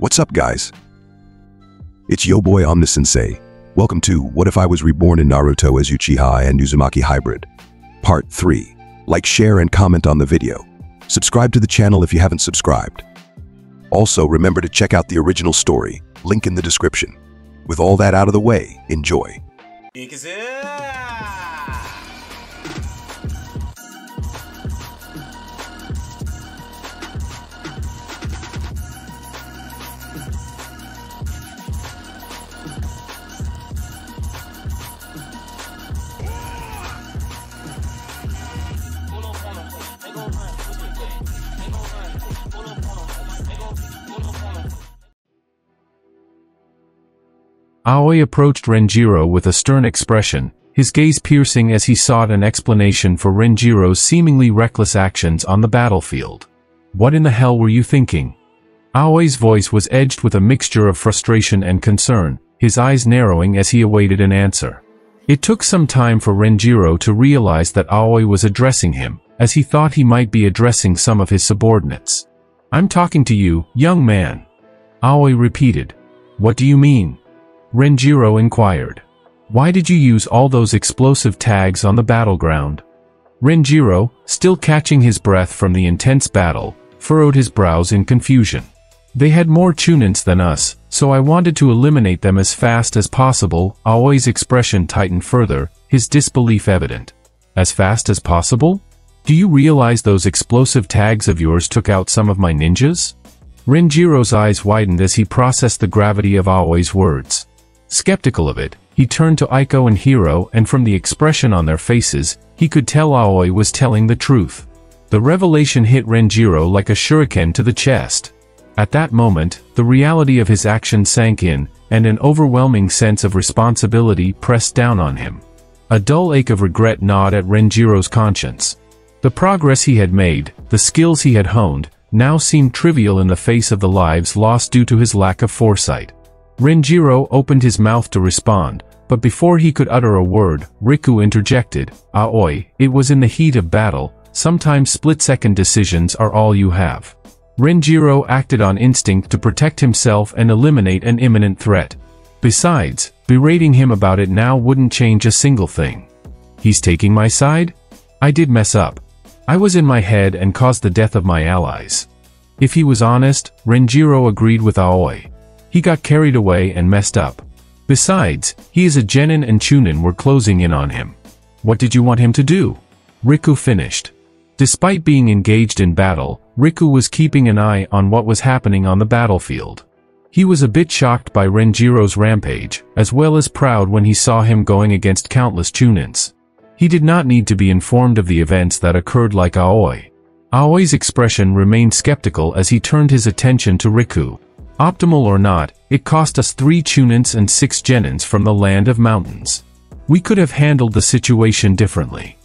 What's up, guys? It's yo boy Omnisynsei. Welcome to What If I Was Reborn in Naruto as Uchiha and Uzumaki Hybrid, Part 3. Like, share, and comment on the video. Subscribe to the channel if you haven't subscribed. Also, remember to check out the original story, link in the description. With all that out of the way, enjoy. Aoi approached Renjiro with a stern expression, his gaze piercing as he sought an explanation for Renjiro's seemingly reckless actions on the battlefield. What in the hell were you thinking? Aoi's voice was edged with a mixture of frustration and concern, his eyes narrowing as he awaited an answer. It took some time for Renjiro to realize that Aoi was addressing him, as he thought he might be addressing some of his subordinates. I'm talking to you, young man. Aoi repeated. What do you mean? Renjiro inquired. Why did you use all those explosive tags on the battleground? Renjiro, still catching his breath from the intense battle, furrowed his brows in confusion. They had more Chunins than us, so I wanted to eliminate them as fast as possible, Aoi's expression tightened further, his disbelief evident. As fast as possible? Do you realize those explosive tags of yours took out some of my ninjas? Renjiro's eyes widened as he processed the gravity of Aoi's words. Skeptical of it, he turned to Aiko and Hiro and from the expression on their faces, he could tell Aoi was telling the truth. The revelation hit Renjiro like a shuriken to the chest. At that moment, the reality of his action sank in, and an overwhelming sense of responsibility pressed down on him. A dull ache of regret gnawed at Renjiro's conscience. The progress he had made, the skills he had honed, now seemed trivial in the face of the lives lost due to his lack of foresight. Renjiro opened his mouth to respond, but before he could utter a word, Riku interjected, Aoi, it was in the heat of battle, sometimes split-second decisions are all you have. Renjiro acted on instinct to protect himself and eliminate an imminent threat. Besides, berating him about it now wouldn't change a single thing. He's taking my side? I did mess up. I was in my head and caused the death of my allies. If he was honest, Renjiro agreed with Aoi. He got carried away and messed up. Besides, he is a Genin and Chunin were closing in on him. What did you want him to do? Riku finished. Despite being engaged in battle, Riku was keeping an eye on what was happening on the battlefield. He was a bit shocked by Renjiro's rampage, as well as proud when he saw him going against countless Chunins. He did not need to be informed of the events that occurred like Aoi. Aoi's expression remained skeptical as he turned his attention to Riku. Optimal or not, it cost us three Chunins and six Genins from the land of mountains. We could have handled the situation differently.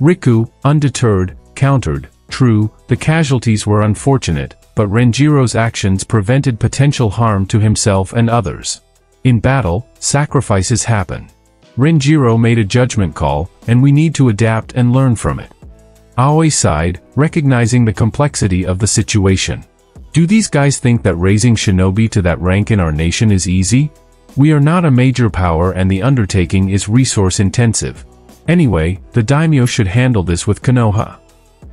Riku, undeterred, countered, true, the casualties were unfortunate, but Renjiro's actions prevented potential harm to himself and others. In battle, sacrifices happen. Renjiro made a judgment call, and we need to adapt and learn from it. Aoi sighed, recognizing the complexity of the situation. Do these guys think that raising shinobi to that rank in our nation is easy? We are not a major power and the undertaking is resource intensive. Anyway, the daimyo should handle this with Konoha.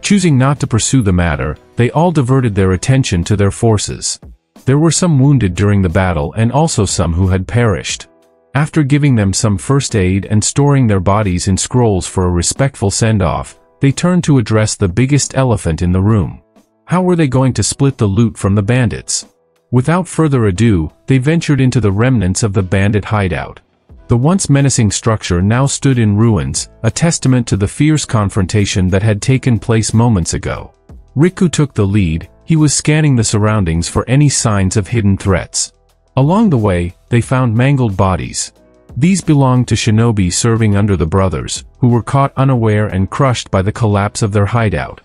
Choosing not to pursue the matter, they all diverted their attention to their forces. There were some wounded during the battle and also some who had perished. After giving them some first aid and storing their bodies in scrolls for a respectful send-off, they turned to address the biggest elephant in the room. How were they going to split the loot from the bandits? Without further ado, they ventured into the remnants of the bandit hideout. The once menacing structure now stood in ruins, a testament to the fierce confrontation that had taken place moments ago. Riku took the lead, he was scanning the surroundings for any signs of hidden threats. Along the way, they found mangled bodies. These belonged to shinobi serving under the brothers, who were caught unaware and crushed by the collapse of their hideout.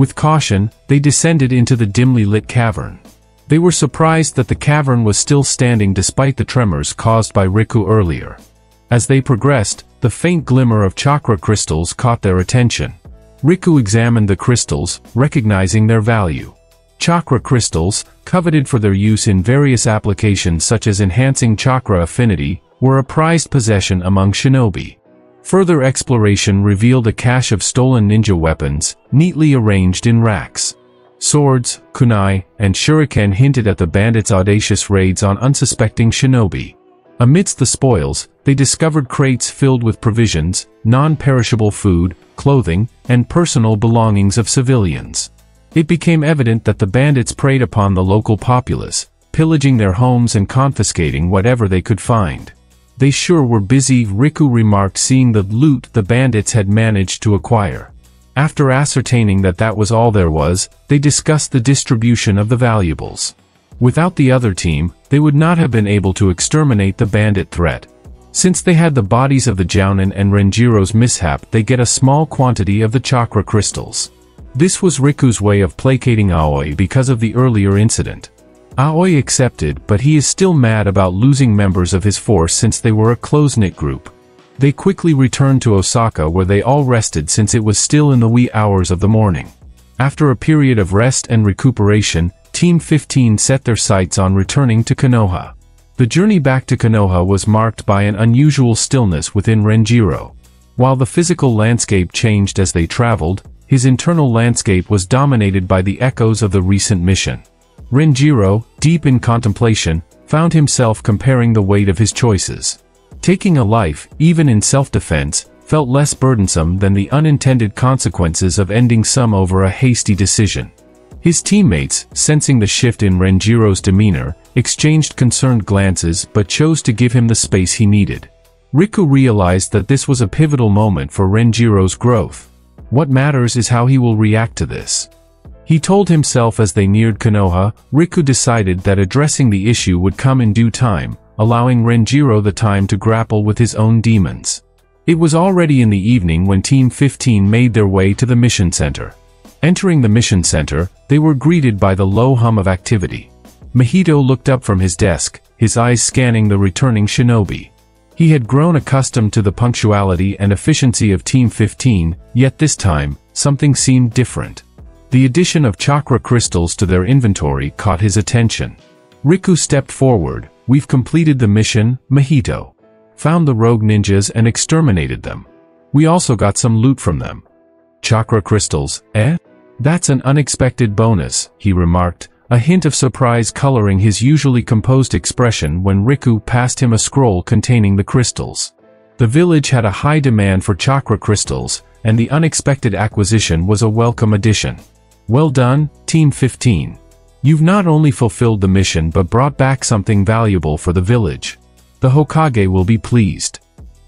With caution, they descended into the dimly lit cavern. They were surprised that the cavern was still standing despite the tremors caused by Riku earlier. As they progressed, the faint glimmer of chakra crystals caught their attention. Riku examined the crystals, recognizing their value. Chakra crystals, coveted for their use in various applications such as enhancing chakra affinity, were a prized possession among shinobi. Further exploration revealed a cache of stolen ninja weapons, neatly arranged in racks. Swords, kunai, and shuriken hinted at the bandits' audacious raids on unsuspecting shinobi. Amidst the spoils, they discovered crates filled with provisions, non-perishable food, clothing, and personal belongings of civilians. It became evident that the bandits preyed upon the local populace, pillaging their homes and confiscating whatever they could find. They sure were busy, Riku remarked seeing the loot the bandits had managed to acquire. After ascertaining that that was all there was, they discussed the distribution of the valuables. Without the other team, they would not have been able to exterminate the bandit threat. Since they had the bodies of the Jounin and Renjiro's mishap they get a small quantity of the chakra crystals. This was Riku's way of placating Aoi because of the earlier incident. Aoi accepted, but he is still mad about losing members of his force since they were a close-knit group. They quickly returned to Osaka where they all rested since it was still in the wee hours of the morning. After a period of rest and recuperation, Team 15 set their sights on returning to Konoha. The journey back to Konoha was marked by an unusual stillness within Renjiro. While the physical landscape changed as they traveled, his internal landscape was dominated by the echoes of the recent mission. Renjiro, deep in contemplation, found himself comparing the weight of his choices. Taking a life, even in self-defense, felt less burdensome than the unintended consequences of ending some over a hasty decision. His teammates, sensing the shift in Renjiro's demeanor, exchanged concerned glances but chose to give him the space he needed. Riku realized that this was a pivotal moment for Renjiro's growth. What matters is how he will react to this. He told himself as they neared Konoha, Riku decided that addressing the issue would come in due time, allowing Renjiro the time to grapple with his own demons. It was already in the evening when Team 15 made their way to the mission center. Entering the mission center, they were greeted by the low hum of activity. Mahito looked up from his desk, his eyes scanning the returning shinobi. He had grown accustomed to the punctuality and efficiency of Team 15, yet this time, something seemed different. The addition of chakra crystals to their inventory caught his attention. Riku stepped forward, we've completed the mission, Mahito. Found the rogue ninjas and exterminated them. We also got some loot from them. Chakra crystals, eh? That's an unexpected bonus, he remarked, a hint of surprise coloring his usually composed expression when Riku passed him a scroll containing the crystals. The village had a high demand for chakra crystals, and the unexpected acquisition was a welcome addition. Well done, Team 15. You've not only fulfilled the mission but brought back something valuable for the village. The Hokage will be pleased.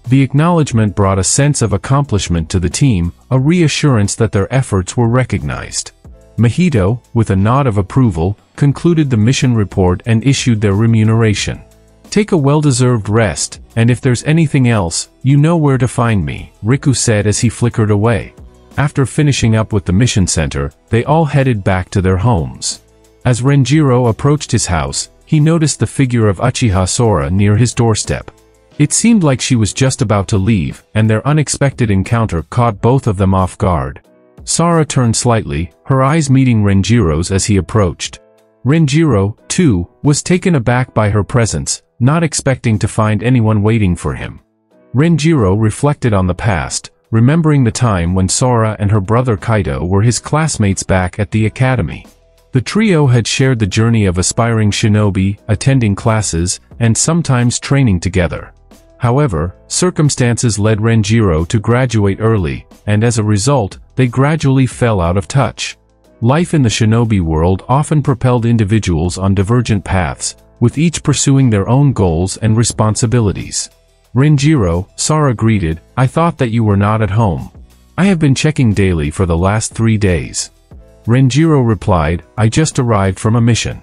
The acknowledgement brought a sense of accomplishment to the team, a reassurance that their efforts were recognized. Mahito, with a nod of approval, concluded the mission report and issued their remuneration. Take a well-deserved rest, and if there's anything else, you know where to find me, Riku said as he flickered away. After finishing up with the mission center, they all headed back to their homes. As Renjiro approached his house, he noticed the figure of Uchiha Sora near his doorstep. It seemed like she was just about to leave, and their unexpected encounter caught both of them off guard. Sora turned slightly, her eyes meeting Renjiro's as he approached. Renjiro, too, was taken aback by her presence, not expecting to find anyone waiting for him. Renjiro reflected on the past, remembering the time when Sora and her brother Kaito were his classmates back at the academy. The trio had shared the journey of aspiring shinobi, attending classes, and sometimes training together. However, circumstances led Renjiro to graduate early, and as a result, they gradually fell out of touch. Life in the shinobi world often propelled individuals on divergent paths, with each pursuing their own goals and responsibilities. Renjiro, Sora greeted, I thought that you were not at home. I have been checking daily for the last three days. Renjiro replied, I just arrived from a mission.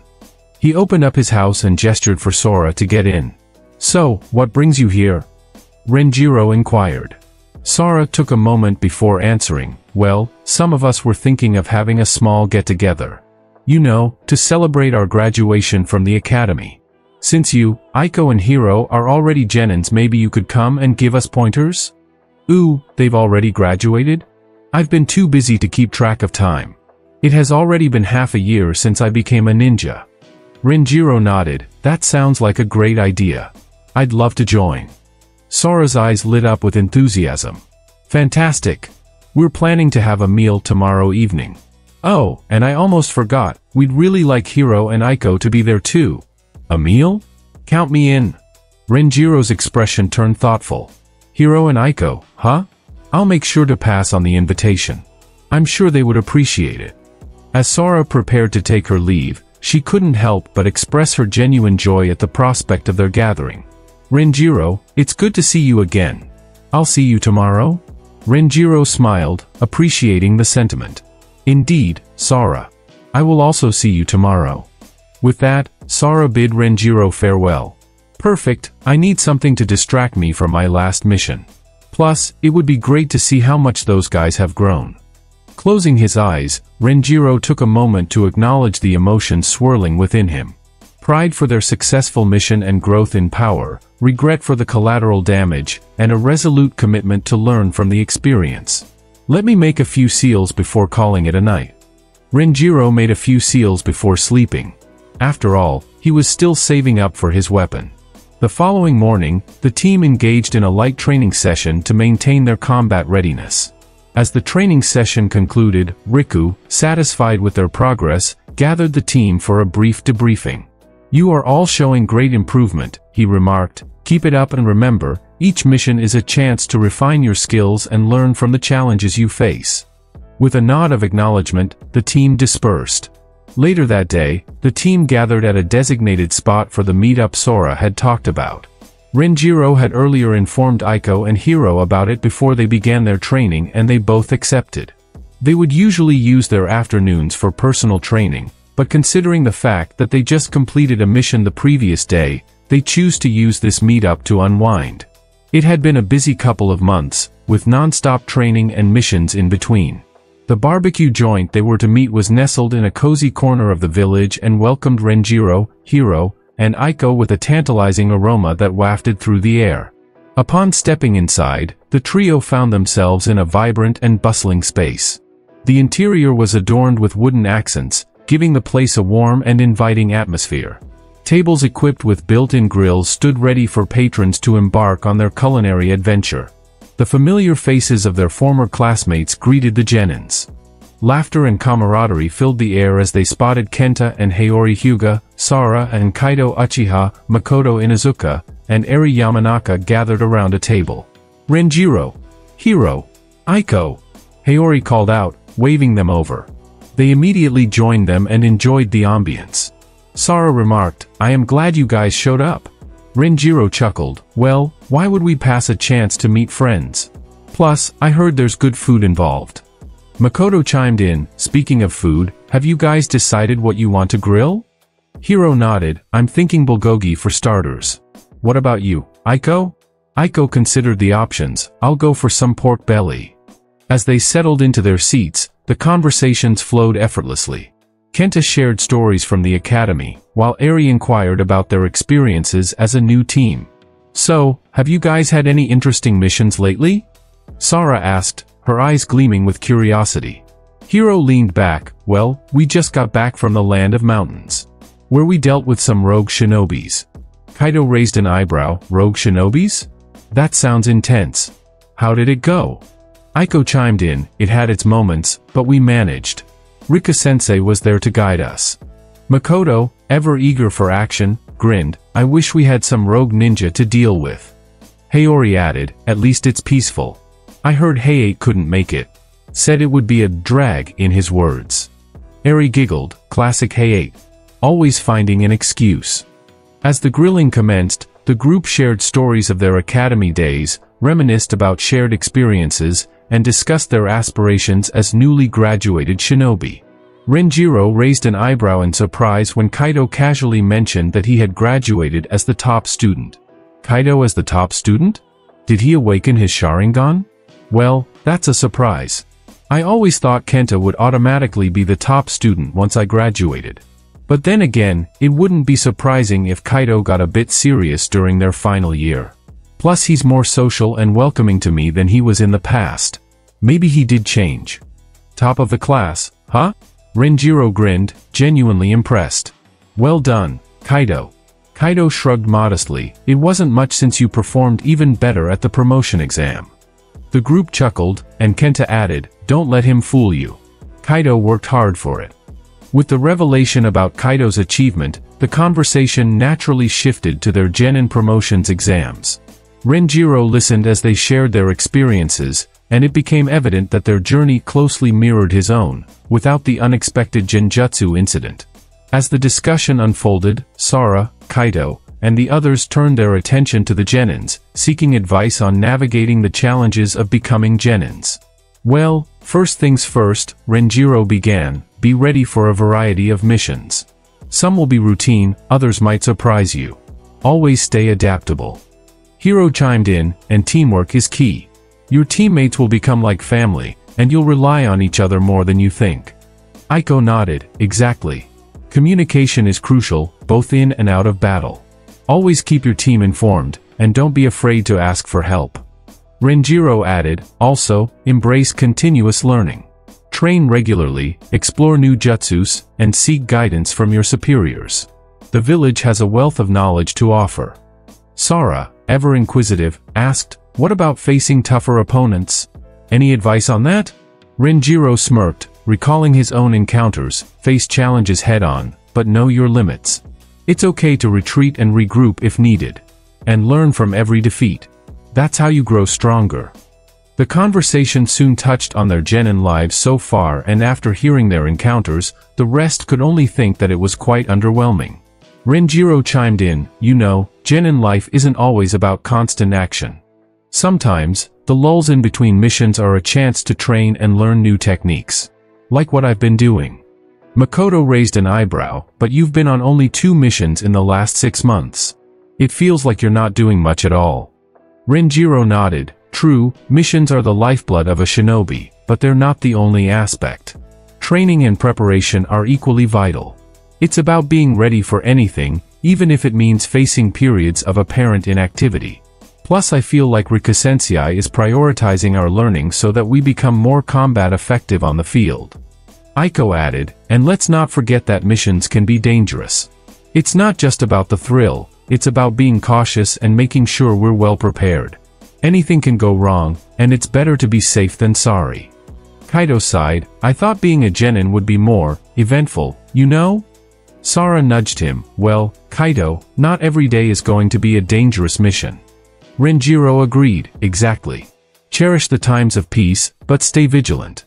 He opened up his house and gestured for Sora to get in. So, what brings you here? Renjiro inquired. Sora took a moment before answering, well, some of us were thinking of having a small get-together. You know, to celebrate our graduation from the academy. Since you, Aiko and Hiro are already Genins maybe you could come and give us pointers? Ooh, they've already graduated? I've been too busy to keep track of time. It has already been half a year since I became a ninja. Renjiro nodded, that sounds like a great idea. I'd love to join. Sora's eyes lit up with enthusiasm. Fantastic. We're planning to have a meal tomorrow evening. Oh, and I almost forgot, we'd really like Hiro and Aiko to be there too. A meal? Count me in. Renjiro's expression turned thoughtful. Hiro and Aiko, huh? I'll make sure to pass on the invitation. I'm sure they would appreciate it. As Sora prepared to take her leave, she couldn't help but express her genuine joy at the prospect of their gathering. Renjiro, it's good to see you again. I'll see you tomorrow? Renjiro smiled, appreciating the sentiment. Indeed, Sora. I will also see you tomorrow. With that, Sora bid Renjiro farewell. Perfect, I need something to distract me from my last mission. Plus, it would be great to see how much those guys have grown. Closing his eyes, Renjiro took a moment to acknowledge the emotions swirling within him. Pride for their successful mission and growth in power, regret for the collateral damage, and a resolute commitment to learn from the experience. Let me make a few seals before calling it a night. Renjiro made a few seals before sleeping. After all, he was still saving up for his weapon. The following morning, the team engaged in a light training session to maintain their combat readiness. As the training session concluded, Riku, satisfied with their progress, gathered the team for a brief debriefing. You are all showing great improvement, he remarked. Keep it up and remember, each mission is a chance to refine your skills and learn from the challenges you face. With a nod of acknowledgement, the team dispersed. Later that day, the team gathered at a designated spot for the meetup Sora had talked about. Renjiro had earlier informed Aiko and Hiro about it before they began their training and they both accepted. They would usually use their afternoons for personal training, but considering the fact that they just completed a mission the previous day, they choose to use this meetup to unwind. It had been a busy couple of months, with non-stop training and missions in between. The barbecue joint they were to meet was nestled in a cozy corner of the village and welcomed Renjiro, Hiro, and Aiko with a tantalizing aroma that wafted through the air. Upon stepping inside, the trio found themselves in a vibrant and bustling space. The interior was adorned with wooden accents, giving the place a warm and inviting atmosphere. Tables equipped with built-in grills stood ready for patrons to embark on their culinary adventure. The familiar faces of their former classmates greeted the Genins. Laughter and camaraderie filled the air as they spotted Kenta and Hayori Hyuga, Sara and Kaido Uchiha, Makoto Inuzuka, and Eri Yamanaka gathered around a table. Renjiro, Hiro, Aiko, Hayori called out, waving them over. They immediately joined them and enjoyed the ambience. Sara remarked, I am glad you guys showed up. Renjiro chuckled, well, why would we pass a chance to meet friends? Plus, I heard there's good food involved. Makoto chimed in, speaking of food, have you guys decided what you want to grill? Hiro nodded, I'm thinking bulgogi for starters. What about you, Aiko? Aiko considered the options, I'll go for some pork belly. As they settled into their seats, the conversations flowed effortlessly. Kenta shared stories from the academy, while Eri inquired about their experiences as a new team. So, have you guys had any interesting missions lately? Sara asked, her eyes gleaming with curiosity. Hiro leaned back, well, we just got back from the land of mountains. Where we dealt with some rogue shinobis. Kaido raised an eyebrow, rogue shinobis? That sounds intense. How did it go? Aiko chimed in, it had its moments, but we managed. Riku-sensei was there to guide us. Makoto, ever eager for action, grinned, I wish we had some rogue ninja to deal with. Hayori added, at least it's peaceful. I heard Hayate couldn't make it. Said it would be a drag in his words. Eri giggled, classic Hayate. Always finding an excuse. As the grilling commenced, the group shared stories of their academy days, reminisced about shared experiences, and discussed their aspirations as newly graduated shinobi. Renjiro raised an eyebrow in surprise when Kaido casually mentioned that he had graduated as the top student. Kaido as the top student? Did he awaken his Sharingan? Well, that's a surprise. I always thought Kenta would automatically be the top student once I graduated. But then again, it wouldn't be surprising if Kaido got a bit serious during their final year. Plus he's more social and welcoming to me than he was in the past. Maybe he did change. Top of the class, huh? Renjiro grinned, genuinely impressed. Well done, Kaido. Kaido shrugged modestly, it wasn't much since you performed even better at the promotion exam. The group chuckled, and Kenta added, don't let him fool you. Kaido worked hard for it. With the revelation about Kaido's achievement, the conversation naturally shifted to their Genin promotions exams. Renjiro listened as they shared their experiences, and it became evident that their journey closely mirrored his own, without the unexpected Genjutsu incident. As the discussion unfolded, Sara, Kaido, and the others turned their attention to the Genins, seeking advice on navigating the challenges of becoming Genins. Well, first things first, Renjiro began, be ready for a variety of missions. Some will be routine, others might surprise you. Always stay adaptable. Hiro chimed in, and teamwork is key. Your teammates will become like family, and you'll rely on each other more than you think. Aiko nodded, exactly. Communication is crucial, both in and out of battle. Always keep your team informed, and don't be afraid to ask for help. Renjiro added, also, embrace continuous learning. Train regularly, explore new jutsus, and seek guidance from your superiors. The village has a wealth of knowledge to offer. Sara, ever inquisitive, asked, what about facing tougher opponents? Any advice on that? Renjiro smirked, recalling his own encounters, face challenges head-on, but know your limits. It's okay to retreat and regroup if needed. And learn from every defeat. That's how you grow stronger. The conversation soon touched on their Genin lives so far and after hearing their encounters, the rest could only think that it was quite underwhelming. Renjiro chimed in, you know, Genin life isn't always about constant action. Sometimes, the lulls in between missions are a chance to train and learn new techniques. Like what I've been doing. Makoto raised an eyebrow, but you've been on only two missions in the last six months. It feels like you're not doing much at all. Renjiro nodded, true, missions are the lifeblood of a shinobi, but they're not the only aspect. Training and preparation are equally vital. It's about being ready for anything, even if it means facing periods of apparent inactivity. Plus I feel like Rikusensei is prioritizing our learning so that we become more combat effective on the field. Aiko added, and let's not forget that missions can be dangerous. It's not just about the thrill, it's about being cautious and making sure we're well prepared. Anything can go wrong, and it's better to be safe than sorry. Kaido sighed, I thought being a genin would be more, eventful, you know? Sara nudged him, well, Kaido, not every day is going to be a dangerous mission. Renjiro agreed, exactly. Cherish the times of peace, but stay vigilant.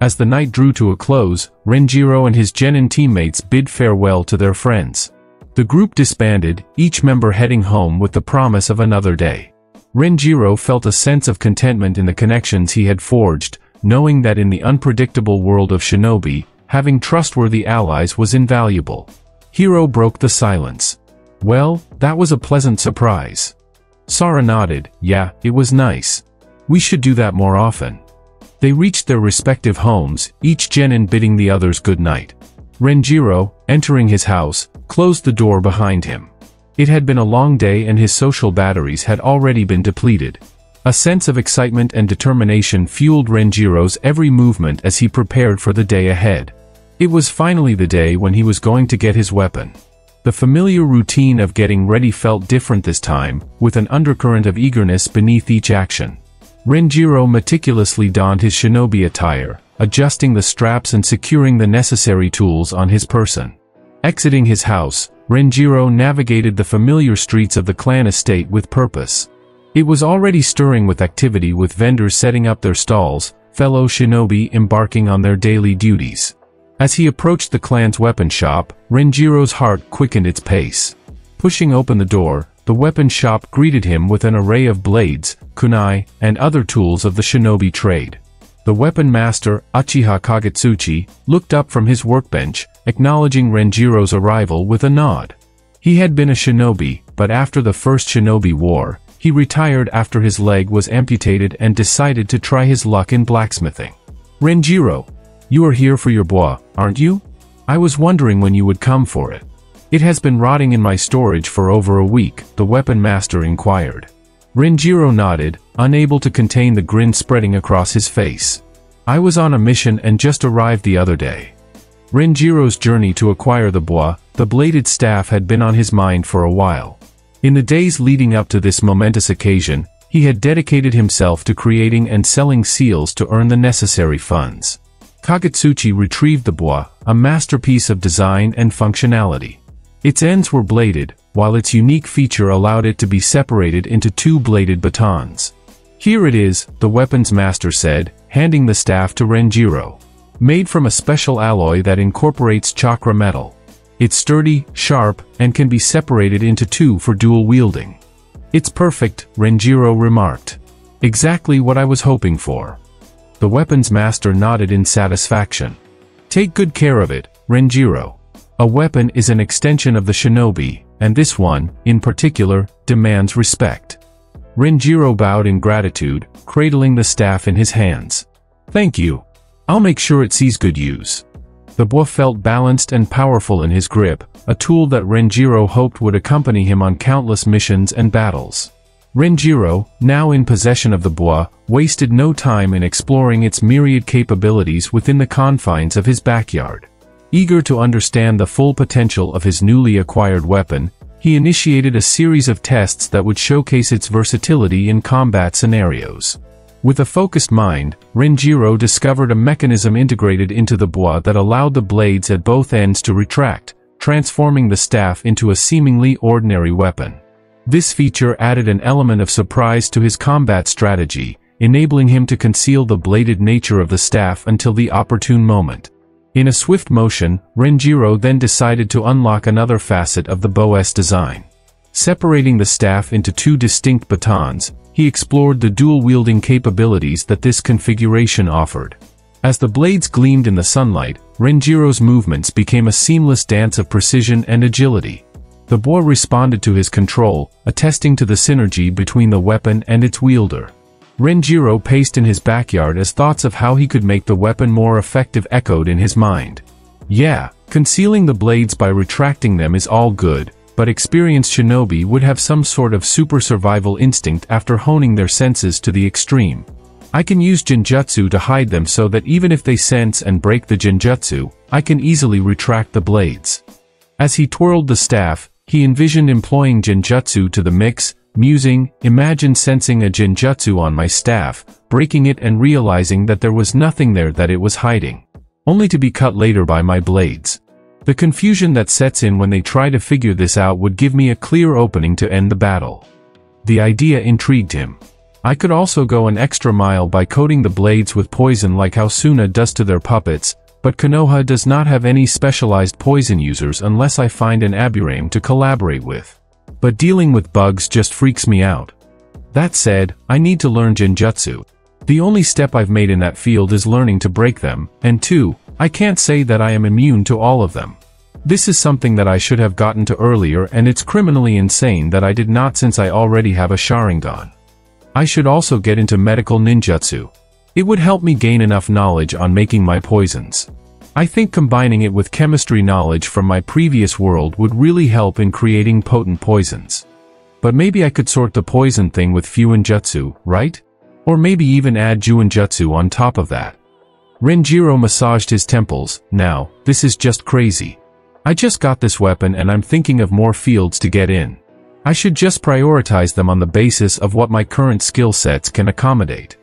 As the night drew to a close, Renjiro and his Genin teammates bid farewell to their friends. The group disbanded, each member heading home with the promise of another day. Renjiro felt a sense of contentment in the connections he had forged, knowing that in the unpredictable world of shinobi, having trustworthy allies was invaluable. Hiro broke the silence. Well, that was a pleasant surprise. Sara nodded, yeah, it was nice. We should do that more often. They reached their respective homes, each genin bidding the others good night. Renjiro, entering his house, closed the door behind him. It had been a long day and his social batteries had already been depleted. A sense of excitement and determination fueled Renjiro's every movement as he prepared for the day ahead. It was finally the day when he was going to get his weapon. The familiar routine of getting ready felt different this time, with an undercurrent of eagerness beneath each action. Renjiro meticulously donned his shinobi attire, adjusting the straps and securing the necessary tools on his person. Exiting his house, Renjiro navigated the familiar streets of the clan estate with purpose. It was already stirring with activity with vendors setting up their stalls, fellow shinobi embarking on their daily duties. As he approached the clan's weapon shop, Renjiro's heart quickened its pace. Pushing open the door, the weapon shop greeted him with an array of blades, kunai, and other tools of the shinobi trade. The weapon master, Uchiha Kagutsuchi, looked up from his workbench, acknowledging Renjiro's arrival with a nod. He had been a shinobi, but after the first shinobi war, he retired after his leg was amputated and decided to try his luck in blacksmithing. Renjiro, you are here for your bois, aren't you? I was wondering when you would come for it. It has been rotting in my storage for over a week, the weapon master inquired. Renjiro nodded, unable to contain the grin spreading across his face. I was on a mission and just arrived the other day. Renjiro's journey to acquire the bois, the bladed staff had been on his mind for a while. In the days leading up to this momentous occasion, he had dedicated himself to creating and selling seals to earn the necessary funds. Kagutsuchi retrieved the bois, a masterpiece of design and functionality. Its ends were bladed, while its unique feature allowed it to be separated into two bladed batons. Here it is, the weapons master said, handing the staff to Renjiro. Made from a special alloy that incorporates chakra metal. It's sturdy, sharp, and can be separated into two for dual wielding. It's perfect, Renjiro remarked. Exactly what I was hoping for. The weapons master nodded in satisfaction. Take good care of it, Renjiro. A weapon is an extension of the shinobi, and this one, in particular, demands respect. Renjiro bowed in gratitude, cradling the staff in his hands. Thank you. I'll make sure it sees good use. The bois felt balanced and powerful in his grip, a tool that Renjiro hoped would accompany him on countless missions and battles. Renjiro, now in possession of the bois, wasted no time in exploring its myriad capabilities within the confines of his backyard. Eager to understand the full potential of his newly acquired weapon, he initiated a series of tests that would showcase its versatility in combat scenarios. With a focused mind, Renjiro discovered a mechanism integrated into the bois that allowed the blades at both ends to retract, transforming the staff into a seemingly ordinary weapon. This feature added an element of surprise to his combat strategy, enabling him to conceal the bladed nature of the staff until the opportune moment. In a swift motion, Renjiro then decided to unlock another facet of the boas design. Separating the staff into two distinct batons, he explored the dual-wielding capabilities that this configuration offered. As the blades gleamed in the sunlight, Renjiro's movements became a seamless dance of precision and agility. The bois responded to his control, attesting to the synergy between the weapon and its wielder. Renjiro paced in his backyard as thoughts of how he could make the weapon more effective echoed in his mind. Yeah, concealing the blades by retracting them is all good, but experienced shinobi would have some sort of super survival instinct after honing their senses to the extreme. I can use genjutsu to hide them so that even if they sense and break the genjutsu, I can easily retract the blades. As he twirled the staff, he envisioned employing genjutsu to the mix, musing, imagine sensing a genjutsu on my staff, breaking it and realizing that there was nothing there that it was hiding. Only to be cut later by my blades. The confusion that sets in when they try to figure this out would give me a clear opening to end the battle. The idea intrigued him. I could also go an extra mile by coating the blades with poison like how Suna does to their puppets, but Konoha does not have any specialized poison users unless I find an Aburame to collaborate with. But dealing with bugs just freaks me out. That said, I need to learn Genjutsu. The only step I've made in that field is learning to break them, and two, I can't say that I am immune to all of them. This is something that I should have gotten to earlier and it's criminally insane that I did not since I already have a Sharingan. I should also get into medical ninjutsu. It would help me gain enough knowledge on making my poisons. I think combining it with chemistry knowledge from my previous world would really help in creating potent poisons. But maybe I could sort the poison thing with Fuinjutsu, right? Or maybe even add Juinjutsu on top of that. Renjiro massaged his temples, now, this is just crazy. I just got this weapon and I'm thinking of more fields to get in. I should just prioritize them on the basis of what my current skill sets can accommodate.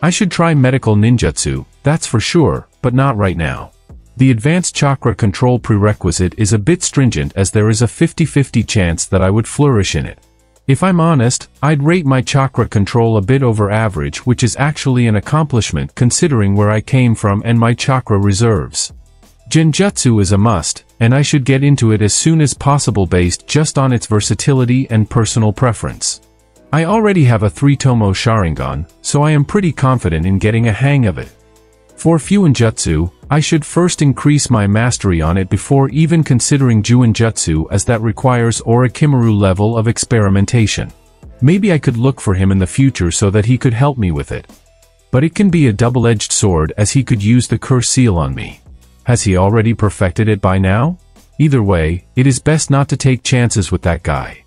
I should try medical ninjutsu, that's for sure, but not right now. The advanced chakra control prerequisite is a bit stringent as there is a 50-50 chance that I would flourish in it. If I'm honest, I'd rate my chakra control a bit over average which is actually an accomplishment considering where I came from and my chakra reserves. Genjutsu is a must, and I should get into it as soon as possible based just on its versatility and personal preference. I already have a 3-tomoe Sharingan, so I am pretty confident in getting a hang of it. For Fuinjutsu, I should first increase my mastery on it before even considering Juinjutsu as that requires Orochimaru level of experimentation. Maybe I could look for him in the future so that he could help me with it. But it can be a double-edged sword as he could use the curse seal on me. Has he already perfected it by now? Either way, it is best not to take chances with that guy.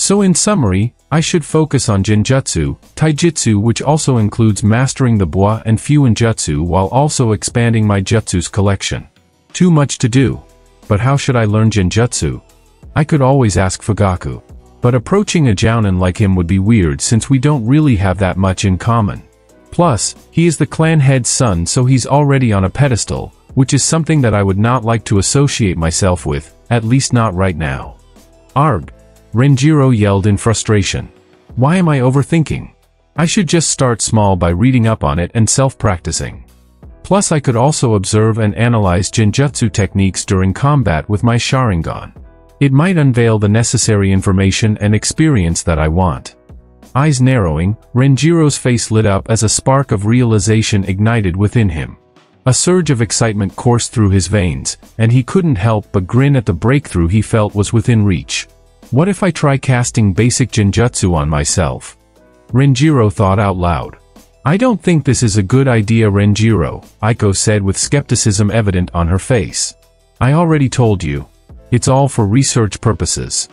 So in summary, I should focus on Genjutsu, Taijutsu which also includes mastering the Bois and Fuinjutsu while also expanding my Jutsu's collection. Too much to do. But how should I learn Genjutsu? I could always ask Fugaku. But approaching a Jounin like him would be weird since we don't really have that much in common. Plus, he is the clan head's son so he's already on a pedestal, which is something that I would not like to associate myself with, at least not right now. Arg! Renjiro yelled in frustration. Why am I overthinking? I should just start small by reading up on it and self-practicing. Plus I could also observe and analyze Genjutsu techniques during combat with my Sharingan. It might unveil the necessary information and experience that I want. Eyes narrowing, Renjiro's face lit up as a spark of realization ignited within him. A surge of excitement coursed through his veins, and he couldn't help but grin at the breakthrough he felt was within reach. What if I try casting basic Genjutsu on myself? Renjiro thought out loud. I don't think this is a good idea Renjiro, Aiko said with skepticism evident on her face. I already told you. It's all for research purposes.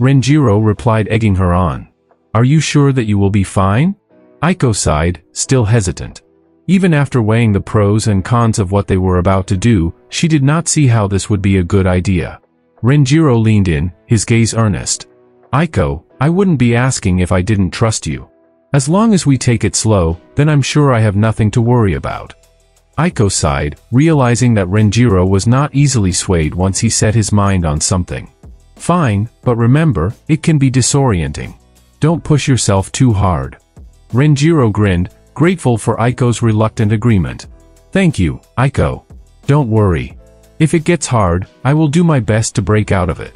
Renjiro replied egging her on. Are you sure that you will be fine? Aiko sighed, still hesitant. Even after weighing the pros and cons of what they were about to do, she did not see how this would be a good idea. Renjiro leaned in, his gaze earnest. Aiko, I wouldn't be asking if I didn't trust you. As long as we take it slow, then I'm sure I have nothing to worry about. Aiko sighed, realizing that Renjiro was not easily swayed once he set his mind on something. Fine, but remember, it can be disorienting. Don't push yourself too hard. Renjiro grinned, grateful for Aiko's reluctant agreement. Thank you, Aiko. Don't worry. If it gets hard, I will do my best to break out of it.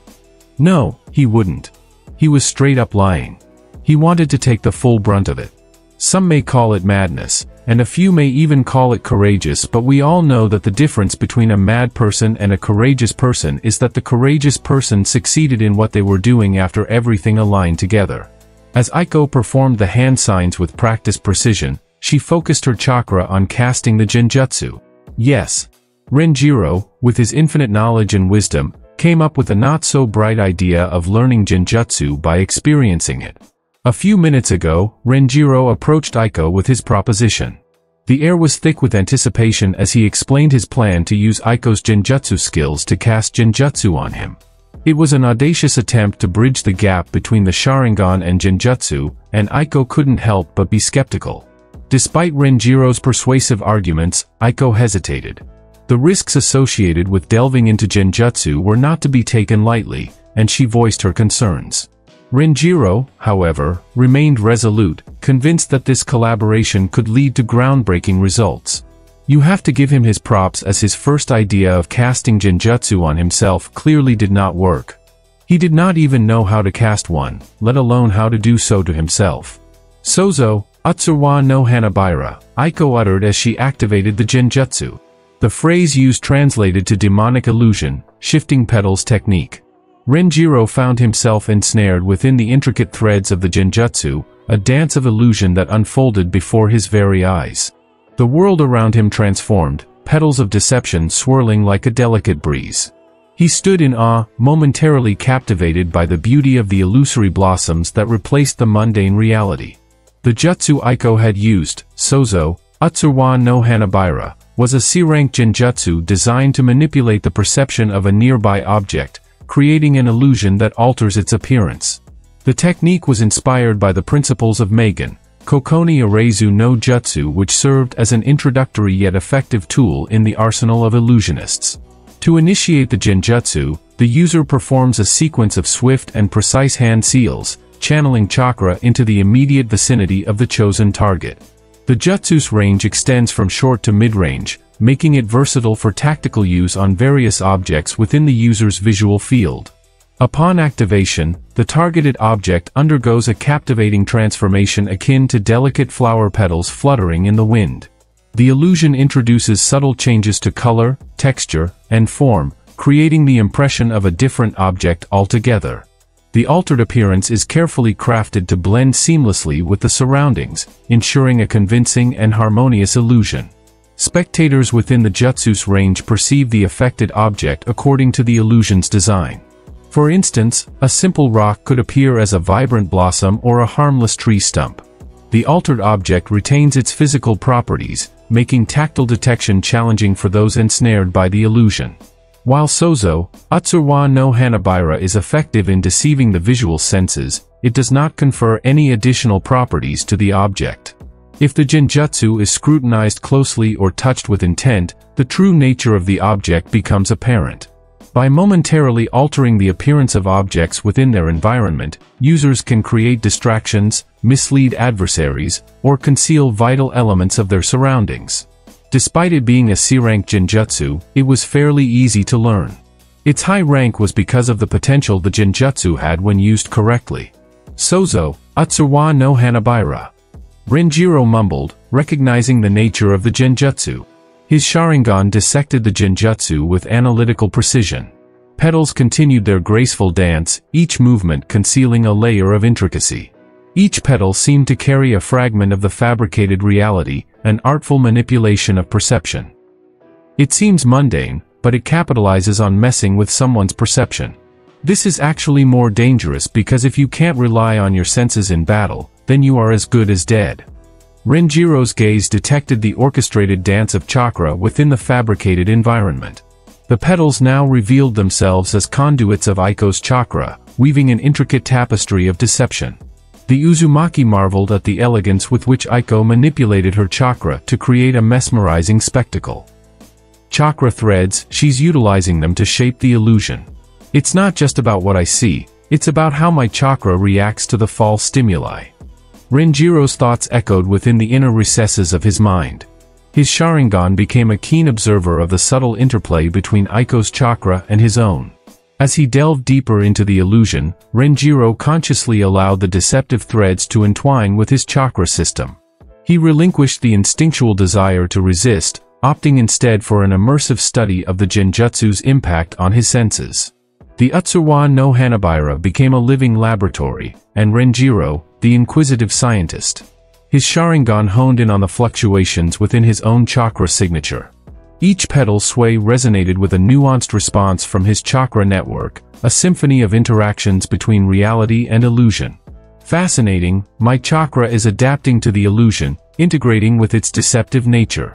No, he wouldn't. He was straight up lying. He wanted to take the full brunt of it. Some may call it madness, and a few may even call it courageous but we all know that the difference between a mad person and a courageous person is that the courageous person succeeded in what they were doing after everything aligned together. As Aiko performed the hand signs with practiced precision, she focused her chakra on casting the Genjutsu. Yes. Renjiro, with his infinite knowledge and wisdom, came up with a not-so-bright idea of learning Genjutsu by experiencing it. A few minutes ago, Renjiro approached Aiko with his proposition. The air was thick with anticipation as he explained his plan to use Aiko's Genjutsu skills to cast Genjutsu on him. It was an audacious attempt to bridge the gap between the Sharingan and Genjutsu, and Aiko couldn't help but be skeptical. Despite Renjiro's persuasive arguments, Aiko hesitated. The risks associated with delving into Genjutsu were not to be taken lightly, and she voiced her concerns. Renjiro, however, remained resolute, convinced that this collaboration could lead to groundbreaking results. You have to give him his props as his first idea of casting Genjutsu on himself clearly did not work. He did not even know how to cast one, let alone how to do so to himself. Sozo, Utsurwa no Hanabira, Aiko uttered as she activated the Genjutsu. The phrase used translated to demonic illusion, shifting petals technique. Renjiro found himself ensnared within the intricate threads of the Genjutsu, a dance of illusion that unfolded before his very eyes. The world around him transformed, petals of deception swirling like a delicate breeze. He stood in awe, momentarily captivated by the beauty of the illusory blossoms that replaced the mundane reality. The jutsu Aiko had used, Sozo, Utsurwa no Hanabira, was a C-rank genjutsu designed to manipulate the perception of a nearby object, creating an illusion that alters its appearance. The technique was inspired by the principles of Magen, Kokoni Arazu no Jutsu which served as an introductory yet effective tool in the arsenal of illusionists. To initiate the Genjutsu, the user performs a sequence of swift and precise hand seals, channeling chakra into the immediate vicinity of the chosen target. The Jutsu's range extends from short to mid-range, making it versatile for tactical use on various objects within the user's visual field. Upon activation, the targeted object undergoes a captivating transformation akin to delicate flower petals fluttering in the wind. The illusion introduces subtle changes to color, texture, and form, creating the impression of a different object altogether. The altered appearance is carefully crafted to blend seamlessly with the surroundings, ensuring a convincing and harmonious illusion. Spectators within the Jutsu's range perceive the affected object according to the illusion's design. For instance, a simple rock could appear as a vibrant blossom or a harmless tree stump. The altered object retains its physical properties, making tactile detection challenging for those ensnared by the illusion. While Sozo, Utsurwa no Hanabira is effective in deceiving the visual senses, it does not confer any additional properties to the object. If the genjutsu is scrutinized closely or touched with intent, the true nature of the object becomes apparent. By momentarily altering the appearance of objects within their environment, users can create distractions, mislead adversaries, or conceal vital elements of their surroundings. Despite it being a C-rank genjutsu, it was fairly easy to learn. Its high rank was because of the potential the genjutsu had when used correctly. Sozo, Utsurwa no Hanabira. Renjiro mumbled, recognizing the nature of the genjutsu. His Sharingan dissected the genjutsu with analytical precision. Petals continued their graceful dance, each movement concealing a layer of intricacy. Each petal seemed to carry a fragment of the fabricated reality, an artful manipulation of perception. It seems mundane, but it capitalizes on messing with someone's perception. This is actually more dangerous because if you can't rely on your senses in battle, then you are as good as dead. Renjiro's gaze detected the orchestrated dance of chakra within the fabricated environment. The petals now revealed themselves as conduits of Aiko's chakra, weaving an intricate tapestry of deception. The Uzumaki marveled at the elegance with which Aiko manipulated her chakra to create a mesmerizing spectacle. Chakra threads, she's utilizing them to shape the illusion. It's not just about what I see, it's about how my chakra reacts to the false stimuli. Renjiro's thoughts echoed within the inner recesses of his mind. His Sharingan became a keen observer of the subtle interplay between Aiko's chakra and his own. As he delved deeper into the illusion, Renjiro consciously allowed the deceptive threads to entwine with his chakra system. He relinquished the instinctual desire to resist, opting instead for an immersive study of the genjutsu's impact on his senses. The Utsurwa no Hanabira became a living laboratory, and Renjiro, the inquisitive scientist. His Sharingan honed in on the fluctuations within his own chakra signature. Each petal sway resonated with a nuanced response from his chakra network, a symphony of interactions between reality and illusion. Fascinating, my chakra is adapting to the illusion, integrating with its deceptive nature.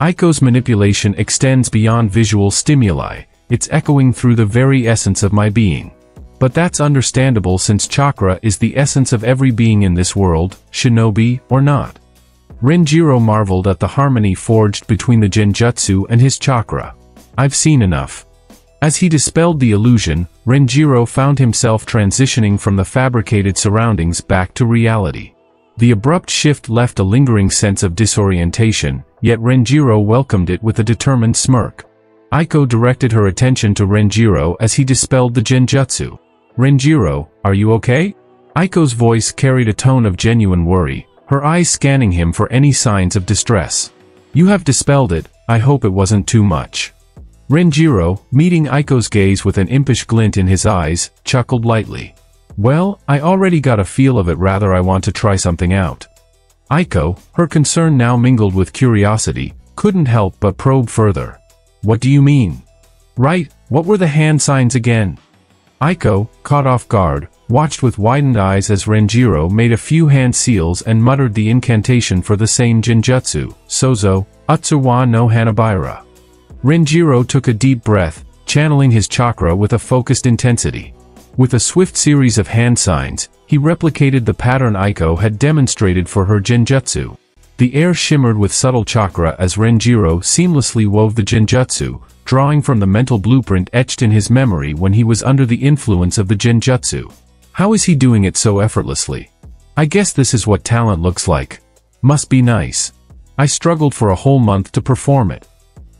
Aiko's manipulation extends beyond visual stimuli, it's echoing through the very essence of my being. But that's understandable since chakra is the essence of every being in this world, shinobi or not. Renjiro marveled at the harmony forged between the genjutsu and his chakra. I've seen enough. As he dispelled the illusion, Renjiro found himself transitioning from the fabricated surroundings back to reality. The abrupt shift left a lingering sense of disorientation, yet Renjiro welcomed it with a determined smirk. Aiko directed her attention to Renjiro as he dispelled the genjutsu. Renjiro, are you okay? Aiko's voice carried a tone of genuine worry, her eyes scanning him for any signs of distress. You have dispelled it, I hope it wasn't too much. Renjiro, meeting Aiko's gaze with an impish glint in his eyes, chuckled lightly. Well, I already got a feel of it rather I want to try something out. Aiko, her concern now mingled with curiosity, couldn't help but probe further. What do you mean? Right, what were the hand signs again? Aiko, caught off guard, watched with widened eyes as Renjiro made a few hand seals and muttered the incantation for the same genjutsu, Sozo, Utsurwa no Hanabira. Renjiro took a deep breath, channeling his chakra with a focused intensity. With a swift series of hand signs, he replicated the pattern Aiko had demonstrated for her genjutsu. The air shimmered with subtle chakra as Renjiro seamlessly wove the genjutsu, drawing from the mental blueprint etched in his memory when he was under the influence of the genjutsu. How is he doing it so effortlessly? I guess this is what talent looks like. Must be nice. I struggled for a whole month to perform it.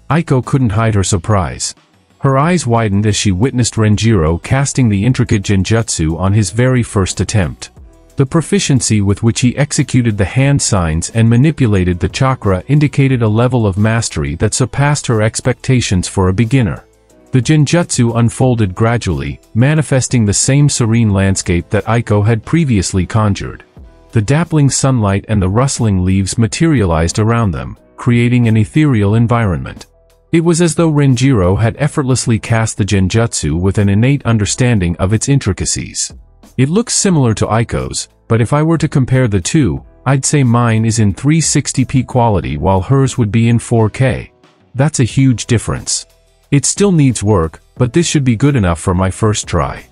Aiko couldn't hide her surprise. Her eyes widened as she witnessed Renjiro casting the intricate genjutsu on his very first attempt. The proficiency with which he executed the hand signs and manipulated the chakra indicated a level of mastery that surpassed her expectations for a beginner. The genjutsu unfolded gradually, manifesting the same serene landscape that Aiko had previously conjured. The dappling sunlight and the rustling leaves materialized around them, creating an ethereal environment. It was as though Renjiro had effortlessly cast the genjutsu with an innate understanding of its intricacies. It looks similar to Aiko's, but if I were to compare the two, I'd say mine is in 360p quality while hers would be in 4K. That's a huge difference. It still needs work, but this should be good enough for my first try.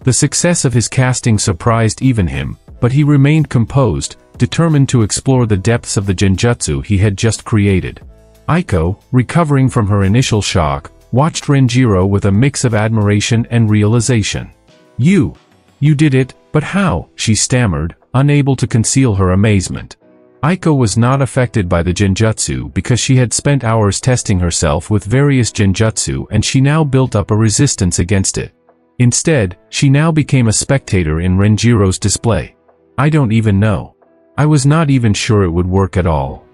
The success of his casting surprised even him, but he remained composed, determined to explore the depths of the genjutsu he had just created. Aiko, recovering from her initial shock, watched Renjiro with a mix of admiration and realization. You! You did it, but how? she stammered, unable to conceal her amazement. Aiko was not affected by the genjutsu because she had spent hours testing herself with various genjutsu and she now built up a resistance against it. Instead, she now became a spectator in Renjiro's display. I don't even know. I was not even sure it would work at all.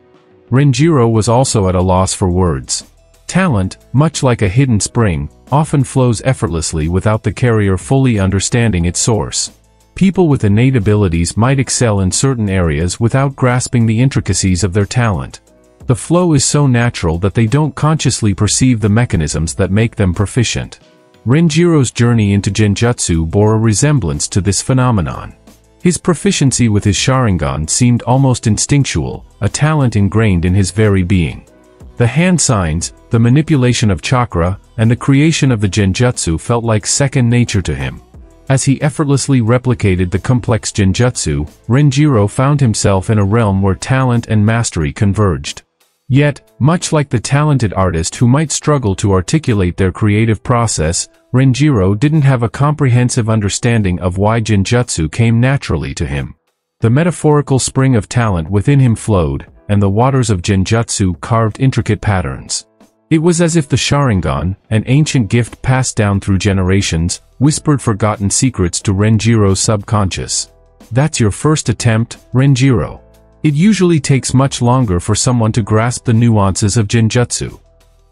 Renjiro was also at a loss for words. Talent, much like a hidden spring, often flows effortlessly without the carrier fully understanding its source. People with innate abilities might excel in certain areas without grasping the intricacies of their talent. The flow is so natural that they don't consciously perceive the mechanisms that make them proficient. Renjiro's journey into Genjutsu bore a resemblance to this phenomenon. His proficiency with his Sharingan seemed almost instinctual, a talent ingrained in his very being. The hand signs, the manipulation of chakra, and the creation of the genjutsu felt like second nature to him. As he effortlessly replicated the complex genjutsu, Renjiro found himself in a realm where talent and mastery converged. Yet, much like the talented artist who might struggle to articulate their creative process, Renjiro didn't have a comprehensive understanding of why Genjutsu came naturally to him. The metaphorical spring of talent within him flowed, and the waters of Genjutsu carved intricate patterns. It was as if the Sharingan, an ancient gift passed down through generations, whispered forgotten secrets to Renjiro's subconscious. That's your first attempt, Renjiro. It usually takes much longer for someone to grasp the nuances of Genjutsu.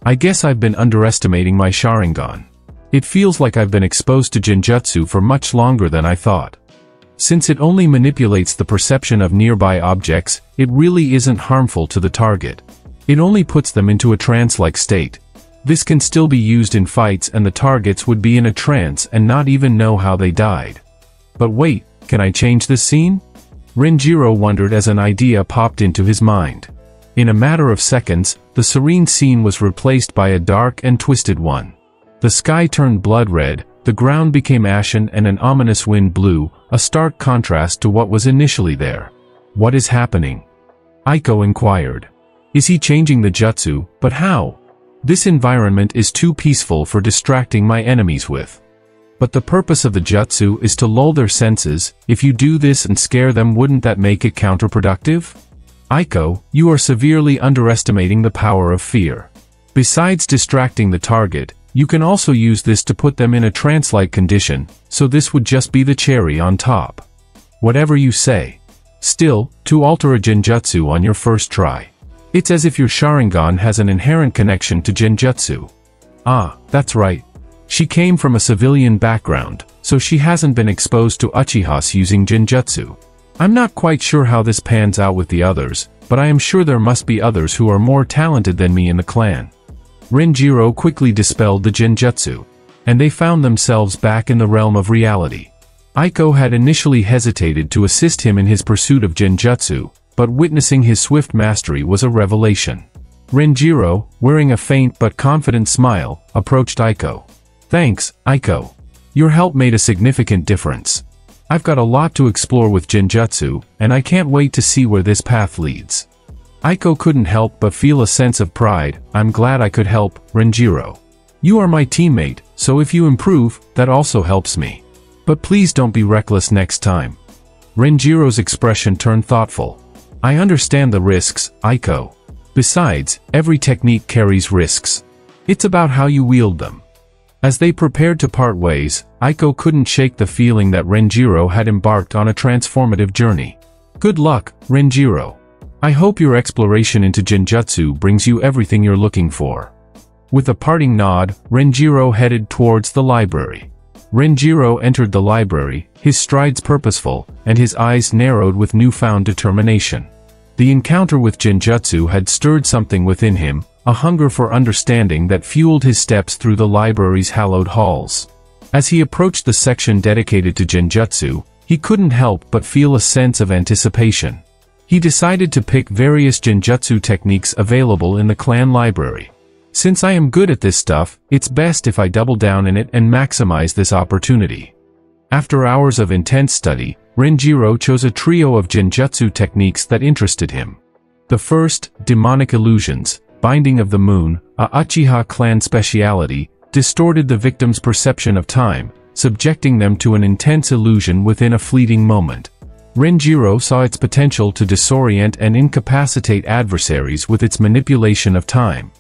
I guess I've been underestimating my Sharingan. It feels like I've been exposed to Genjutsu for much longer than I thought. Since it only manipulates the perception of nearby objects, it really isn't harmful to the target. It only puts them into a trance-like state. This can still be used in fights and the targets would be in a trance and not even know how they died. But wait, can I change this scene? Renjiro wondered as an idea popped into his mind. In a matter of seconds, the serene scene was replaced by a dark and twisted one. The sky turned blood red, the ground became ashen and an ominous wind blew, a stark contrast to what was initially there. What is happening? Aiko inquired. Is he changing the jutsu, but how? This environment is too peaceful for distracting my enemies with. But the purpose of the jutsu is to lull their senses, if you do this and scare them wouldn't that make it counterproductive? Aiko, you are severely underestimating the power of fear. Besides distracting the target, you can also use this to put them in a trance-like condition, so this would just be the cherry on top. Whatever you say. Still, to alter a genjutsu on your first try. It's as if your Sharingan has an inherent connection to genjutsu. Ah, that's right, she came from a civilian background, so she hasn't been exposed to Uchihas using Genjutsu. I'm not quite sure how this pans out with the others, but I am sure there must be others who are more talented than me in the clan. Renjiro quickly dispelled the Genjutsu, and they found themselves back in the realm of reality. Aiko had initially hesitated to assist him in his pursuit of Genjutsu, but witnessing his swift mastery was a revelation. Renjiro, wearing a faint but confident smile, approached Aiko. Thanks, Aiko. Your help made a significant difference. I've got a lot to explore with Genjutsu, and I can't wait to see where this path leads. Aiko couldn't help but feel a sense of pride, I'm glad I could help, Renjiro. You are my teammate, so if you improve, that also helps me. But please don't be reckless next time. Renjiro's expression turned thoughtful. I understand the risks, Aiko. Besides, every technique carries risks. It's about how you wield them. As they prepared to part ways, Aiko couldn't shake the feeling that Renjiro had embarked on a transformative journey. Good luck, Renjiro. I hope your exploration into Genjutsu brings you everything you're looking for. With a parting nod, Renjiro headed towards the library. Renjiro entered the library, his strides purposeful, and his eyes narrowed with newfound determination. The encounter with Genjutsu had stirred something within him, a hunger for understanding that fueled his steps through the library's hallowed halls. As he approached the section dedicated to Genjutsu, he couldn't help but feel a sense of anticipation. He decided to pick various genjutsu techniques available in the clan library. Since I am good at this stuff, it's best if I double down in it and maximize this opportunity. After hours of intense study, Renjiro chose a trio of genjutsu techniques that interested him. The first, Demonic Illusions, Binding of the Moon, a Uchiha clan speciality, distorted the victim's perception of time, subjecting them to an intense illusion within a fleeting moment. Renjiro saw its potential to disorient and incapacitate adversaries with its manipulation of time.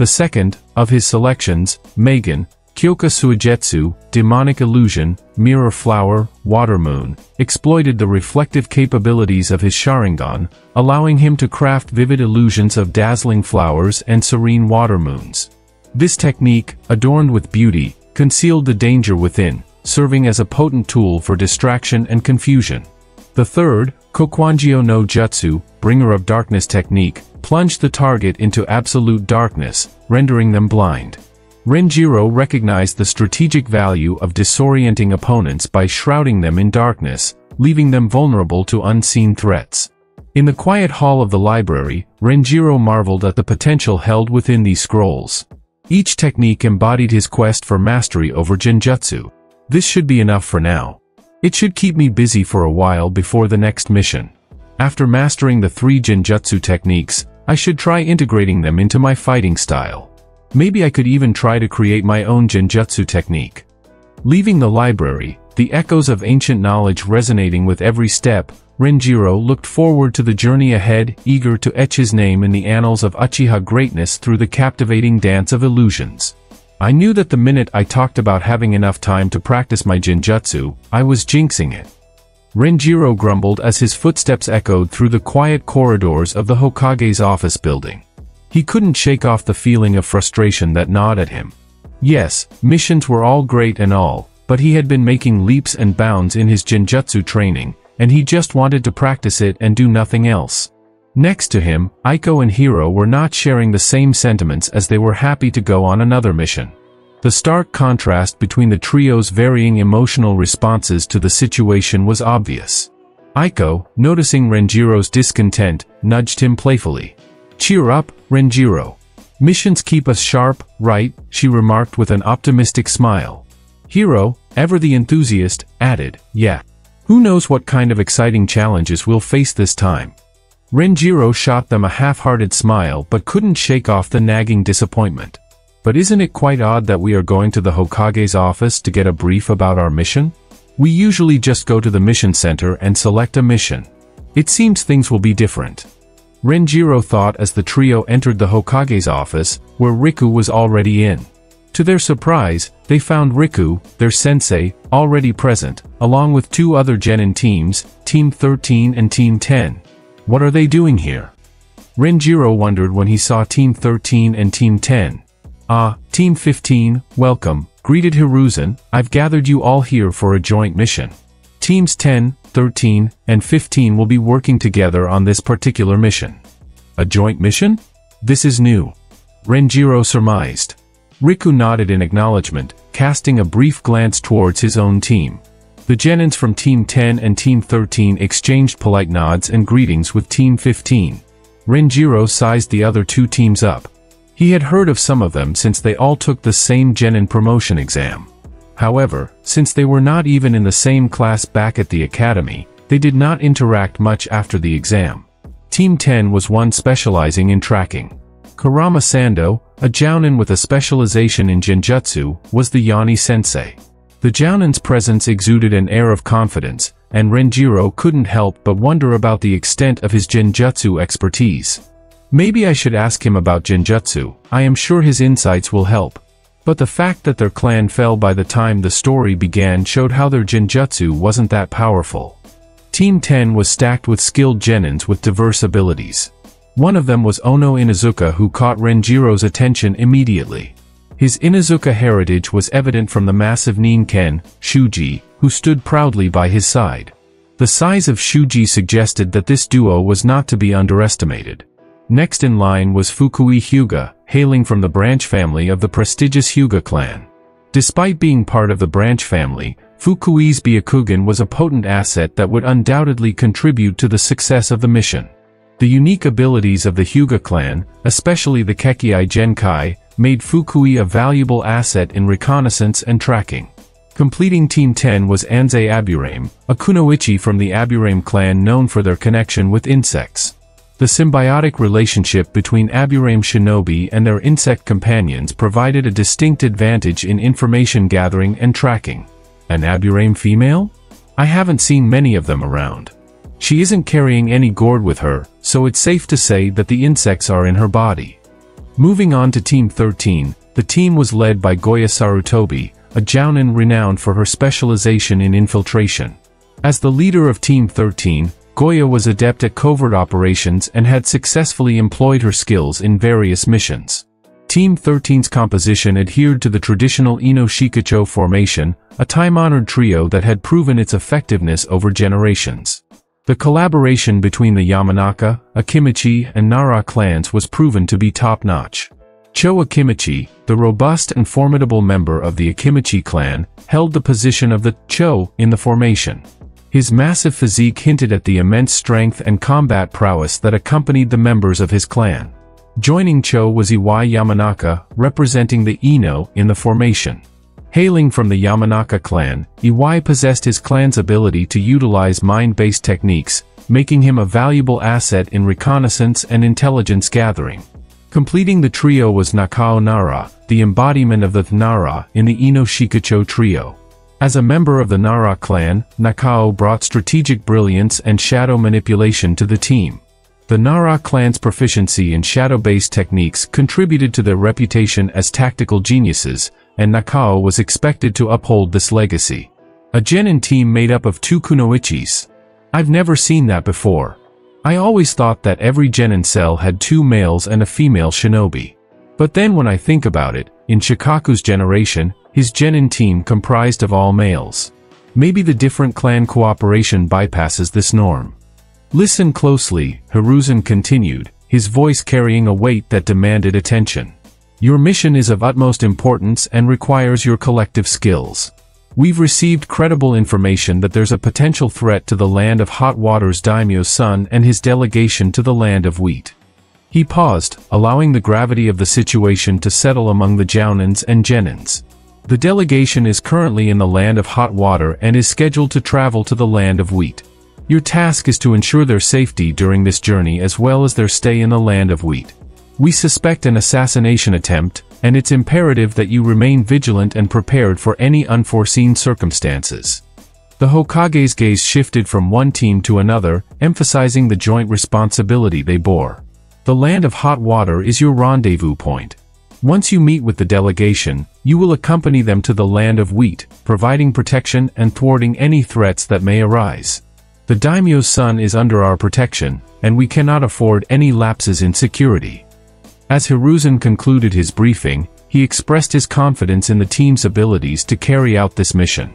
The second, of his selections, Magen, Kyoka Suigetsu, Demonic Illusion, Mirror Flower, Water Moon, exploited the reflective capabilities of his Sharingan, allowing him to craft vivid illusions of dazzling flowers and serene water moons. This technique, adorned with beauty, concealed the danger within, serving as a potent tool for distraction and confusion. The third, Kokuangyo no Jutsu, Bringer of Darkness technique, plunged the target into absolute darkness, rendering them blind. Renjiro recognized the strategic value of disorienting opponents by shrouding them in darkness, leaving them vulnerable to unseen threats. In the quiet hall of the library, Renjiro marveled at the potential held within these scrolls. Each technique embodied his quest for mastery over genjutsu. This should be enough for now. It should keep me busy for a while before the next mission. After mastering the three genjutsu techniques, I should try integrating them into my fighting style. Maybe I could even try to create my own genjutsu technique. Leaving the library, the echoes of ancient knowledge resonating with every step, Renjiro looked forward to the journey ahead, eager to etch his name in the annals of Uchiha greatness through the captivating dance of illusions. I knew that the minute I talked about having enough time to practice my genjutsu, I was jinxing it. Renjiro grumbled as his footsteps echoed through the quiet corridors of the Hokage's office building. He couldn't shake off the feeling of frustration that gnawed at him. Yes, missions were all great and all, but he had been making leaps and bounds in his genjutsu training, and he just wanted to practice it and do nothing else. Next to him, Aiko and Hiro were not sharing the same sentiments as they were happy to go on another mission. The stark contrast between the trio's varying emotional responses to the situation was obvious. Aiko, noticing Renjiro's discontent, nudged him playfully. Cheer up, Renjiro. Missions keep us sharp, right, she remarked with an optimistic smile. Hiro, ever the enthusiast, added, yeah. Who knows what kind of exciting challenges we'll face this time. Renjiro shot them a half-hearted smile but couldn't shake off the nagging disappointment. But isn't it quite odd that we are going to the Hokage's office to get a brief about our mission? We usually just go to the mission center and select a mission. It seems things will be different. Renjiro thought as the trio entered the Hokage's office, where Riku was already in. To their surprise, they found Riku, their sensei, already present, along with two other Genin teams, Team 13 and Team 10. What are they doing here? Renjiro wondered when he saw Team 13 and Team 10. Ah, Team 15, welcome, greeted Hiruzen, I've gathered you all here for a joint mission. Teams 10, 13, and 15 will be working together on this particular mission. A joint mission? This is new. Renjiro surmised. Riku nodded in acknowledgement, casting a brief glance towards his own team. The Genins from Team 10 and Team 13 exchanged polite nods and greetings with Team 15. Renjiro sized the other two teams up. He had heard of some of them since they all took the same Genin promotion exam. However, since they were not even in the same class back at the academy, they did not interact much after the exam. Team 10 was one specializing in tracking. Kurama Sando, a Jounin with a specialization in Genjutsu, was the Yani sensei. The Jounin's presence exuded an air of confidence, and Renjiro couldn't help but wonder about the extent of his Genjutsu expertise. Maybe I should ask him about Genjutsu, I am sure his insights will help. But the fact that their clan fell by the time the story began showed how their genjutsu wasn't that powerful. Team 10 was stacked with skilled genins with diverse abilities. One of them was Ono Inuzuka who caught Renjiro's attention immediately. His Inuzuka heritage was evident from the massive Ninken, Shuji, who stood proudly by his side. The size of Shuji suggested that this duo was not to be underestimated. Next in line was Fukui Hyuga, hailing from the branch family of the prestigious Hyuga clan. Despite being part of the branch family, Fukui's Byakugan was a potent asset that would undoubtedly contribute to the success of the mission. The unique abilities of the Hyuga clan, especially the Kekkei Genkai, made Fukui a valuable asset in reconnaissance and tracking. Completing Team 10 was Anze Aburame, a kunoichi from the Aburame clan known for their connection with insects. The symbiotic relationship between Aburame shinobi and their insect companions provided a distinct advantage in information gathering and tracking. An Aburame female? I haven't seen many of them around. She isn't carrying any gourd with her, so it's safe to say that the insects are in her body. Moving on to Team 13, the team was led by Goya Sarutobi, a Jounin renowned for her specialization in infiltration. As the leader of Team 13, Goya was adept at covert operations and had successfully employed her skills in various missions. Team 13's composition adhered to the traditional Ino Shikacho formation, a time-honored trio that had proven its effectiveness over generations. The collaboration between the Yamanaka, Akimichi, and Nara clans was proven to be top-notch. Cho Akimichi, the robust and formidable member of the Akimichi clan, held the position of the Cho in the formation. His massive physique hinted at the immense strength and combat prowess that accompanied the members of his clan. Joining Cho was Iwai Yamanaka, representing the Ino in the formation. Hailing from the Yamanaka clan, Iwai possessed his clan's ability to utilize mind-based techniques, making him a valuable asset in reconnaissance and intelligence gathering. Completing the trio was Nakao Nara, the embodiment of the Nara in the Ino Shikacho trio. As a member of the Nara clan, Nakao brought strategic brilliance and shadow manipulation to the team. The Nara clan's proficiency in shadow-based techniques contributed to their reputation as tactical geniuses, and Nakao was expected to uphold this legacy. A genin team made up of two kunoichis. I've never seen that before. I always thought that every Genin cell had two males and a female shinobi. But then when I think about it, in Shikaku's generation, his Genin team comprised of all males. Maybe the different clan cooperation bypasses this norm. Listen closely, Hiruzen continued, his voice carrying a weight that demanded attention. Your mission is of utmost importance and requires your collective skills. We've received credible information that there's a potential threat to the land of hot water's daimyo's son and his delegation to the land of wheat. He paused, allowing the gravity of the situation to settle among the Jounins and Genins. The delegation is currently in the land of hot water and is scheduled to travel to the land of wheat. Your task is to ensure their safety during this journey as well as their stay in the land of wheat. We suspect an assassination attempt, and it's imperative that you remain vigilant and prepared for any unforeseen circumstances. The Hokage's gaze shifted from one team to another, emphasizing the joint responsibility they bore. The land of hot water is your rendezvous point. Once you meet with the delegation, you will accompany them to the land of wheat, providing protection and thwarting any threats that may arise. The daimyo's son is under our protection, and we cannot afford any lapses in security. As Hiruzen concluded his briefing, he expressed his confidence in the team's abilities to carry out this mission.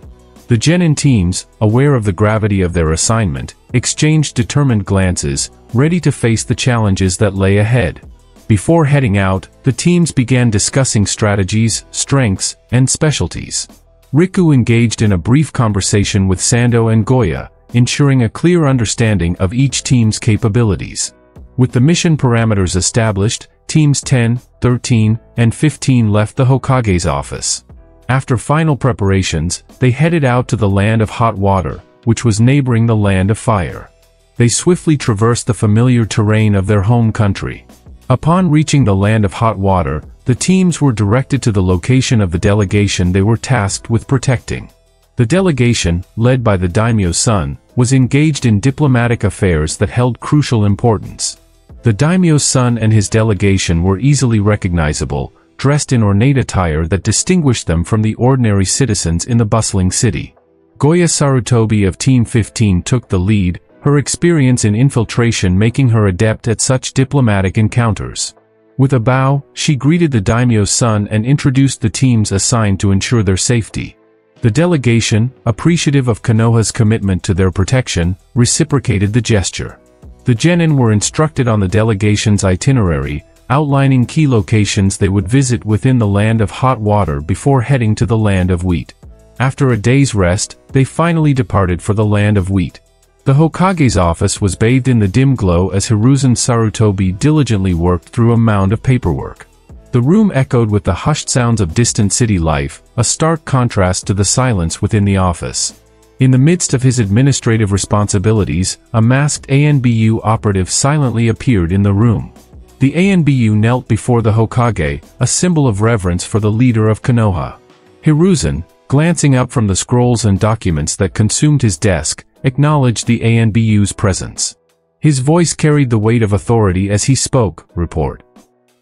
The Genin teams, aware of the gravity of their assignment, exchanged determined glances, ready to face the challenges that lay ahead. Before heading out, the teams began discussing strategies, strengths, and specialties. Riku engaged in a brief conversation with Sando and Goya, ensuring a clear understanding of each team's capabilities. With the mission parameters established, Teams 10, 13, and 15 left the Hokage's office. After final preparations, they headed out to the land of hot water, which was neighboring the land of fire. They swiftly traversed the familiar terrain of their home country. Upon reaching the land of hot water, the teams were directed to the location of the delegation they were tasked with protecting. The delegation, led by the daimyo's son, was engaged in diplomatic affairs that held crucial importance. The daimyo's son and his delegation were easily recognizable, dressed in ornate attire that distinguished them from the ordinary citizens in the bustling city. Goya Sarutobi of Team 15 took the lead, her experience in infiltration making her adept at such diplomatic encounters. With a bow, she greeted the daimyo's son and introduced the teams assigned to ensure their safety. The delegation, appreciative of Konoha's commitment to their protection, reciprocated the gesture. The Genin were instructed on the delegation's itinerary, outlining key locations they would visit within the land of hot water before heading to the land of wheat. After a day's rest, they finally departed for the land of wheat. The Hokage's office was bathed in the dim glow as Hiruzen Sarutobi diligently worked through a mound of paperwork. The room echoed with the hushed sounds of distant city life, a stark contrast to the silence within the office. In the midst of his administrative responsibilities, a masked ANBU operative silently appeared in the room. The ANBU knelt before the Hokage, a symbol of reverence for the leader of Konoha. Hiruzen, glancing up from the scrolls and documents that consumed his desk, acknowledged the ANBU's presence. His voice carried the weight of authority as he spoke, report.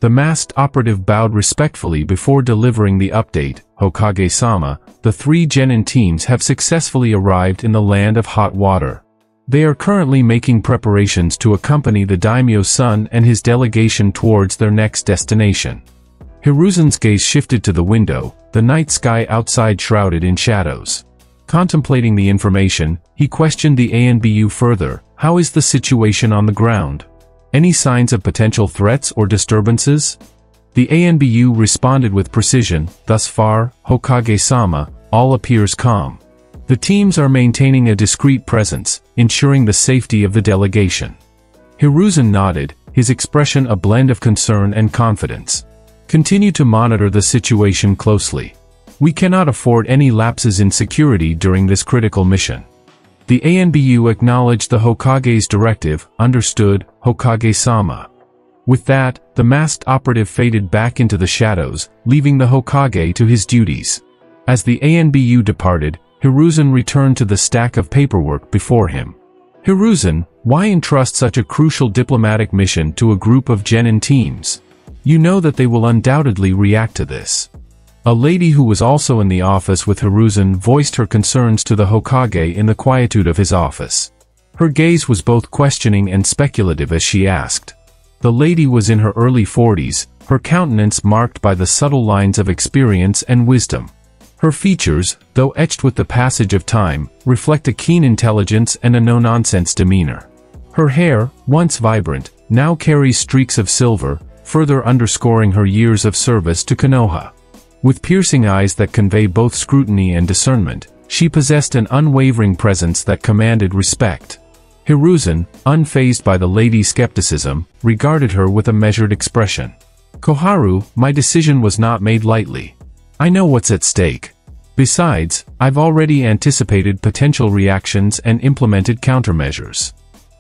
The masked operative bowed respectfully before delivering the update, Hokage-sama, the three Genin teams have successfully arrived in the land of hot water. They are currently making preparations to accompany the daimyo's son and his delegation towards their next destination. Hiruzen's gaze shifted to the window, the night sky outside shrouded in shadows. Contemplating the information, he questioned the ANBU further, how is the situation on the ground? Any signs of potential threats or disturbances? The ANBU responded with precision, thus far, Hokage-sama, all appears calm. The teams are maintaining a discreet presence, ensuring the safety of the delegation. Hiruzen nodded, his expression a blend of concern and confidence. Continue to monitor the situation closely. We cannot afford any lapses in security during this critical mission. The ANBU acknowledged the Hokage's directive, understood, Hokage-sama. With that, the masked operative faded back into the shadows, leaving the Hokage to his duties. As the ANBU departed, Hiruzen returned to the stack of paperwork before him. Hiruzen, why entrust such a crucial diplomatic mission to a group of Genin teams? You know that they will undoubtedly react to this. A lady who was also in the office with Hiruzen voiced her concerns to the Hokage in the quietude of his office. Her gaze was both questioning and speculative as she asked. The lady was in her early 40s, her countenance marked by the subtle lines of experience and wisdom. Her features, though etched with the passage of time, reflect a keen intelligence and a no-nonsense demeanor. Her hair, once vibrant, now carries streaks of silver, further underscoring her years of service to Konoha. With piercing eyes that convey both scrutiny and discernment, she possessed an unwavering presence that commanded respect. Hiruzen, unfazed by the lady's skepticism, regarded her with a measured expression. Koharu, my decision was not made lightly. I know what's at stake. Besides, I've already anticipated potential reactions and implemented countermeasures.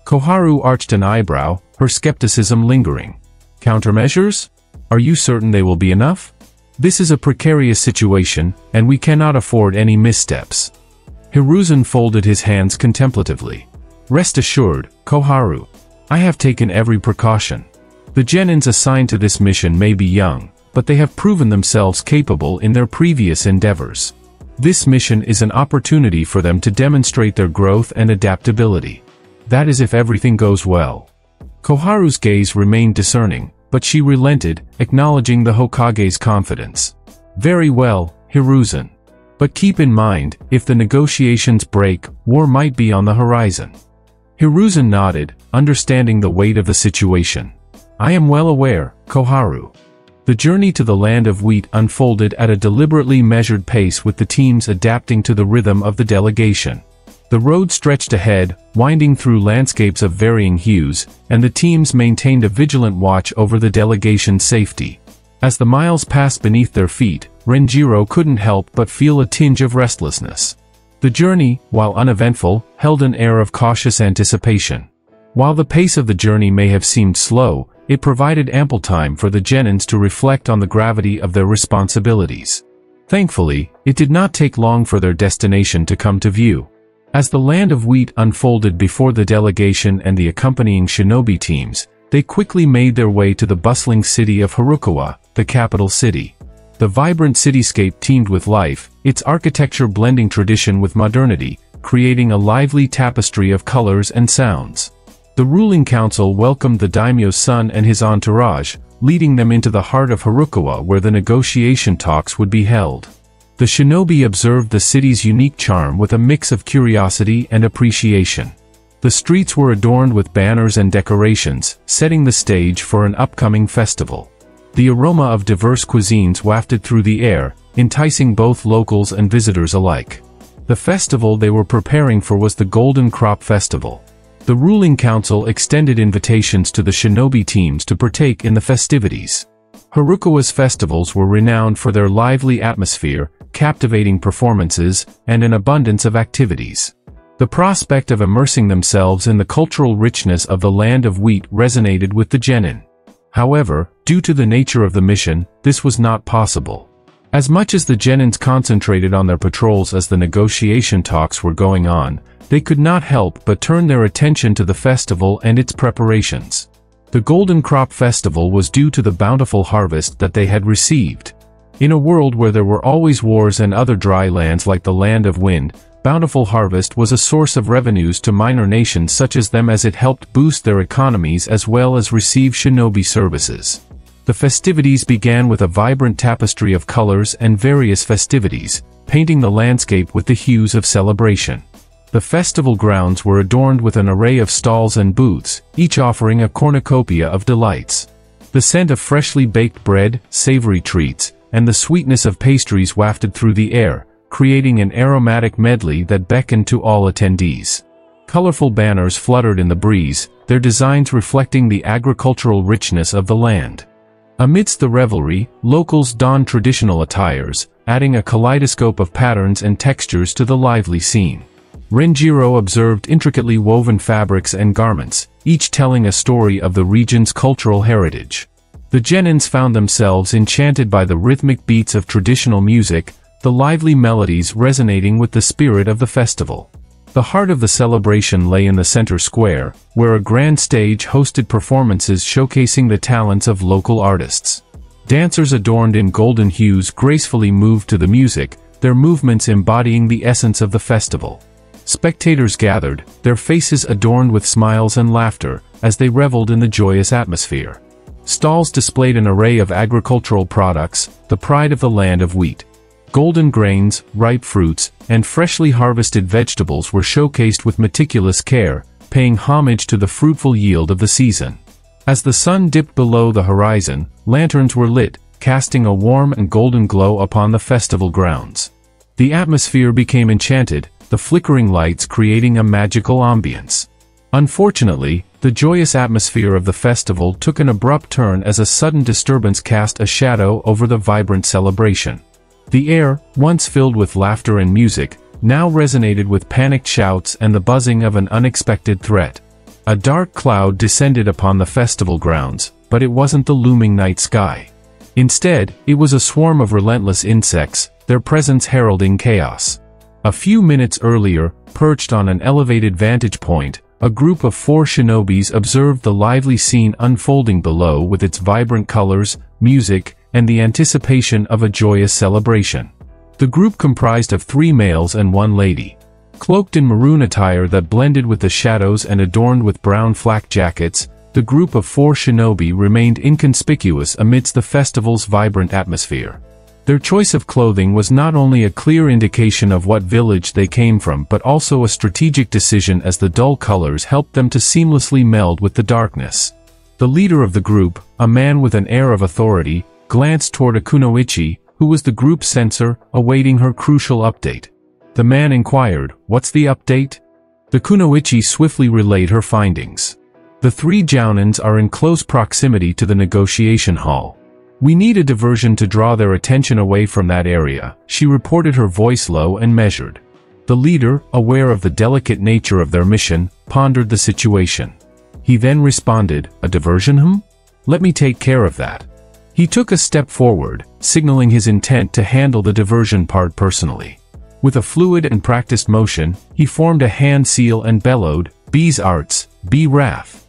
Koharu arched an eyebrow, her skepticism lingering. Countermeasures? Are you certain they will be enough? This is a precarious situation, and we cannot afford any missteps. Hiruzen folded his hands contemplatively. Rest assured, Koharu. I have taken every precaution. The Genins assigned to this mission may be young, but they have proven themselves capable in their previous endeavors. This mission is an opportunity for them to demonstrate their growth and adaptability. That is if everything goes well. Koharu's gaze remained discerning, but she relented, acknowledging the Hokage's confidence. Very well, Hiruzen. But keep in mind, if the negotiations break, war might be on the horizon. Hiruzen nodded, understanding the weight of the situation. I am well aware, Koharu. The journey to the land of wheat unfolded at a deliberately measured pace with the teams adapting to the rhythm of the delegation. The road stretched ahead, winding through landscapes of varying hues, and the teams maintained a vigilant watch over the delegation's safety. As the miles passed beneath their feet, Renjiro couldn't help but feel a tinge of restlessness. The journey, while uneventful, held an air of cautious anticipation. While the pace of the journey may have seemed slow, it provided ample time for the Genins to reflect on the gravity of their responsibilities. Thankfully, it did not take long for their destination to come to view. As the land of wheat unfolded before the delegation and the accompanying shinobi teams, they quickly made their way to the bustling city of Harukawa, the capital city. The vibrant cityscape teemed with life, its architecture blending tradition with modernity, creating a lively tapestry of colors and sounds. The ruling council welcomed the daimyo's son and his entourage, leading them into the heart of Harukawa where the negotiation talks would be held. The shinobi observed the city's unique charm with a mix of curiosity and appreciation. The streets were adorned with banners and decorations, setting the stage for an upcoming festival. The aroma of diverse cuisines wafted through the air, enticing both locals and visitors alike. The festival they were preparing for was the Golden Crop Festival. The ruling council extended invitations to the shinobi teams to partake in the festivities. Harukawa's festivals were renowned for their lively atmosphere, captivating performances, and an abundance of activities. The prospect of immersing themselves in the cultural richness of the land of wheat resonated with the genin. However, due to the nature of the mission, this was not possible. As much as the genins concentrated on their patrols as the negotiation talks were going on, they could not help but turn their attention to the festival and its preparations. The Golden Crop Festival was due to the bountiful harvest that they had received. In a world where there were always wars and other dry lands like the Land of Wind, bountiful harvest was a source of revenues to minor nations such as them as it helped boost their economies as well as receive shinobi services. The festivities began with a vibrant tapestry of colors and various festivities, painting the landscape with the hues of celebration. The festival grounds were adorned with an array of stalls and booths, each offering a cornucopia of delights. The scent of freshly baked bread, savory treats, and the sweetness of pastries wafted through the air, creating an aromatic medley that beckoned to all attendees. Colorful banners fluttered in the breeze, their designs reflecting the agricultural richness of the land. Amidst the revelry, locals donned traditional attires, adding a kaleidoscope of patterns and textures to the lively scene. Renjiro observed intricately woven fabrics and garments, each telling a story of the region's cultural heritage. The Genins found themselves enchanted by the rhythmic beats of traditional music, the lively melodies resonating with the spirit of the festival. The heart of the celebration lay in the center square, where a grand stage hosted performances showcasing the talents of local artists. Dancers adorned in golden hues gracefully moved to the music, their movements embodying the essence of the festival. Spectators gathered, their faces adorned with smiles and laughter, as they reveled in the joyous atmosphere. Stalls displayed an array of agricultural products, the pride of the land of wheat. Golden grains, ripe fruits, and freshly harvested vegetables were showcased with meticulous care, paying homage to the fruitful yield of the season. As the sun dipped below the horizon, lanterns were lit, casting a warm and golden glow upon the festival grounds. The atmosphere became enchanted, the flickering lights creating a magical ambience. Unfortunately, the joyous atmosphere of the festival took an abrupt turn as a sudden disturbance cast a shadow over the vibrant celebration. The air, once filled with laughter and music, now resonated with panicked shouts and the buzzing of an unexpected threat. A dark cloud descended upon the festival grounds, but it wasn't the looming night sky. Instead, it was a swarm of relentless insects, their presence heralding chaos. A few minutes earlier, perched on an elevated vantage point, a group of four shinobis observed the lively scene unfolding below with its vibrant colors, music, and the anticipation of a joyous celebration. The group comprised of three males and one lady. Cloaked in maroon attire that blended with the shadows and adorned with brown flak jackets, the group of four shinobi remained inconspicuous amidst the festival's vibrant atmosphere. Their choice of clothing was not only a clear indication of what village they came from but also a strategic decision as the dull colors helped them to seamlessly meld with the darkness. The leader of the group, a man with an air of authority, glanced toward a kunoichi, who was the group sensor, awaiting her crucial update. The man inquired, what's the update? The Kunoichi swiftly relayed her findings. The three Jounins are in close proximity to the negotiation hall. We need a diversion to draw their attention away from that area, she reported her voice low and measured. The leader, aware of the delicate nature of their mission, pondered the situation. He then responded, a diversion hmm? Let me take care of that. He took a step forward, signaling his intent to handle the diversion part personally. With a fluid and practiced motion, he formed a hand seal and bellowed, Bees Arts, Be Wrath.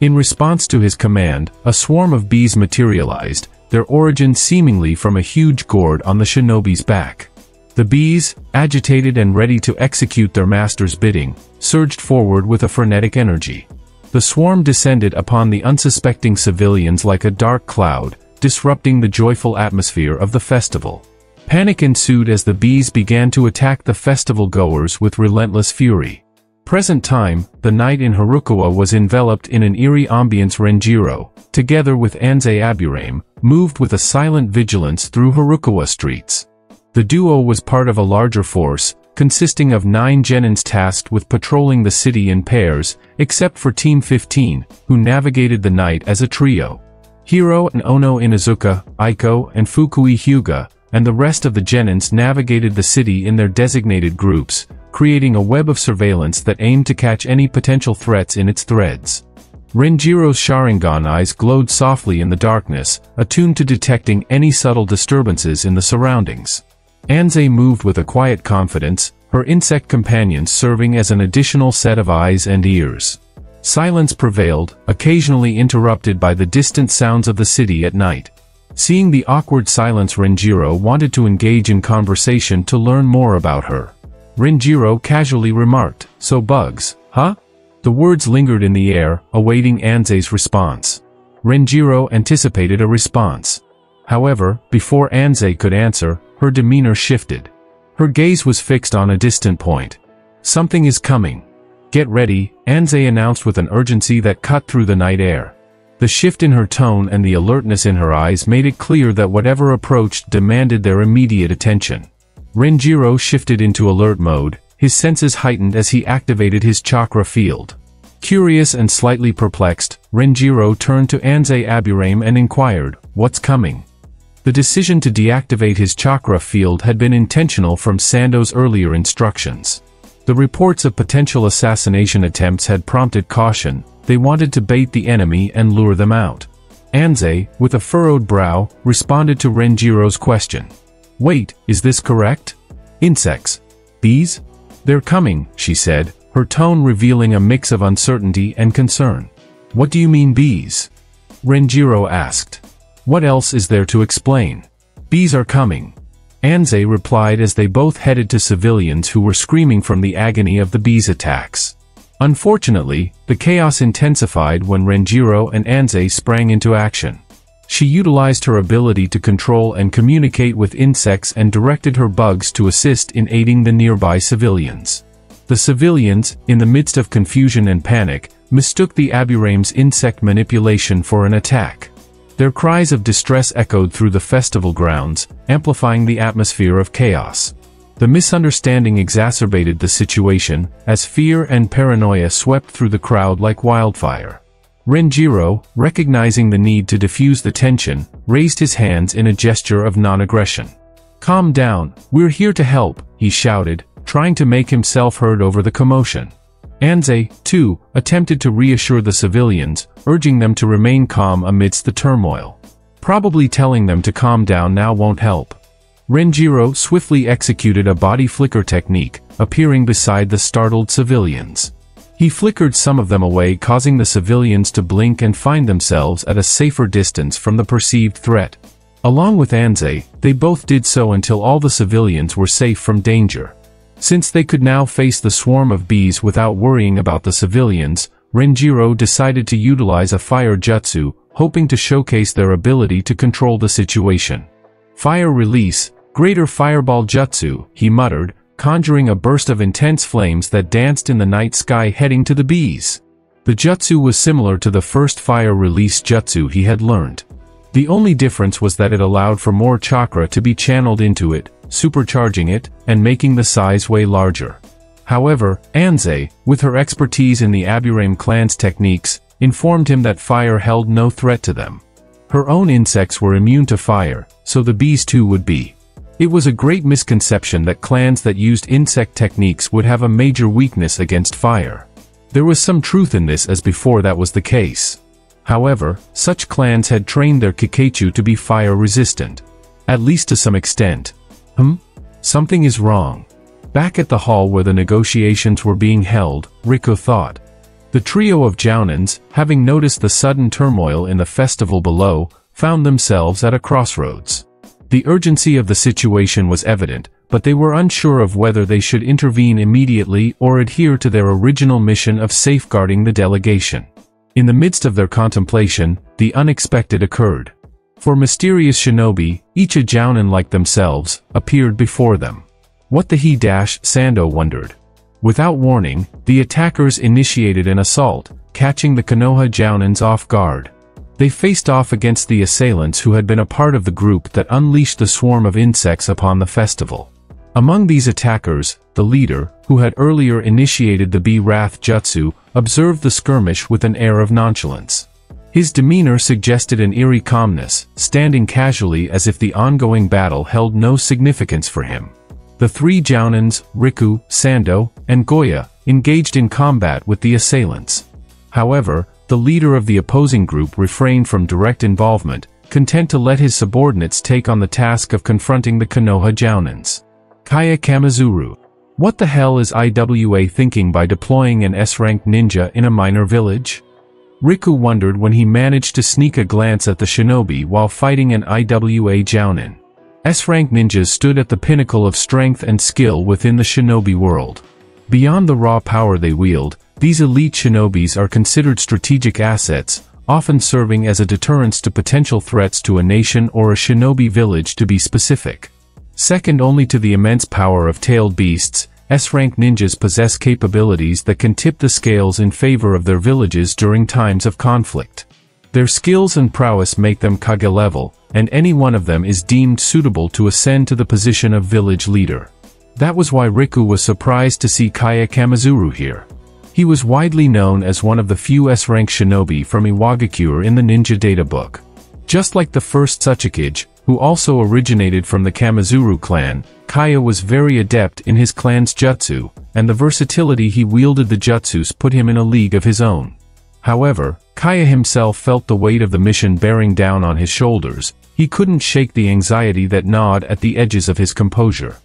In response to his command, a swarm of bees materialized, their origin seemingly from a huge gourd on the shinobi's back. The bees, agitated and ready to execute their master's bidding, surged forward with a frenetic energy. The swarm descended upon the unsuspecting civilians like a dark cloud, disrupting the joyful atmosphere of the festival. Panic ensued as the bees began to attack the festival goers with relentless fury. Present time, the night in Harukawa was enveloped in an eerie ambience Renjiro, together with Anze Aburame, moved with a silent vigilance through Harukawa streets. The duo was part of a larger force, consisting of nine genins tasked with patrolling the city in pairs, except for Team 15, who navigated the night as a trio. Hiro and Ono Inuzuka, Aiko and Fukui Hyuga, and the rest of the genins navigated the city in their designated groups, creating a web of surveillance that aimed to catch any potential threats in its threads. Renjiro's Sharingan eyes glowed softly in the darkness, attuned to detecting any subtle disturbances in the surroundings. Anze moved with a quiet confidence, her insect companions serving as an additional set of eyes and ears. Silence prevailed, occasionally interrupted by the distant sounds of the city at night. Seeing the awkward silence Renjiro wanted to engage in conversation to learn more about her. Renjiro casually remarked, so bugs, huh? The words lingered in the air, awaiting Anze's response. Renjiro anticipated a response. However, before Anze could answer, her demeanor shifted. Her gaze was fixed on a distant point. Something is coming. Get ready, Anze announced with an urgency that cut through the night air. The shift in her tone and the alertness in her eyes made it clear that whatever approached demanded their immediate attention. Renjiro shifted into alert mode, his senses heightened as he activated his chakra field. Curious and slightly perplexed, Renjiro turned to Anze Aburame and inquired, what's coming? The decision to deactivate his chakra field had been intentional from Sando's earlier instructions. The reports of potential assassination attempts had prompted caution, they wanted to bait the enemy and lure them out. Anze, with a furrowed brow, responded to Renjiro's question. Wait, is this correct? Insects. Bees? They're coming, she said, her tone revealing a mix of uncertainty and concern. What do you mean bees? Renjiro asked. What else is there to explain? Bees are coming. Anze replied as they both headed to civilians who were screaming from the agony of the bees' attacks. Unfortunately, the chaos intensified when Renjiro and Anze sprang into action. She utilized her ability to control and communicate with insects and directed her bugs to assist in aiding the nearby civilians. The civilians, in the midst of confusion and panic, mistook the Aburame's insect manipulation for an attack. Their cries of distress echoed through the festival grounds, amplifying the atmosphere of chaos. The misunderstanding exacerbated the situation, as fear and paranoia swept through the crowd like wildfire. Renjiro, recognizing the need to diffuse the tension, raised his hands in a gesture of non-aggression. Calm down, we're here to help, he shouted, trying to make himself heard over the commotion. Anze, too, attempted to reassure the civilians, urging them to remain calm amidst the turmoil. Probably telling them to calm down now won't help. Renjiro swiftly executed a body flicker technique, appearing beside the startled civilians. He flickered some of them away causing the civilians to blink and find themselves at a safer distance from the perceived threat. Along with Anze, they both did so until all the civilians were safe from danger. Since they could now face the swarm of bees without worrying about the civilians, Renjiro decided to utilize a fire jutsu, hoping to showcase their ability to control the situation. Fire release, greater fireball jutsu, he muttered, conjuring a burst of intense flames that danced in the night sky heading to the bees. The jutsu was similar to the first fire release jutsu he had learned. The only difference was that it allowed for more chakra to be channeled into it, supercharging it, and making the size way larger. However, Anze, with her expertise in the Aburame clan's techniques, informed him that fire held no threat to them. Her own insects were immune to fire, so the bees too would be. It was a great misconception that clans that used insect techniques would have a major weakness against fire. There was some truth in this as before that was the case. However, such clans had trained their Kikaichu to be fire-resistant. At least to some extent. Hmm? Something is wrong. Back at the hall where the negotiations were being held, Riku thought. The trio of Jounins, having noticed the sudden turmoil in the festival below, found themselves at a crossroads. The urgency of the situation was evident, but they were unsure of whether they should intervene immediately or adhere to their original mission of safeguarding the delegation. In the midst of their contemplation, the unexpected occurred. For mysterious shinobi, each a jounin like themselves, appeared before them. What the he dash Sando wondered. Without warning, the attackers initiated an assault, catching the Konoha Jounins off guard. They faced off against the assailants who had been a part of the group that unleashed the swarm of insects upon the festival. Among these attackers, the leader, who had earlier initiated the Bee Wrath Jutsu, observed the skirmish with an air of nonchalance. His demeanor suggested an eerie calmness, standing casually as if the ongoing battle held no significance for him. The three Jounins, Riku, Sando, and Goya, engaged in combat with the assailants. However, the leader of the opposing group refrained from direct involvement, content to let his subordinates take on the task of confronting the Konoha Jounins. Kaya Kamizuru. What the hell is IWA thinking by deploying an S-rank ninja in a minor village? Riku wondered when he managed to sneak a glance at the shinobi while fighting an IWA Jounin. S-rank ninjas stood at the pinnacle of strength and skill within the shinobi world. Beyond the raw power they wield, these elite shinobis are considered strategic assets, often serving as a deterrence to potential threats to a nation or a shinobi village to be specific. Second only to the immense power of tailed beasts, S-rank ninjas possess capabilities that can tip the scales in favor of their villages during times of conflict. Their skills and prowess make them Kage level, and any one of them is deemed suitable to ascend to the position of village leader. That was why Riku was surprised to see Kaya Kamizuru here. He was widely known as one of the few S-rank shinobi from Iwagakure in the Ninja Data book. Just like the first Tsuchikage, who also originated from the Kamizuru clan, Kaya was very adept in his clan's jutsu, and the versatility he wielded the jutsus put him in a league of his own. However, Kaya himself felt the weight of the mission bearing down on his shoulders, he couldn't shake the anxiety that gnawed at the edges of his composure.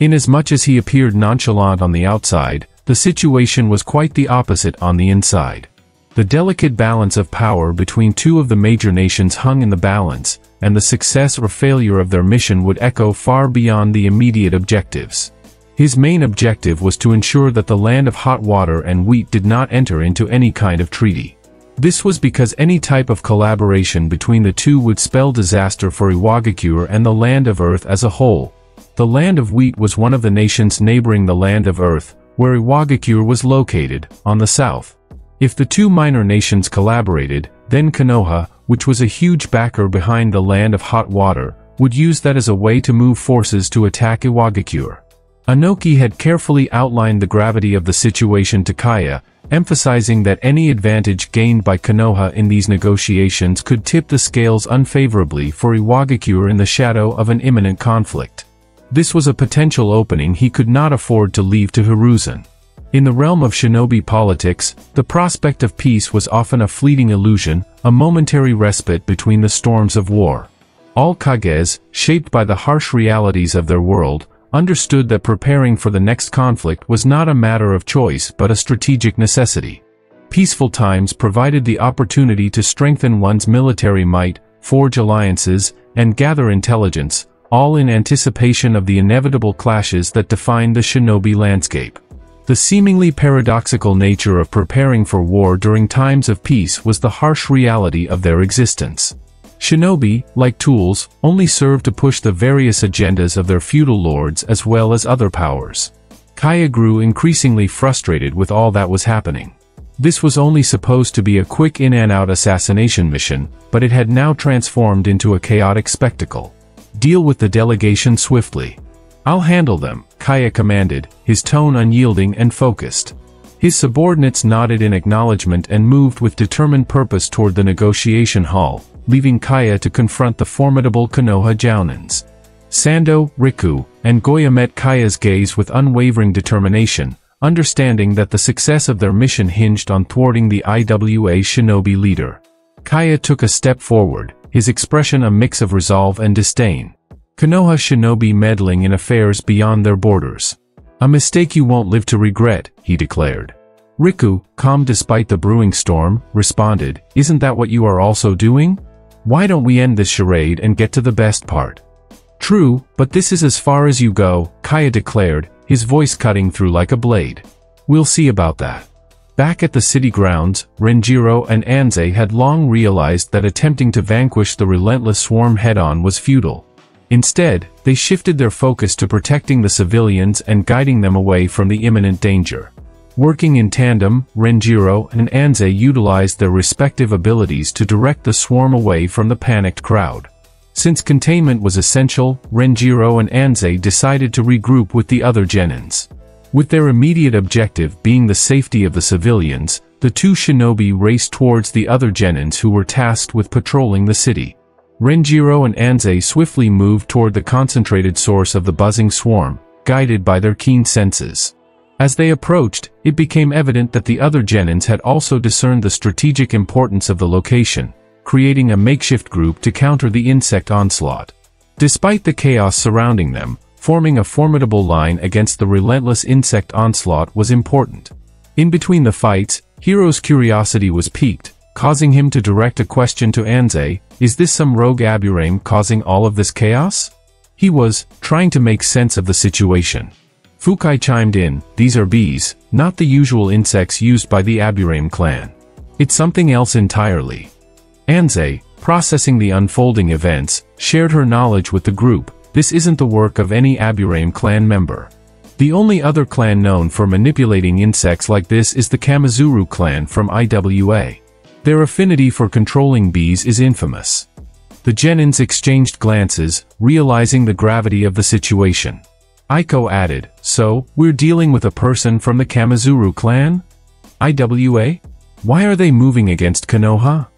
Inasmuch as he appeared nonchalant on the outside, the situation was quite the opposite on the inside. The delicate balance of power between two of the major nations hung in the balance, and the success or failure of their mission would echo far beyond the immediate objectives. His main objective was to ensure that the land of hot water and wheat did not enter into any kind of treaty. This was because any type of collaboration between the two would spell disaster for Iwagakure and the land of Earth as a whole. The land of wheat was one of the nations neighboring the land of Earth, where Iwagakure was located, on the south. If the two minor nations collaborated, then Konoha, which was a huge backer behind the land of hot water, would use that as a way to move forces to attack Iwagakure. Onoki had carefully outlined the gravity of the situation to Kaya, emphasizing that any advantage gained by Konoha in these negotiations could tip the scales unfavorably for Iwagakure in the shadow of an imminent conflict. This was a potential opening he could not afford to leave to Hiruzen. In the realm of shinobi politics, the prospect of peace was often a fleeting illusion, a momentary respite between the storms of war. All Kages, shaped by the harsh realities of their world, understood that preparing for the next conflict was not a matter of choice but a strategic necessity. Peaceful times provided the opportunity to strengthen one's military might, forge alliances, and gather intelligence, all in anticipation of the inevitable clashes that defined the shinobi landscape. The seemingly paradoxical nature of preparing for war during times of peace was the harsh reality of their existence. Shinobi, like tools, only served to push the various agendas of their feudal lords as well as other powers. Kaya grew increasingly frustrated with all that was happening. This was only supposed to be a quick in-and-out assassination mission, but it had now transformed into a chaotic spectacle. Deal with the delegation swiftly. I'll handle them, Kaya commanded, his tone unyielding and focused. His subordinates nodded in acknowledgement and moved with determined purpose toward the negotiation hall, leaving Kaya to confront the formidable Konoha Jounins. Sando, Riku, and Goya met Kaya's gaze with unwavering determination, understanding that the success of their mission hinged on thwarting the IWA shinobi leader. Kaya took a step forward, his expression a mix of resolve and disdain. Konoha shinobi meddling in affairs beyond their borders. A mistake you won't live to regret, he declared. Riku, calm despite the brewing storm, responded, Isn't that what you are also doing? Why don't we end this charade and get to the best part? True, but this is as far as you go, Kaya declared, his voice cutting through like a blade. We'll see about that. Back at the city grounds, Renjiro and Anze had long realized that attempting to vanquish the relentless swarm head-on was futile. Instead, they shifted their focus to protecting the civilians and guiding them away from the imminent danger. Working in tandem, Renjiro and Anze utilized their respective abilities to direct the swarm away from the panicked crowd. Since containment was essential, Renjiro and Anze decided to regroup with the other Genins. With their immediate objective being the safety of the civilians, the two shinobi raced towards the other Genins who were tasked with patrolling the city. Renjiro and Anze swiftly moved toward the concentrated source of the buzzing swarm, guided by their keen senses. As they approached, it became evident that the other Genins had also discerned the strategic importance of the location, creating a makeshift group to counter the insect onslaught. Despite the chaos surrounding them, forming a formidable line against the relentless insect onslaught was important. In between the fights, Hiro's curiosity was piqued, causing him to direct a question to Anze, is this some rogue Aburame causing all of this chaos? He was, trying to make sense of the situation. Fukai chimed in, these are bees, not the usual insects used by the Aburame clan. It's something else entirely. Anze, processing the unfolding events, shared her knowledge with the group, this isn't the work of any Aburame clan member. The only other clan known for manipulating insects like this is the Kamizuru clan from IWA. Their affinity for controlling bees is infamous. The Genins exchanged glances, realizing the gravity of the situation. Aiko added, so, we're dealing with a person from the Kamizuru clan? IWA? Why are they moving against Konoha?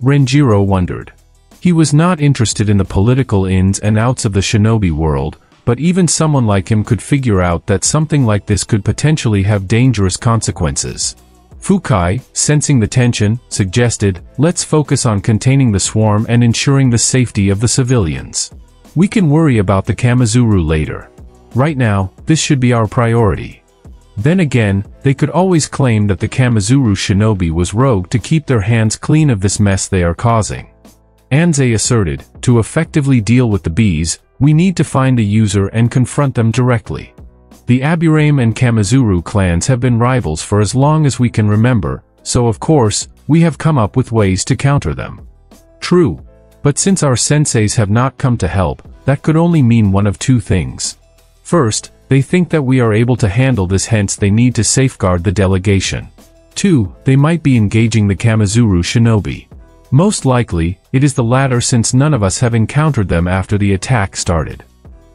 Renjiro wondered. He was not interested in the political ins and outs of the shinobi world, but even someone like him could figure out that something like this could potentially have dangerous consequences. Fukai, sensing the tension, suggested, let's focus on containing the swarm and ensuring the safety of the civilians. We can worry about the Kamizuru later. Right now, this should be our priority. Then again, they could always claim that the Kamizuru shinobi was rogue to keep their hands clean of this mess they are causing. Anze asserted, to effectively deal with the bees, we need to find the user and confront them directly. The Aburame and Kamizuru clans have been rivals for as long as we can remember, so of course, we have come up with ways to counter them. True. But since our senseis have not come to help, that could only mean one of two things. First, they think that we are able to handle this hence they need to safeguard the delegation. Two, they might be engaging the Kamizuru shinobi. Most likely, it is the latter since none of us have encountered them after the attack started.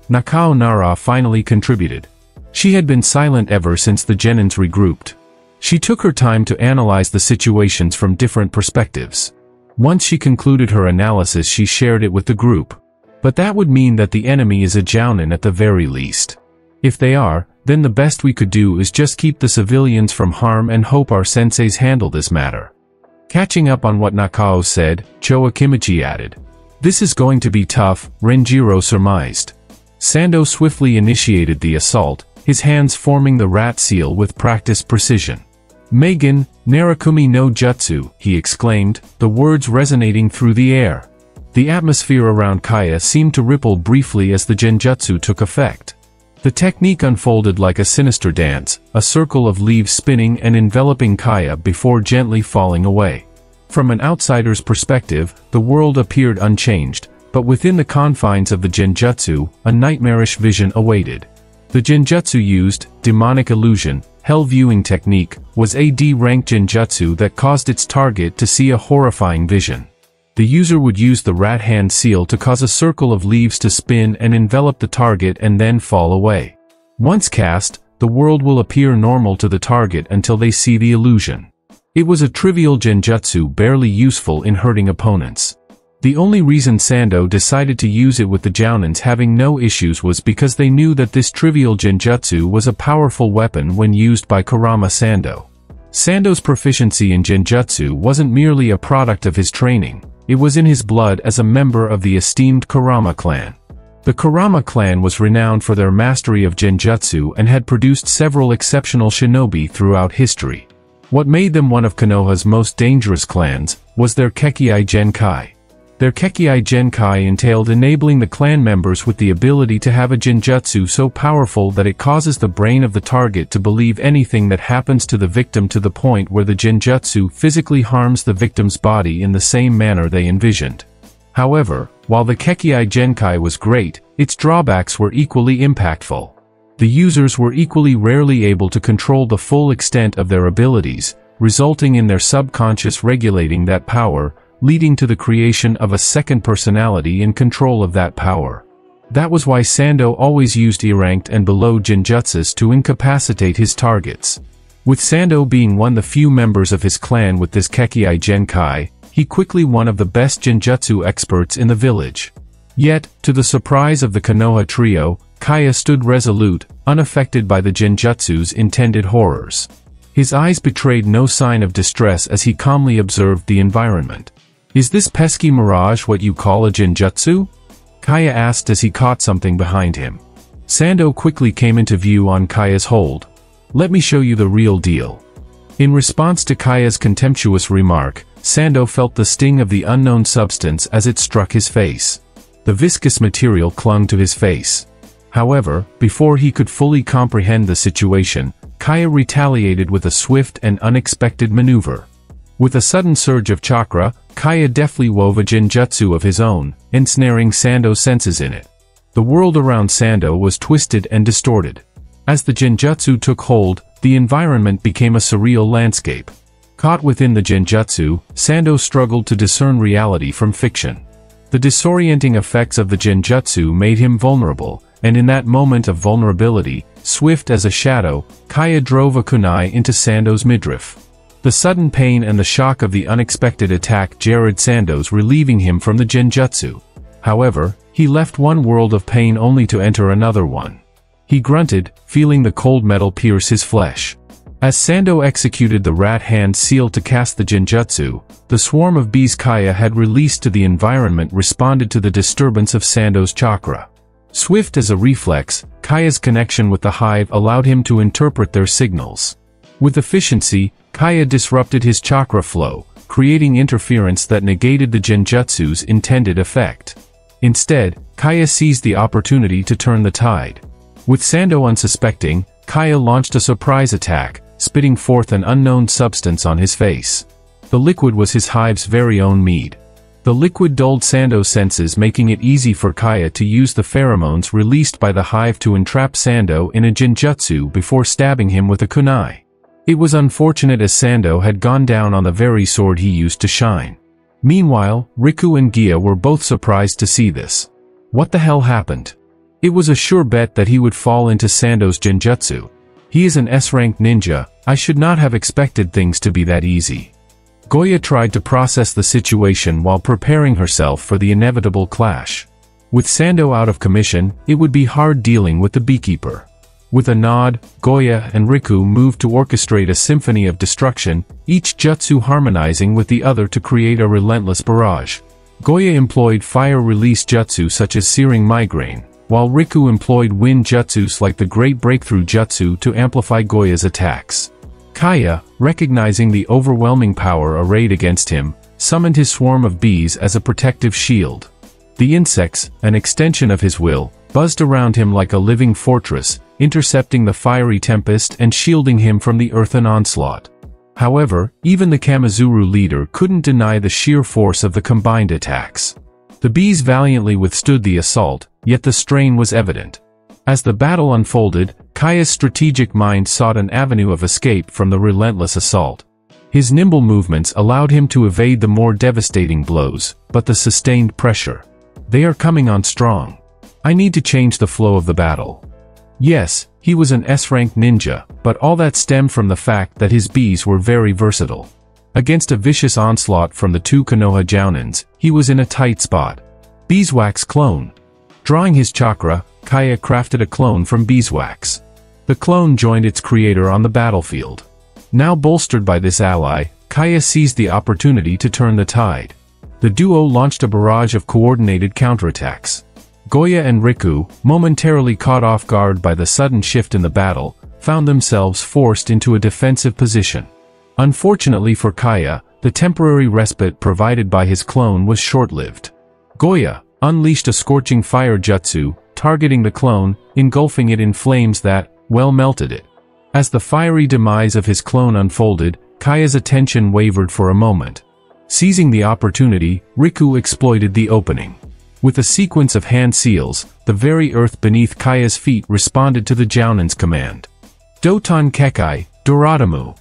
Nakao Nara finally contributed. She had been silent ever since the Genins regrouped. She took her time to analyze the situations from different perspectives. Once she concluded her analysis she shared it with the group. But that would mean that the enemy is a Jounin at the very least. If they are, then the best we could do is just keep the civilians from harm and hope our senseis handle this matter. Catching up on what Nakao said, Cho Akimichi added. This is going to be tough, Renjiro surmised. Sando swiftly initiated the assault, his hands forming the rat seal with practiced precision. Magen, Narakumi no Jutsu, he exclaimed, the words resonating through the air. The atmosphere around Kaya seemed to ripple briefly as the genjutsu took effect. The technique unfolded like a sinister dance, a circle of leaves spinning and enveloping Kaya before gently falling away. From an outsider's perspective, the world appeared unchanged, but within the confines of the genjutsu, a nightmarish vision awaited. The genjutsu used, demonic illusion, hell viewing technique, was a D-rank genjutsu that caused its target to see a horrifying vision. The user would use the rat hand seal to cause a circle of leaves to spin and envelop the target and then fall away. Once cast, the world will appear normal to the target until they see the illusion. It was a trivial genjutsu barely useful in hurting opponents. The only reason Sando decided to use it with the Jounins having no issues was because they knew that this trivial genjutsu was a powerful weapon when used by Kurama Sando. Sando's proficiency in genjutsu wasn't merely a product of his training, it was in his blood as a member of the esteemed Kurama clan. The Kurama clan was renowned for their mastery of genjutsu and had produced several exceptional shinobi throughout history. What made them one of Konoha's most dangerous clans was their Kekkei Genkai. Their Kekkei Genkai entailed enabling the clan members with the ability to have a genjutsu so powerful that it causes the brain of the target to believe anything that happens to the victim to the point where the genjutsu physically harms the victim's body in the same manner they envisioned. However, while the Kekkei Genkai was great, its drawbacks were equally impactful. The users were equally rarely able to control the full extent of their abilities, resulting in their subconscious regulating that power, leading to the creation of a second personality in control of that power. That was why Sando always used E-ranked and below Genjutsus to incapacitate his targets. With Sando being one of the few members of his clan with this Kekkei Genkai, he quickly one of the best Genjutsu experts in the village. Yet, to the surprise of the Konoha trio, Kaya stood resolute, unaffected by the Genjutsu's intended horrors. His eyes betrayed no sign of distress as he calmly observed the environment. Is this pesky mirage what you call a Genjutsu? Kaya asked as he caught something behind him. Sando quickly came into view on Kaya's hold. Let me show you the real deal. In response to Kaya's contemptuous remark, Sando felt the sting of the unknown substance as it struck his face. The viscous material clung to his face. However, before he could fully comprehend the situation, Kaya retaliated with a swift and unexpected maneuver. With a sudden surge of chakra, Kaya deftly wove a genjutsu of his own, ensnaring Sando's senses in it. The world around Sando was twisted and distorted. As the genjutsu took hold, the environment became a surreal landscape. Caught within the genjutsu, Sando struggled to discern reality from fiction. The disorienting effects of the genjutsu made him vulnerable, and in that moment of vulnerability, swift as a shadow, Kaya drove a kunai into Sando's midriff. The sudden pain and the shock of the unexpected attack jarred Sando's relieving him from the genjutsu. However, he left one world of pain only to enter another one. He grunted, feeling the cold metal pierce his flesh. As Sando executed the rat hand seal to cast the genjutsu, the swarm of bees Kaya had released to the environment responded to the disturbance of Sando's chakra. Swift as a reflex, Kaya's connection with the hive allowed him to interpret their signals. With efficiency, Kaya disrupted his chakra flow, creating interference that negated the genjutsu's intended effect. Instead, Kaya seized the opportunity to turn the tide. With Sando unsuspecting, Kaya launched a surprise attack, spitting forth an unknown substance on his face. The liquid was his hive's very own mead. The liquid dulled Sando's senses making it easy for Kaya to use the pheromones released by the hive to entrap Sando in a genjutsu before stabbing him with a kunai. It was unfortunate as Sando had gone down on the very sword he used to shine. Meanwhile, Riku and Goya were both surprised to see this. What the hell happened? It was a sure bet that he would fall into Sando's genjutsu. He is an S-rank ninja, I should not have expected things to be that easy. Goya tried to process the situation while preparing herself for the inevitable clash. With Sando out of commission, it would be hard dealing with the beekeeper. With a nod, Goya and Riku moved to orchestrate a symphony of destruction, each jutsu harmonizing with the other to create a relentless barrage. Goya employed fire-release jutsu such as Searing Migraine, while Riku employed wind jutsus like the Great Breakthrough Jutsu to amplify Goya's attacks. Kaya, recognizing the overwhelming power arrayed against him, summoned his swarm of bees as a protective shield. The insects, an extension of his will, buzzed around him like a living fortress, intercepting the fiery tempest and shielding him from the earthen onslaught. However, even the Kamizuru leader couldn't deny the sheer force of the combined attacks. The bees valiantly withstood the assault, yet the strain was evident. As the battle unfolded, Kaya's strategic mind sought an avenue of escape from the relentless assault. His nimble movements allowed him to evade the more devastating blows, but the sustained pressure. They are coming on strong. I need to change the flow of the battle. Yes, he was an S-rank ninja, but all that stemmed from the fact that his bees were very versatile. Against a vicious onslaught from the two Konoha Jounins, he was in a tight spot. Beeswax clone. Drawing his chakra, Kaya crafted a clone from beeswax. The clone joined its creator on the battlefield. Now bolstered by this ally, Kaya seized the opportunity to turn the tide. The duo launched a barrage of coordinated counterattacks. Goya and Riku, momentarily caught off guard by the sudden shift in the battle, found themselves forced into a defensive position. Unfortunately for Kaya, the temporary respite provided by his clone was short-lived. Goya unleashed a scorching fire jutsu, targeting the clone, engulfing it in flames that, well melted it. As the fiery demise of his clone unfolded, Kaya's attention wavered for a moment. Seizing the opportunity, Riku exploited the opening. With a sequence of hand seals, the very earth beneath Kaya's feet responded to the Jounin's command. Doton Kekkai, Doradamu.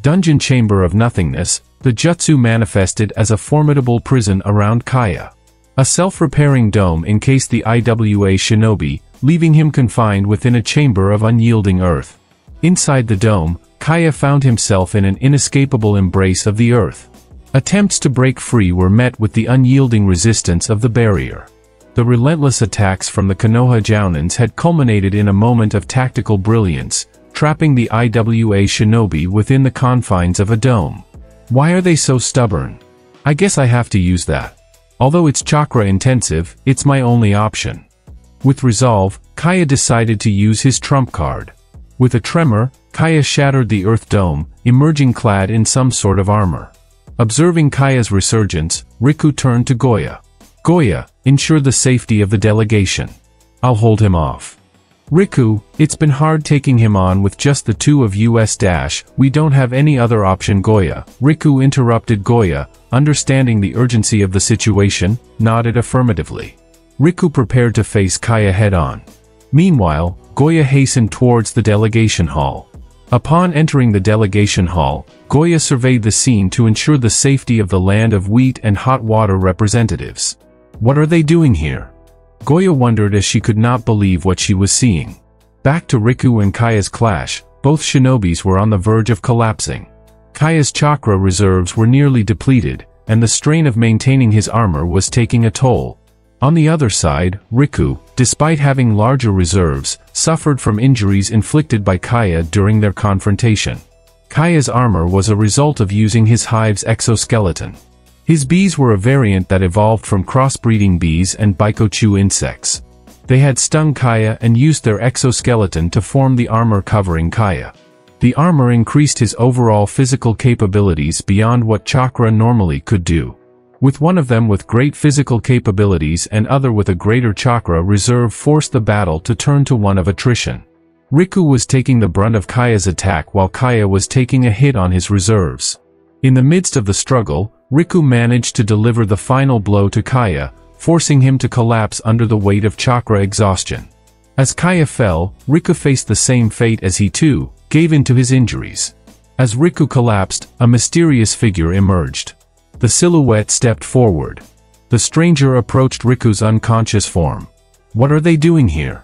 Dungeon Chamber of Nothingness, the Jutsu manifested as a formidable prison around Kaya. A self-repairing dome encased the IWA shinobi, leaving him confined within a chamber of unyielding earth. Inside the dome, Kaya found himself in an inescapable embrace of the earth. Attempts to break free were met with the unyielding resistance of the barrier. The relentless attacks from the Jounins had culminated in a moment of tactical brilliance, trapping the IWA shinobi within the confines of a dome. Why are they so stubborn? I guess I have to use that. Although it's chakra intensive, it's my only option. With resolve, Kaya decided to use his trump card. With a tremor, Kaya shattered the earth dome, emerging clad in some sort of armor. Observing Kaya's resurgence, Riku turned to Goya. Goya, ensure the safety of the delegation. I'll hold him off. Riku, it's been hard taking him on with just the two of us dash, we don't have any other option Goya. Riku interrupted Goya, understanding the urgency of the situation, nodded affirmatively. Riku prepared to face Kaya head-on. Meanwhile, Goya hastened towards the delegation hall. Upon entering the delegation hall, Goya surveyed the scene to ensure the safety of the land of wheat and hot water representatives. What are they doing here? Goya wondered as she could not believe what she was seeing. Back to Riku and Kaya's clash, both shinobis were on the verge of collapsing. Kaya's chakra reserves were nearly depleted, and the strain of maintaining his armor was taking a toll. On the other side, Riku, despite having larger reserves, suffered from injuries inflicted by Kaya during their confrontation. Kaya's armor was a result of using his hive's exoskeleton. His bees were a variant that evolved from crossbreeding bees and Baikochu insects. They had stung Kaya and used their exoskeleton to form the armor covering Kaya. The armor increased his overall physical capabilities beyond what chakra normally could do with one of them with great physical capabilities and other with a greater chakra reserve forced the battle to turn to one of attrition. Riku was taking the brunt of Kaya's attack while Kaya was taking a hit on his reserves. In the midst of the struggle, Riku managed to deliver the final blow to Kaya, forcing him to collapse under the weight of chakra exhaustion. As Kaya fell, Riku faced the same fate as he too, gave in to his injuries. As Riku collapsed, a mysterious figure emerged. The silhouette stepped forward. The stranger approached Riku's unconscious form. What are they doing here?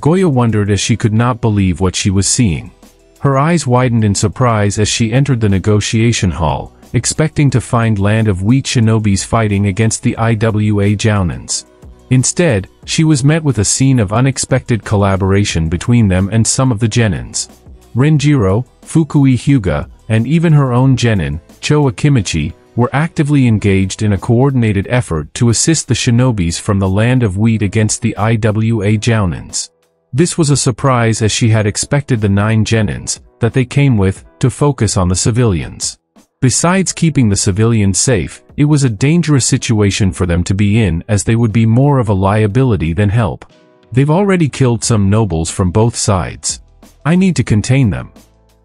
Goya wondered as she could not believe what she was seeing. Her eyes widened in surprise as she entered the negotiation hall, expecting to find land of wheat shinobis fighting against the IWA Jounins. Instead, she was met with a scene of unexpected collaboration between them and some of the Genins. Renjiro, Fukui Hyuga, and even her own Genin, Cho Akimichi, were actively engaged in a coordinated effort to assist the shinobis from the land of wheat against the IWA Jounins. This was a surprise as she had expected the nine Genins, that they came with, to focus on the civilians. Besides keeping the civilians safe, it was a dangerous situation for them to be in as they would be more of a liability than help. They've already killed some nobles from both sides. I need to contain them.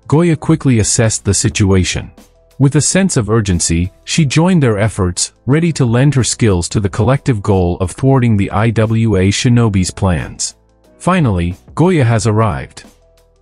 Goya quickly assessed the situation. With a sense of urgency, she joined their efforts, ready to lend her skills to the collective goal of thwarting the IWA shinobi's plans. Finally, Goya has arrived.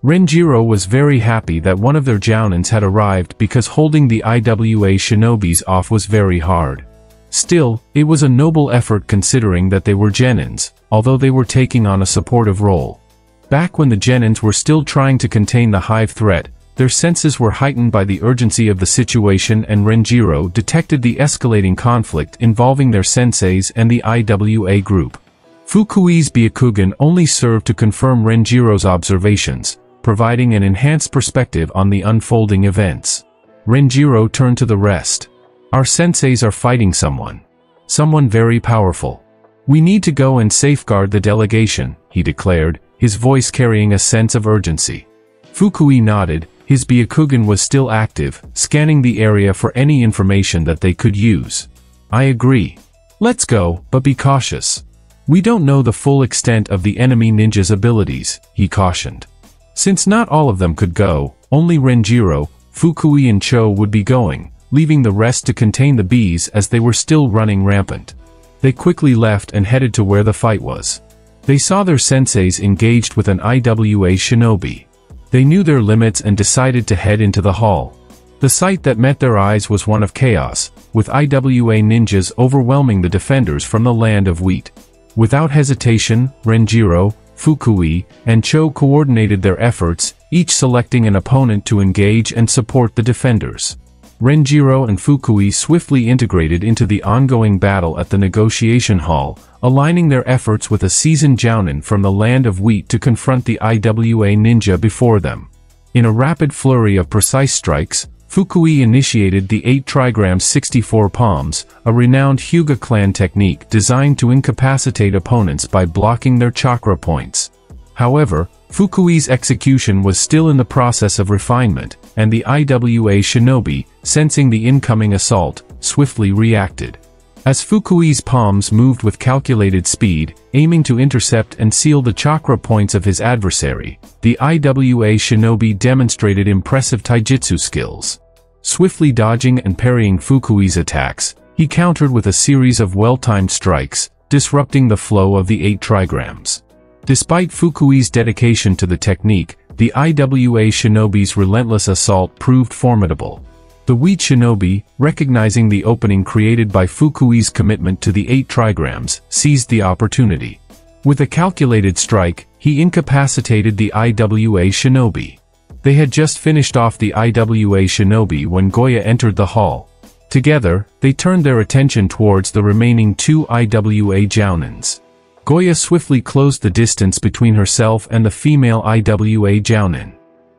Renjiro was very happy that one of their Jounins had arrived because holding the IWA shinobis off was very hard. Still, it was a noble effort considering that they were Genins, although they were taking on a supportive role. Back when the Genins were still trying to contain the hive threat, their senses were heightened by the urgency of the situation and Renjiro detected the escalating conflict involving their senseis and the IWA group. Fukui's Byakugan only served to confirm Renjiro's observations, providing an enhanced perspective on the unfolding events. Renjiro turned to the rest. Our senseis are fighting someone. Someone very powerful. We need to go and safeguard the delegation, he declared, his voice carrying a sense of urgency. Fukui nodded, his Byakugan was still active, scanning the area for any information that they could use. I agree. Let's go, but be cautious. We don't know the full extent of the enemy ninja's abilities, he cautioned. Since not all of them could go, only Renjiro, Fukui and Cho would be going, leaving the rest to contain the bees as they were still running rampant. They quickly left and headed to where the fight was. They saw their senseis engaged with an IWA shinobi. They knew their limits and decided to head into the hall. The sight that met their eyes was one of chaos, with IWA ninjas overwhelming the defenders from the land of wheat. Without hesitation, Renjiro, Fukui, and Cho coordinated their efforts, each selecting an opponent to engage and support the defenders. Renjiro and Fukui swiftly integrated into the ongoing battle at the negotiation hall, aligning their efforts with a seasoned jounin from the land of wheat to confront the IWA ninja before them. In a rapid flurry of precise strikes, Fukui initiated the 8 trigram 64 palms, a renowned Hyuga clan technique designed to incapacitate opponents by blocking their chakra points. However, Fukui's execution was still in the process of refinement, and the IWA shinobi, sensing the incoming assault, swiftly reacted. As Fukui's palms moved with calculated speed, aiming to intercept and seal the chakra points of his adversary, the IWA shinobi demonstrated impressive taijutsu skills. Swiftly dodging and parrying Fukui's attacks, he countered with a series of well-timed strikes, disrupting the flow of the eight trigrams. Despite Fukui's dedication to the technique, the IWA shinobi's relentless assault proved formidable. The Wheat Shinobi, recognizing the opening created by Fukui's commitment to the eight trigrams, seized the opportunity. With a calculated strike, he incapacitated the IWA shinobi. They had just finished off the IWA shinobi when Goya entered the hall. Together, they turned their attention towards the remaining two IWA jounins. Goya swiftly closed the distance between herself and the female IWA Jounin.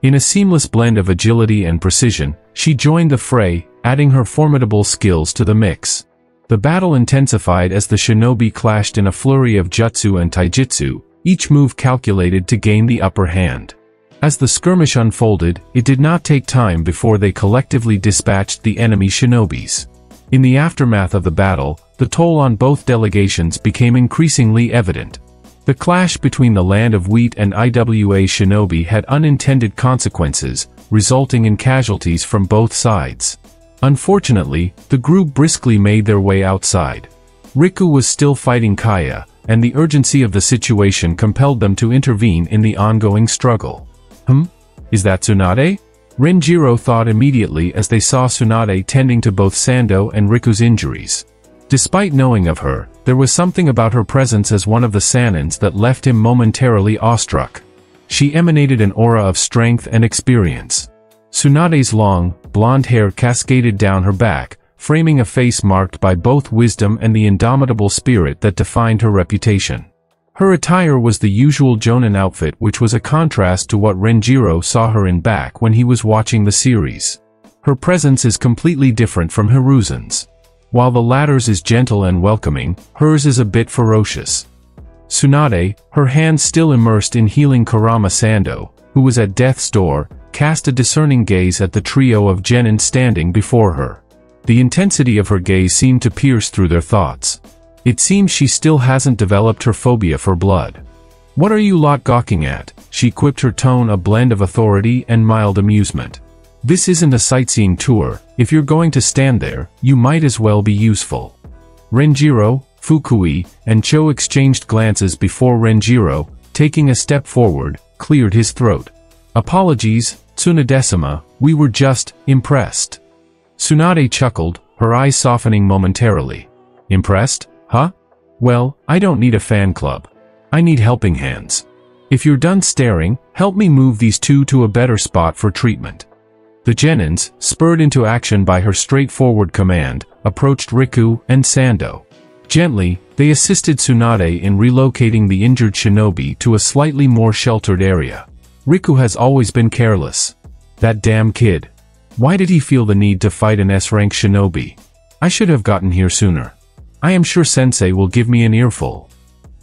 In a seamless blend of agility and precision, she joined the fray, adding her formidable skills to the mix. The battle intensified as the shinobi clashed in a flurry of jutsu and taijutsu, each move calculated to gain the upper hand. As the skirmish unfolded, it did not take time before they collectively dispatched the enemy shinobis. In the aftermath of the battle, the toll on both delegations became increasingly evident. The clash between the Land of Wheat and IWA Shinobi had unintended consequences, resulting in casualties from both sides. Unfortunately, the group briskly made their way outside. Riku was still fighting Kaya, and the urgency of the situation compelled them to intervene in the ongoing struggle. Hmm? Is that Tsunade? Renjiro thought immediately as they saw Tsunade tending to both Sando and Riku's injuries. Despite knowing of her, there was something about her presence as one of the Sannins that left him momentarily awestruck. She emanated an aura of strength and experience. Tsunade's long, blonde hair cascaded down her back, framing a face marked by both wisdom and the indomitable spirit that defined her reputation. Her attire was the usual Jonin outfit which was a contrast to what Renjiro saw her in back when he was watching the series. Her presence is completely different from Hiruzen's. While the latter's is gentle and welcoming, hers is a bit ferocious. Tsunade, her hands still immersed in healing Kurama Sando, who was at death's door, cast a discerning gaze at the trio of genin standing before her. The intensity of her gaze seemed to pierce through their thoughts. It seems she still hasn't developed her phobia for blood. What are you lot gawking at? She quipped her tone a blend of authority and mild amusement. This isn't a sightseeing tour, if you're going to stand there, you might as well be useful. Renjiro, Fukui, and Cho exchanged glances before Renjiro, taking a step forward, cleared his throat. Apologies, Tsunade-sama, we were just, impressed. Tsunade chuckled, her eyes softening momentarily. Impressed? Huh? Well, I don't need a fan club. I need helping hands. If you're done staring, help me move these two to a better spot for treatment. The Genins, spurred into action by her straightforward command, approached Riku and Sando. Gently, they assisted Tsunade in relocating the injured shinobi to a slightly more sheltered area. Riku has always been careless. That damn kid. Why did he feel the need to fight an S-rank shinobi? I should have gotten here sooner. I am sure Sensei will give me an earful.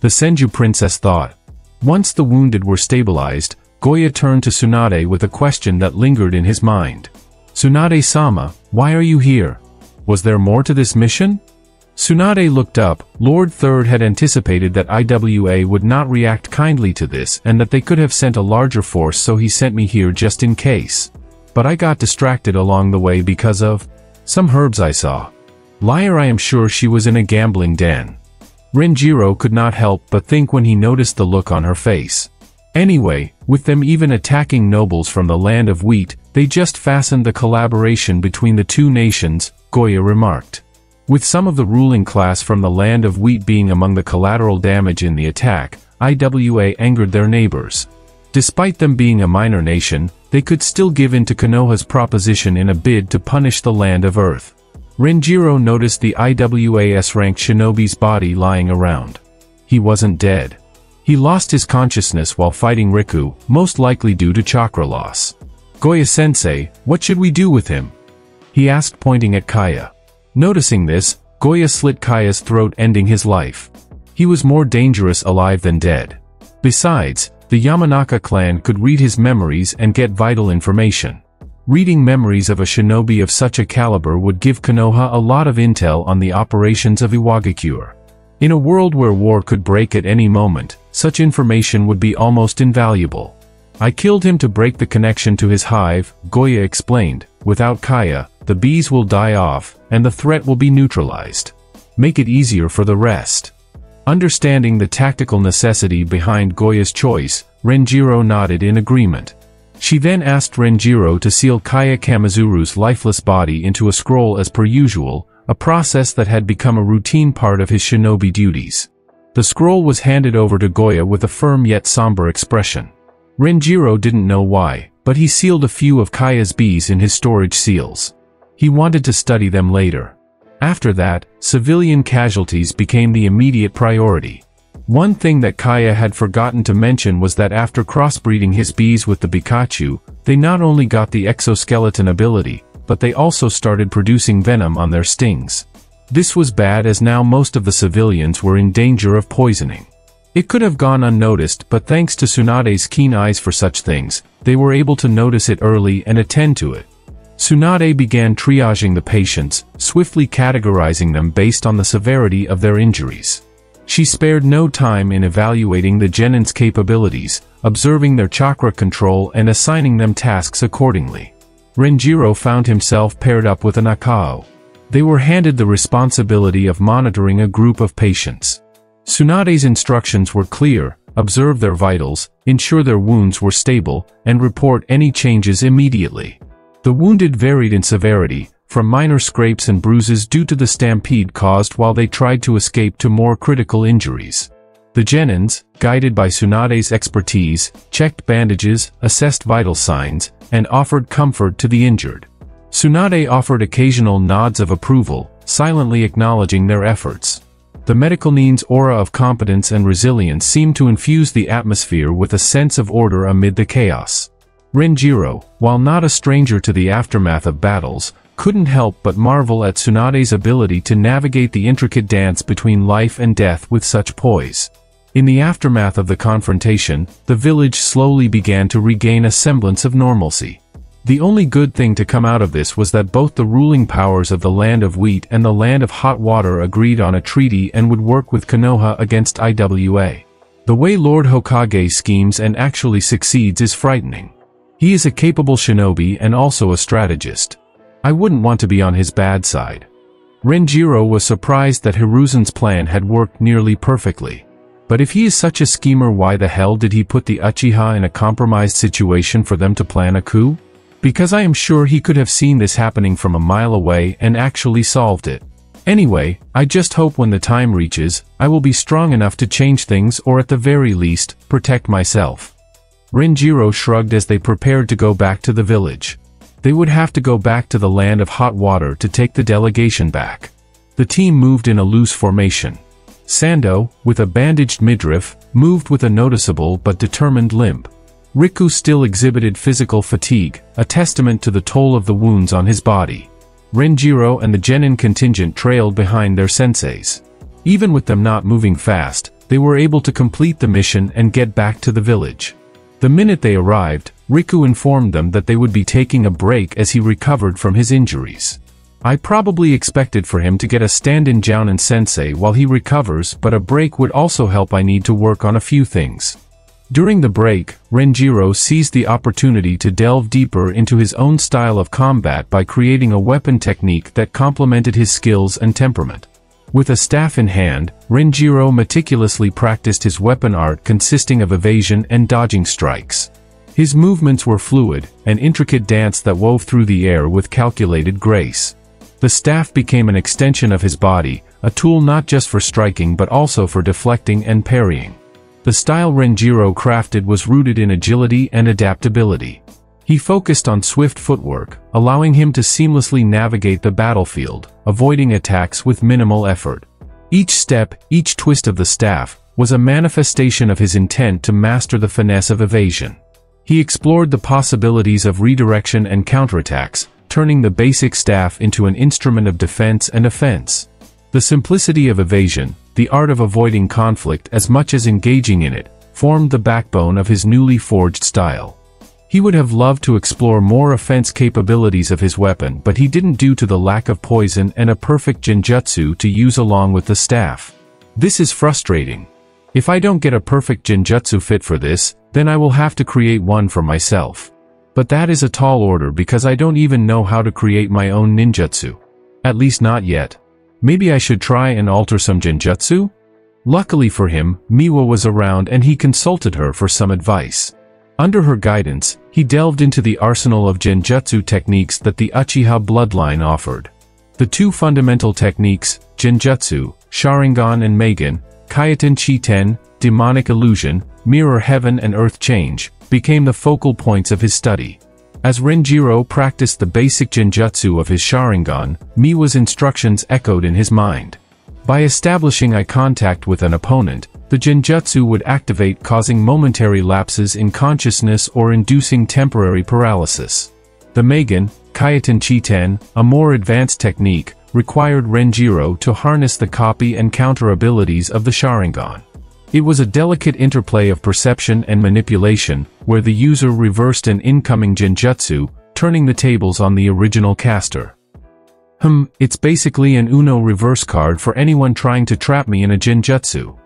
The Senju princess thought. Once the wounded were stabilized, Goya turned to Tsunade with a question that lingered in his mind. Tsunade-sama, why are you here? Was there more to this mission? Tsunade looked up, Lord Third had anticipated that IWA would not react kindly to this and that they could have sent a larger force so he sent me here just in case. But I got distracted along the way because of... Some herbs I saw. Liar I am sure she was in a gambling den. Renjiro could not help but think when he noticed the look on her face. Anyway, with them even attacking nobles from the land of wheat, they just fastened the collaboration between the two nations, Goya remarked. With some of the ruling class from the land of wheat being among the collateral damage in the attack, IWA angered their neighbors. Despite them being a minor nation, they could still give in to Konoha's proposition in a bid to punish the land of Earth. Renjiro noticed the IWAS-ranked shinobi's body lying around. He wasn't dead. He lost his consciousness while fighting Riku, most likely due to chakra loss. Goya-sensei, what should we do with him? He asked pointing at Kaya. Noticing this, Goya slit Kaya's throat ending his life. He was more dangerous alive than dead. Besides, the Yamanaka clan could read his memories and get vital information. Reading memories of a shinobi of such a caliber would give Konoha a lot of intel on the operations of Iwagakure. In a world where war could break at any moment, such information would be almost invaluable. I killed him to break the connection to his hive, Goya explained. Without Kaya, the bees will die off, and the threat will be neutralized. Make it easier for the rest. Understanding the tactical necessity behind Goya's choice, Renjiro nodded in agreement. She then asked Renjiro to seal Kaya Kamizuru's lifeless body into a scroll as per usual, a process that had become a routine part of his shinobi duties. The scroll was handed over to Goya with a firm yet somber expression. Renjiro didn't know why, but he sealed a few of Kaya's bees in his storage seals. He wanted to study them later. After that, civilian casualties became the immediate priority. One thing that Kaya had forgotten to mention was that after crossbreeding his bees with the Pikachu, they not only got the exoskeleton ability, but they also started producing venom on their stings. This was bad as now most of the civilians were in danger of poisoning. It could have gone unnoticed but thanks to Tsunade's keen eyes for such things, they were able to notice it early and attend to it. Tsunade began triaging the patients, swiftly categorizing them based on the severity of their injuries. She spared no time in evaluating the Genin's capabilities, observing their chakra control and assigning them tasks accordingly. Renjiro found himself paired up with an Nakao. They were handed the responsibility of monitoring a group of patients. Tsunade's instructions were clear, observe their vitals, ensure their wounds were stable, and report any changes immediately. The wounded varied in severity, from minor scrapes and bruises due to the stampede caused while they tried to escape to more critical injuries. The Genins, guided by Tsunade's expertise, checked bandages, assessed vital signs, and offered comfort to the injured. Tsunade offered occasional nods of approval, silently acknowledging their efforts. The medical Nin's aura of competence and resilience seemed to infuse the atmosphere with a sense of order amid the chaos. Renjiro, while not a stranger to the aftermath of battles, couldn't help but marvel at Tsunade's ability to navigate the intricate dance between life and death with such poise. In the aftermath of the confrontation, the village slowly began to regain a semblance of normalcy. The only good thing to come out of this was that both the ruling powers of the Land of Wheat and the Land of Hot Water agreed on a treaty and would work with Konoha against IWA. The way Lord Hokage schemes and actually succeeds is frightening. He is a capable shinobi and also a strategist. I wouldn't want to be on his bad side. Renjiro was surprised that Hiruzen's plan had worked nearly perfectly. But if he is such a schemer why the hell did he put the Uchiha in a compromised situation for them to plan a coup? Because I am sure he could have seen this happening from a mile away and actually solved it. Anyway, I just hope when the time reaches, I will be strong enough to change things or at the very least, protect myself. Renjiro shrugged as they prepared to go back to the village. They would have to go back to the land of hot water to take the delegation back. The team moved in a loose formation. Sando, with a bandaged midriff, moved with a noticeable but determined limp. Riku still exhibited physical fatigue, a testament to the toll of the wounds on his body. Renjiro and the Genin contingent trailed behind their senseis. Even with them not moving fast, they were able to complete the mission and get back to the village. The minute they arrived, Riku informed them that they would be taking a break as he recovered from his injuries. I probably expected for him to get a stand-in Jounin sensei while he recovers but a break would also help I need to work on a few things. During the break, Renjiro seized the opportunity to delve deeper into his own style of combat by creating a weapon technique that complemented his skills and temperament. With a staff in hand, Renjiro meticulously practiced his weapon art consisting of evasion and dodging strikes. His movements were fluid, an intricate dance that wove through the air with calculated grace. The staff became an extension of his body, a tool not just for striking but also for deflecting and parrying. The style Renjiro crafted was rooted in agility and adaptability. He focused on swift footwork, allowing him to seamlessly navigate the battlefield, avoiding attacks with minimal effort. Each step, each twist of the staff, was a manifestation of his intent to master the finesse of evasion. He explored the possibilities of redirection and counterattacks, turning the basic staff into an instrument of defense and offense. The simplicity of evasion, the art of avoiding conflict as much as engaging in it, formed the backbone of his newly forged style. He would have loved to explore more offense capabilities of his weapon but he didn't due to the lack of poison and a perfect genjutsu to use along with the staff. This is frustrating. If I don't get a perfect genjutsu fit for this, then I will have to create one for myself. But that is a tall order because I don't even know how to create my own ninjutsu. At least not yet. Maybe I should try and alter some genjutsu? Luckily for him, Miwa was around and he consulted her for some advice. Under her guidance, he delved into the arsenal of genjutsu techniques that the Uchiha bloodline offered. The two fundamental techniques, genjutsu, Sharingan and Magen, Kaiten Chi-Ten, demonic illusion, mirror heaven and earth change, became the focal points of his study. As Renjiro practiced the basic genjutsu of his Sharingan, Miwa's instructions echoed in his mind. By establishing eye contact with an opponent, the genjutsu would activate causing momentary lapses in consciousness or inducing temporary paralysis. The Magen, Kaiten Chi-Ten, a more advanced technique, required Renjiro to harness the copy and counter abilities of the Sharingan. It was a delicate interplay of perception and manipulation, where the user reversed an incoming genjutsu, turning the tables on the original caster. Hmm, it's basically an Uno reverse card for anyone trying to trap me in a genjutsu.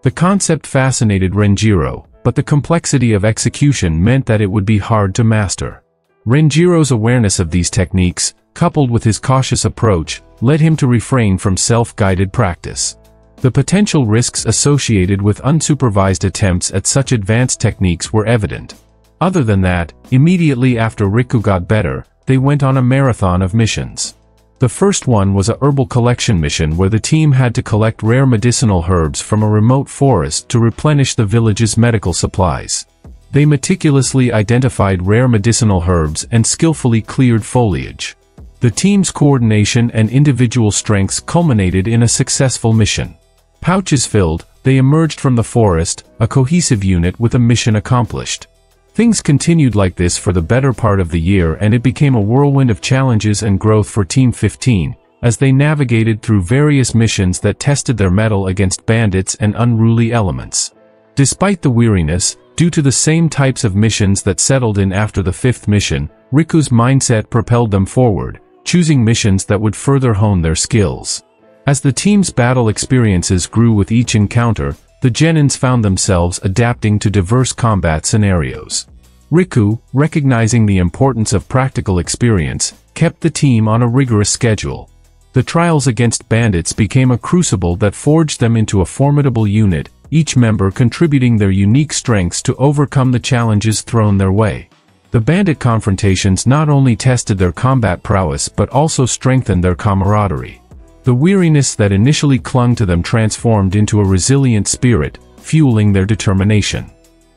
The concept fascinated Renjiro, but the complexity of execution meant that it would be hard to master. Renjiro's awareness of these techniques, coupled with his cautious approach, led him to refrain from self-guided practice. The potential risks associated with unsupervised attempts at such advanced techniques were evident. Other than that, immediately after Riku got better, they went on a marathon of missions. The first one was a herbal collection mission where the team had to collect rare medicinal herbs from a remote forest to replenish the village's medical supplies. They meticulously identified rare medicinal herbs and skillfully cleared foliage. The team's coordination and individual strengths culminated in a successful mission. Pouches filled, they emerged from the forest, a cohesive unit with a mission accomplished. Things continued like this for the better part of the year and it became a whirlwind of challenges and growth for Team 15, as they navigated through various missions that tested their mettle against bandits and unruly elements. Despite the weariness, due to the same types of missions that settled in after the fifth mission, Riku's mindset propelled them forward, choosing missions that would further hone their skills. As the team's battle experiences grew with each encounter, the Genins found themselves adapting to diverse combat scenarios. Riku, recognizing the importance of practical experience, kept the team on a rigorous schedule. The trials against bandits became a crucible that forged them into a formidable unit, each member contributing their unique strengths to overcome the challenges thrown their way. The bandit confrontations not only tested their combat prowess but also strengthened their camaraderie. The weariness that initially clung to them transformed into a resilient spirit, fueling their determination.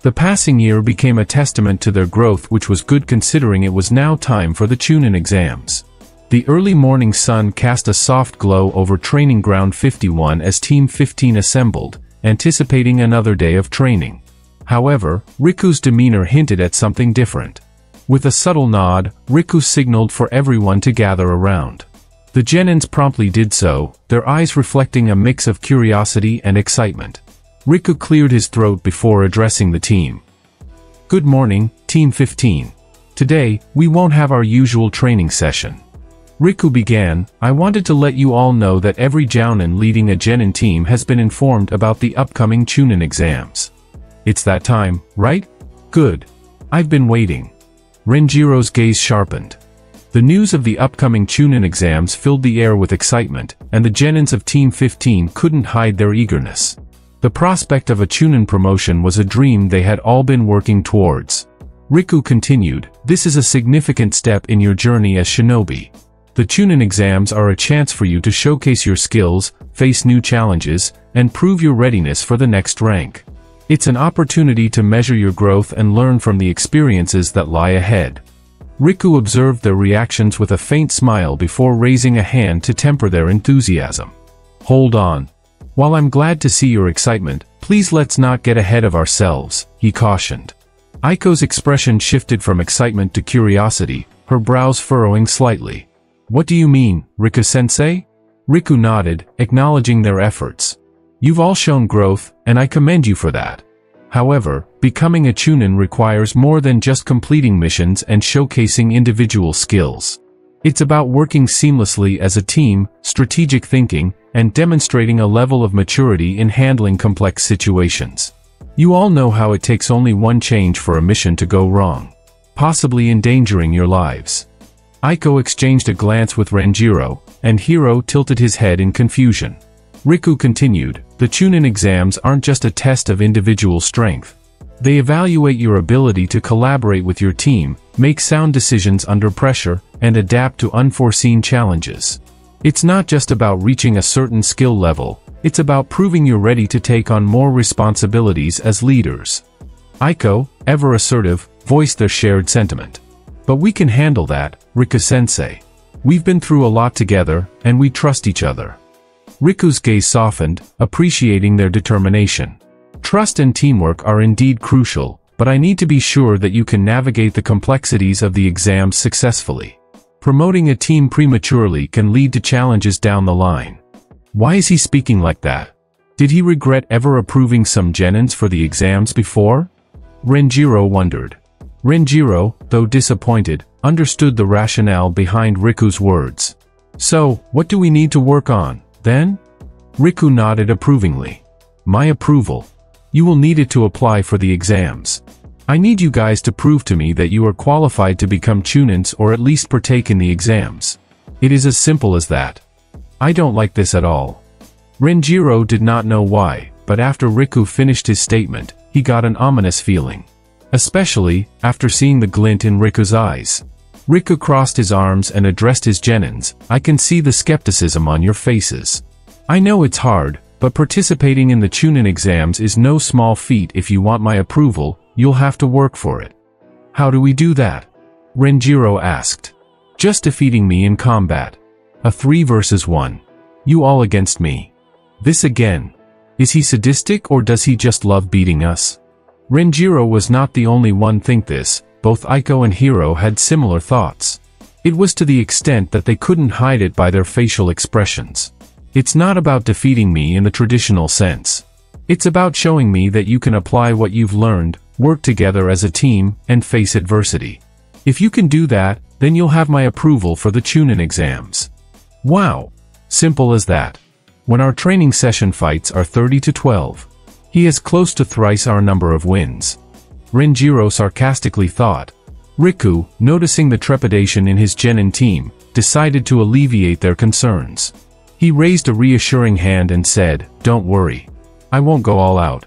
The passing year became a testament to their growth which was good considering it was now time for the Chunin exams. The early morning sun cast a soft glow over Training Ground 51 as Team 15 assembled, anticipating another day of training. However, Riku's demeanor hinted at something different. With a subtle nod, Riku signaled for everyone to gather around. The Genins promptly did so, their eyes reflecting a mix of curiosity and excitement. Riku cleared his throat before addressing the team. Good morning, Team 15. Today, we won't have our usual training session. Riku began, I wanted to let you all know that every Jounin leading a Genin team has been informed about the upcoming Chunin exams. It's that time, right? Good. I've been waiting. Renjiro's gaze sharpened. The news of the upcoming Chunin exams filled the air with excitement, and the Genins of Team 15 couldn't hide their eagerness. The prospect of a Chunin promotion was a dream they had all been working towards. Riku continued, this is a significant step in your journey as shinobi. The Chunin exams are a chance for you to showcase your skills, face new challenges, and prove your readiness for the next rank. It's an opportunity to measure your growth and learn from the experiences that lie ahead. Riku observed their reactions with a faint smile before raising a hand to temper their enthusiasm. Hold on. While I'm glad to see your excitement, please let's not get ahead of ourselves, he cautioned. Aiko's expression shifted from excitement to curiosity, her brows furrowing slightly. What do you mean, Riku-sensei? Riku nodded, acknowledging their efforts. You've all shown growth, and I commend you for that. However, becoming a Chunin requires more than just completing missions and showcasing individual skills. It's about working seamlessly as a team, strategic thinking, and demonstrating a level of maturity in handling complex situations. You all know how it takes only one change for a mission to go wrong, possibly endangering your lives. Aiko exchanged a glance with Renjiro, and Hiro tilted his head in confusion. Riku continued, the Chunin exams aren't just a test of individual strength. They evaluate your ability to collaborate with your team, make sound decisions under pressure, and adapt to unforeseen challenges. It's not just about reaching a certain skill level, it's about proving you're ready to take on more responsibilities as leaders. Aiko, ever assertive, voiced their shared sentiment. But we can handle that, Riku-sensei. We've been through a lot together, and we trust each other. Riku's gaze softened, appreciating their determination. Trust and teamwork are indeed crucial, but I need to be sure that you can navigate the complexities of the exams successfully. Promoting a team prematurely can lead to challenges down the line. Why is he speaking like that? Did he regret ever approving some Genins for the exams before? Renjiro wondered. Renjiro, though disappointed, understood the rationale behind Riku's words. So, what do we need to work on? Then? Riku nodded approvingly. My approval. You will need it to apply for the exams. I need you guys to prove to me that you are qualified to become Chunins or at least partake in the exams. It is as simple as that. I don't like this at all. Renjiro did not know why, but after Riku finished his statement, he got an ominous feeling. Especially, after seeing the glint in Riku's eyes. Riku crossed his arms and addressed his genins, I can see the skepticism on your faces. I know it's hard, but participating in the Chunin exams is no small feat if you want my approval, you'll have to work for it. How do we do that? Renjiro asked. Just defeating me in combat. A 3 versus 1. You all against me. This again. Is he sadistic or does he just love beating us? Renjiro was not the only one think this, both Aiko and Hiro had similar thoughts. It was to the extent that they couldn't hide it by their facial expressions. It's not about defeating me in the traditional sense. It's about showing me that you can apply what you've learned, work together as a team, and face adversity. If you can do that, then you'll have my approval for the Chunin exams. Wow! Simple as that. When our training session fights are 30 to 12, he has close to thrice our number of wins. Renjiro sarcastically thought. Riku, noticing the trepidation in his Genin team, decided to alleviate their concerns. He raised a reassuring hand and said, Don't worry. I won't go all out.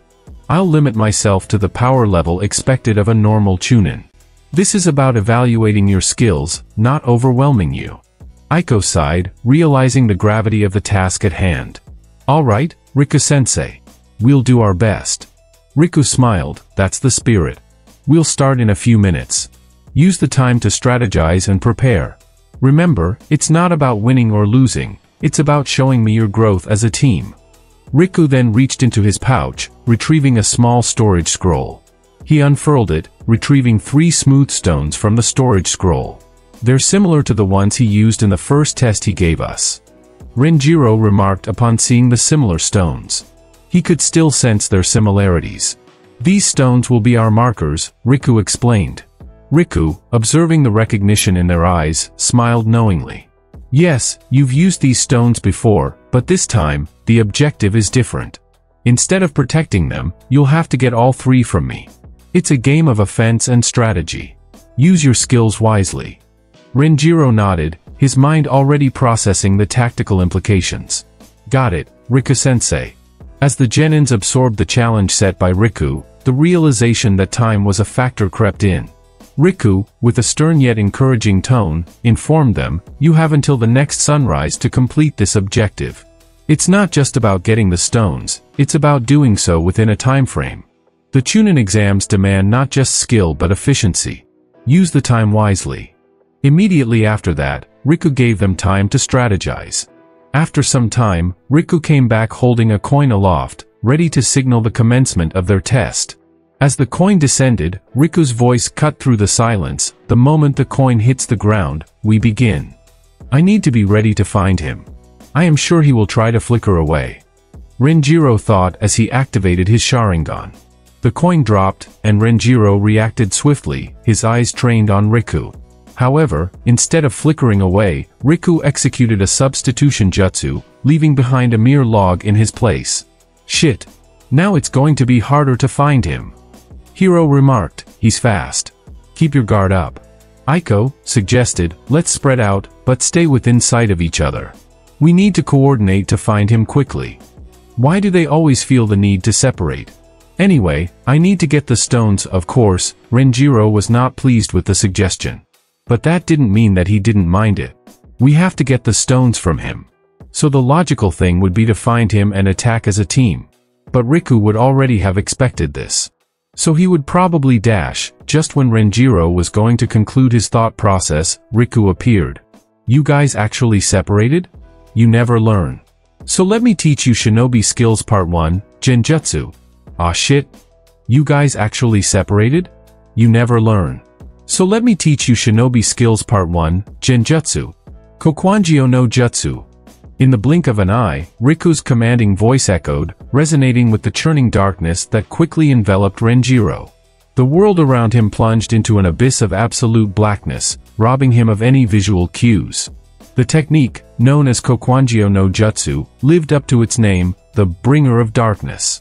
I'll limit myself to the power level expected of a normal Chunin. This is about evaluating your skills, not overwhelming you. Aiko sighed, realizing the gravity of the task at hand. Alright, Riku-sensei. We'll do our best. Riku smiled, that's the spirit. We'll start in a few minutes. Use the time to strategize and prepare. Remember, it's not about winning or losing, it's about showing me your growth as a team. Riku then reached into his pouch, retrieving a small storage scroll. He unfurled it, retrieving three smooth stones from the storage scroll. They're similar to the ones he used in the first test he gave us. Renjiro remarked upon seeing the similar stones. He could still sense their similarities. These stones will be our markers, Riku explained. Riku, observing the recognition in their eyes, smiled knowingly. Yes, you've used these stones before, but this time, the objective is different. Instead of protecting them, you'll have to get all three from me. It's a game of offense and strategy. Use your skills wisely. Renjiro nodded, his mind already processing the tactical implications. Got it, Riku-sensei. As the Genins absorbed the challenge set by Riku, the realization that time was a factor crept in. Riku, with a stern yet encouraging tone, informed them, you have until the next sunrise to complete this objective. It's not just about getting the stones, it's about doing so within a time frame. The Chunin exams demand not just skill but efficiency. Use the time wisely. Immediately after that, Riku gave them time to strategize. After some time, Riku came back holding a coin aloft, ready to signal the commencement of their test. As the coin descended, Riku's voice cut through the silence, the moment the coin hits the ground, we begin. I need to be ready to find him. I am sure he will try to flicker away. Renjiro thought as he activated his Sharingan. The coin dropped, and Renjiro reacted swiftly, his eyes trained on Riku. However, instead of flickering away, Riku executed a substitution jutsu, leaving behind a mere log in his place. Shit. Now it's going to be harder to find him. Hiro remarked, he's fast. Keep your guard up. Aiko suggested, let's spread out, but stay within sight of each other. We need to coordinate to find him quickly. Why do they always feel the need to separate? Anyway, I need to get the stones, of course, Renjiro was not pleased with the suggestion. But that didn't mean that he didn't mind it. We have to get the stones from him. So the logical thing would be to find him and attack as a team. But Riku would already have expected this. So he would probably dash, just when Renjiro was going to conclude his thought process, Riku appeared. You guys actually separated? You never learn. So let me teach you Shinobi Skills Part 1, Genjutsu. Ah shit. You guys actually separated? You never learn. So let me teach you Shinobi Skills Part 1, Genjutsu. Kokuangyo no Jutsu. In the blink of an eye, Riku's commanding voice echoed, resonating with the churning darkness that quickly enveloped Renjiro. The world around him plunged into an abyss of absolute blackness, robbing him of any visual cues. The technique, known as Kokuangyo no Jutsu, lived up to its name, the Bringer of Darkness.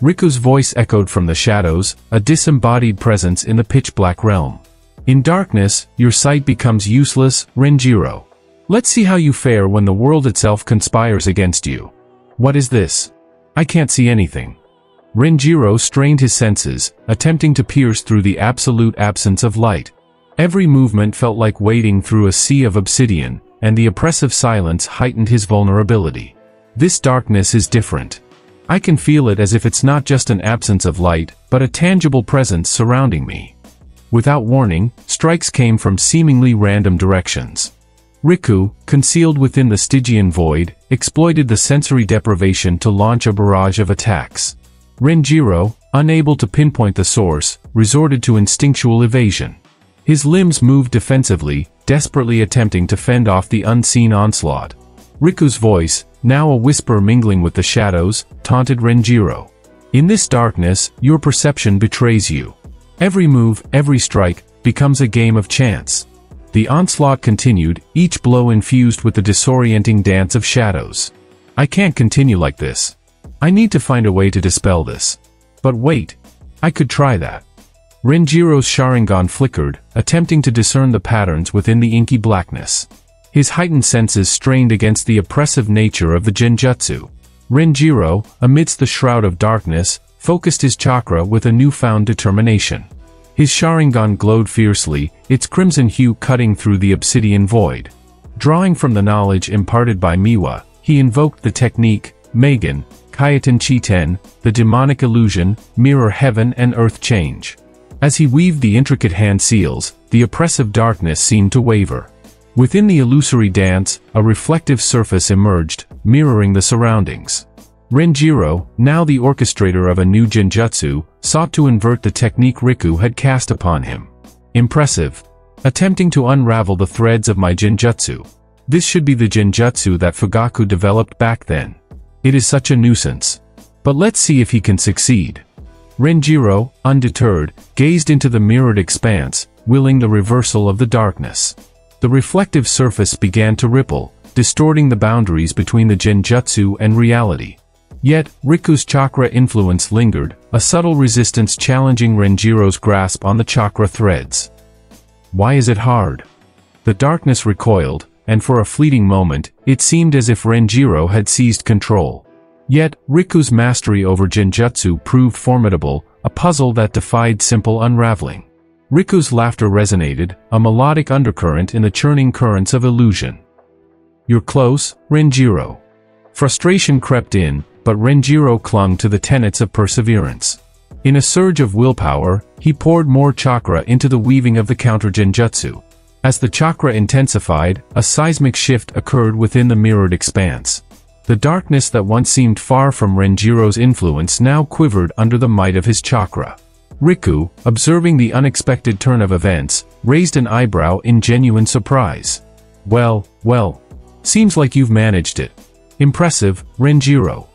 Riku's voice echoed from the shadows, a disembodied presence in the pitch-black realm. In darkness, your sight becomes useless, Renjiro. Let's see how you fare when the world itself conspires against you. What is this? I can't see anything. Renjiro strained his senses, attempting to pierce through the absolute absence of light. Every movement felt like wading through a sea of obsidian, and the oppressive silence heightened his vulnerability. This darkness is different. I can feel it as if it's not just an absence of light, but a tangible presence surrounding me. Without warning, strikes came from seemingly random directions. Riku, concealed within the Stygian void, exploited the sensory deprivation to launch a barrage of attacks. Renjiro, unable to pinpoint the source, resorted to instinctual evasion. His limbs moved defensively, desperately attempting to fend off the unseen onslaught. Riku's voice, now a whisper mingling with the shadows, taunted Renjiro. In this darkness, your perception betrays you. Every move, every strike, becomes a game of chance. The onslaught continued, each blow infused with the disorienting dance of shadows. I can't continue like this. I need to find a way to dispel this. But wait. I could try that. Renjiro's Sharingan flickered, attempting to discern the patterns within the inky blackness. His heightened senses strained against the oppressive nature of the Genjutsu. Renjiro, amidst the shroud of darkness, focused his chakra with a newfound determination. His Sharingan glowed fiercely, its crimson hue cutting through the obsidian void. Drawing from the knowledge imparted by Miwa, he invoked the technique, Magen, Kaiten Chiten, the demonic illusion, mirror heaven and earth change. As he weaved the intricate hand seals, the oppressive darkness seemed to waver. Within the illusory dance, a reflective surface emerged, mirroring the surroundings. Renjiro, now the orchestrator of a new genjutsu, sought to invert the technique Riku had cast upon him. Impressive. Attempting to unravel the threads of my genjutsu. This should be the genjutsu that Fugaku developed back then. It is such a nuisance. But let's see if he can succeed. Renjiro, undeterred, gazed into the mirrored expanse, willing the reversal of the darkness. The reflective surface began to ripple, distorting the boundaries between the genjutsu and reality. Yet, Riku's chakra influence lingered, a subtle resistance challenging Renjiro's grasp on the chakra threads. Why is it hard? The darkness recoiled, and for a fleeting moment, it seemed as if Renjiro had seized control. Yet, Riku's mastery over Genjutsu proved formidable, a puzzle that defied simple unraveling. Riku's laughter resonated, a melodic undercurrent in the churning currents of illusion. You're close, Renjiro. Frustration crept in, but Renjiro clung to the tenets of perseverance. In a surge of willpower, he poured more chakra into the weaving of the counter genjutsu. As the chakra intensified, a seismic shift occurred within the mirrored expanse. The darkness that once seemed far from Renjiro's influence now quivered under the might of his chakra. Riku, observing the unexpected turn of events, raised an eyebrow in genuine surprise. Well, well. Seems like you've managed it. Impressive, Renjiro.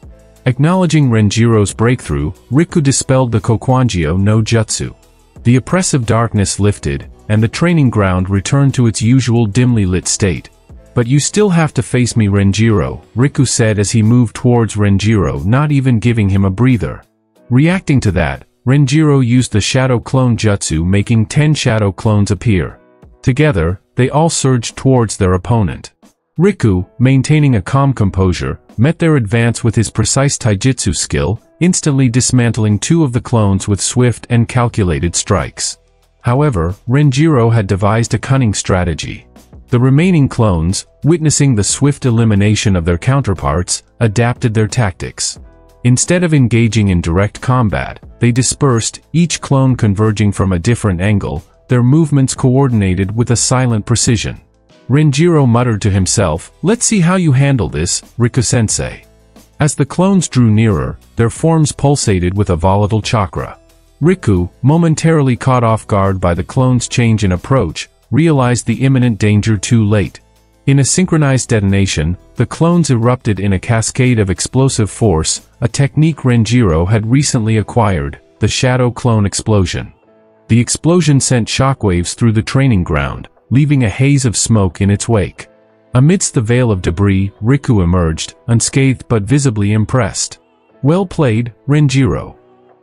Acknowledging Renjiro's breakthrough, Riku dispelled the Kokuangyo no Jutsu. The oppressive darkness lifted, and the training ground returned to its usual dimly lit state. But you still have to face me Renjiro, Riku said as he moved towards Renjiro not even giving him a breather. Reacting to that, Renjiro used the Shadow Clone Jutsu making 10 Shadow Clones appear. Together, they all surged towards their opponent. Riku, maintaining a calm composure, met their advance with his precise taijutsu skill, instantly dismantling two of the clones with swift and calculated strikes. However, Renjiro had devised a cunning strategy. The remaining clones, witnessing the swift elimination of their counterparts, adapted their tactics. Instead of engaging in direct combat, they dispersed, each clone converging from a different angle, their movements coordinated with a silent precision. Renjiro muttered to himself, let's see how you handle this, Riku-sensei. As the clones drew nearer, their forms pulsated with a volatile chakra. Riku, momentarily caught off guard by the clone's change in approach, realized the imminent danger too late. In a synchronized detonation, the clones erupted in a cascade of explosive force, a technique Renjiro had recently acquired, the Shadow Clone Explosion. The explosion sent shockwaves through the training ground, leaving a haze of smoke in its wake. Amidst the veil of debris, Riku emerged, unscathed but visibly impressed. Well played, Renjiro.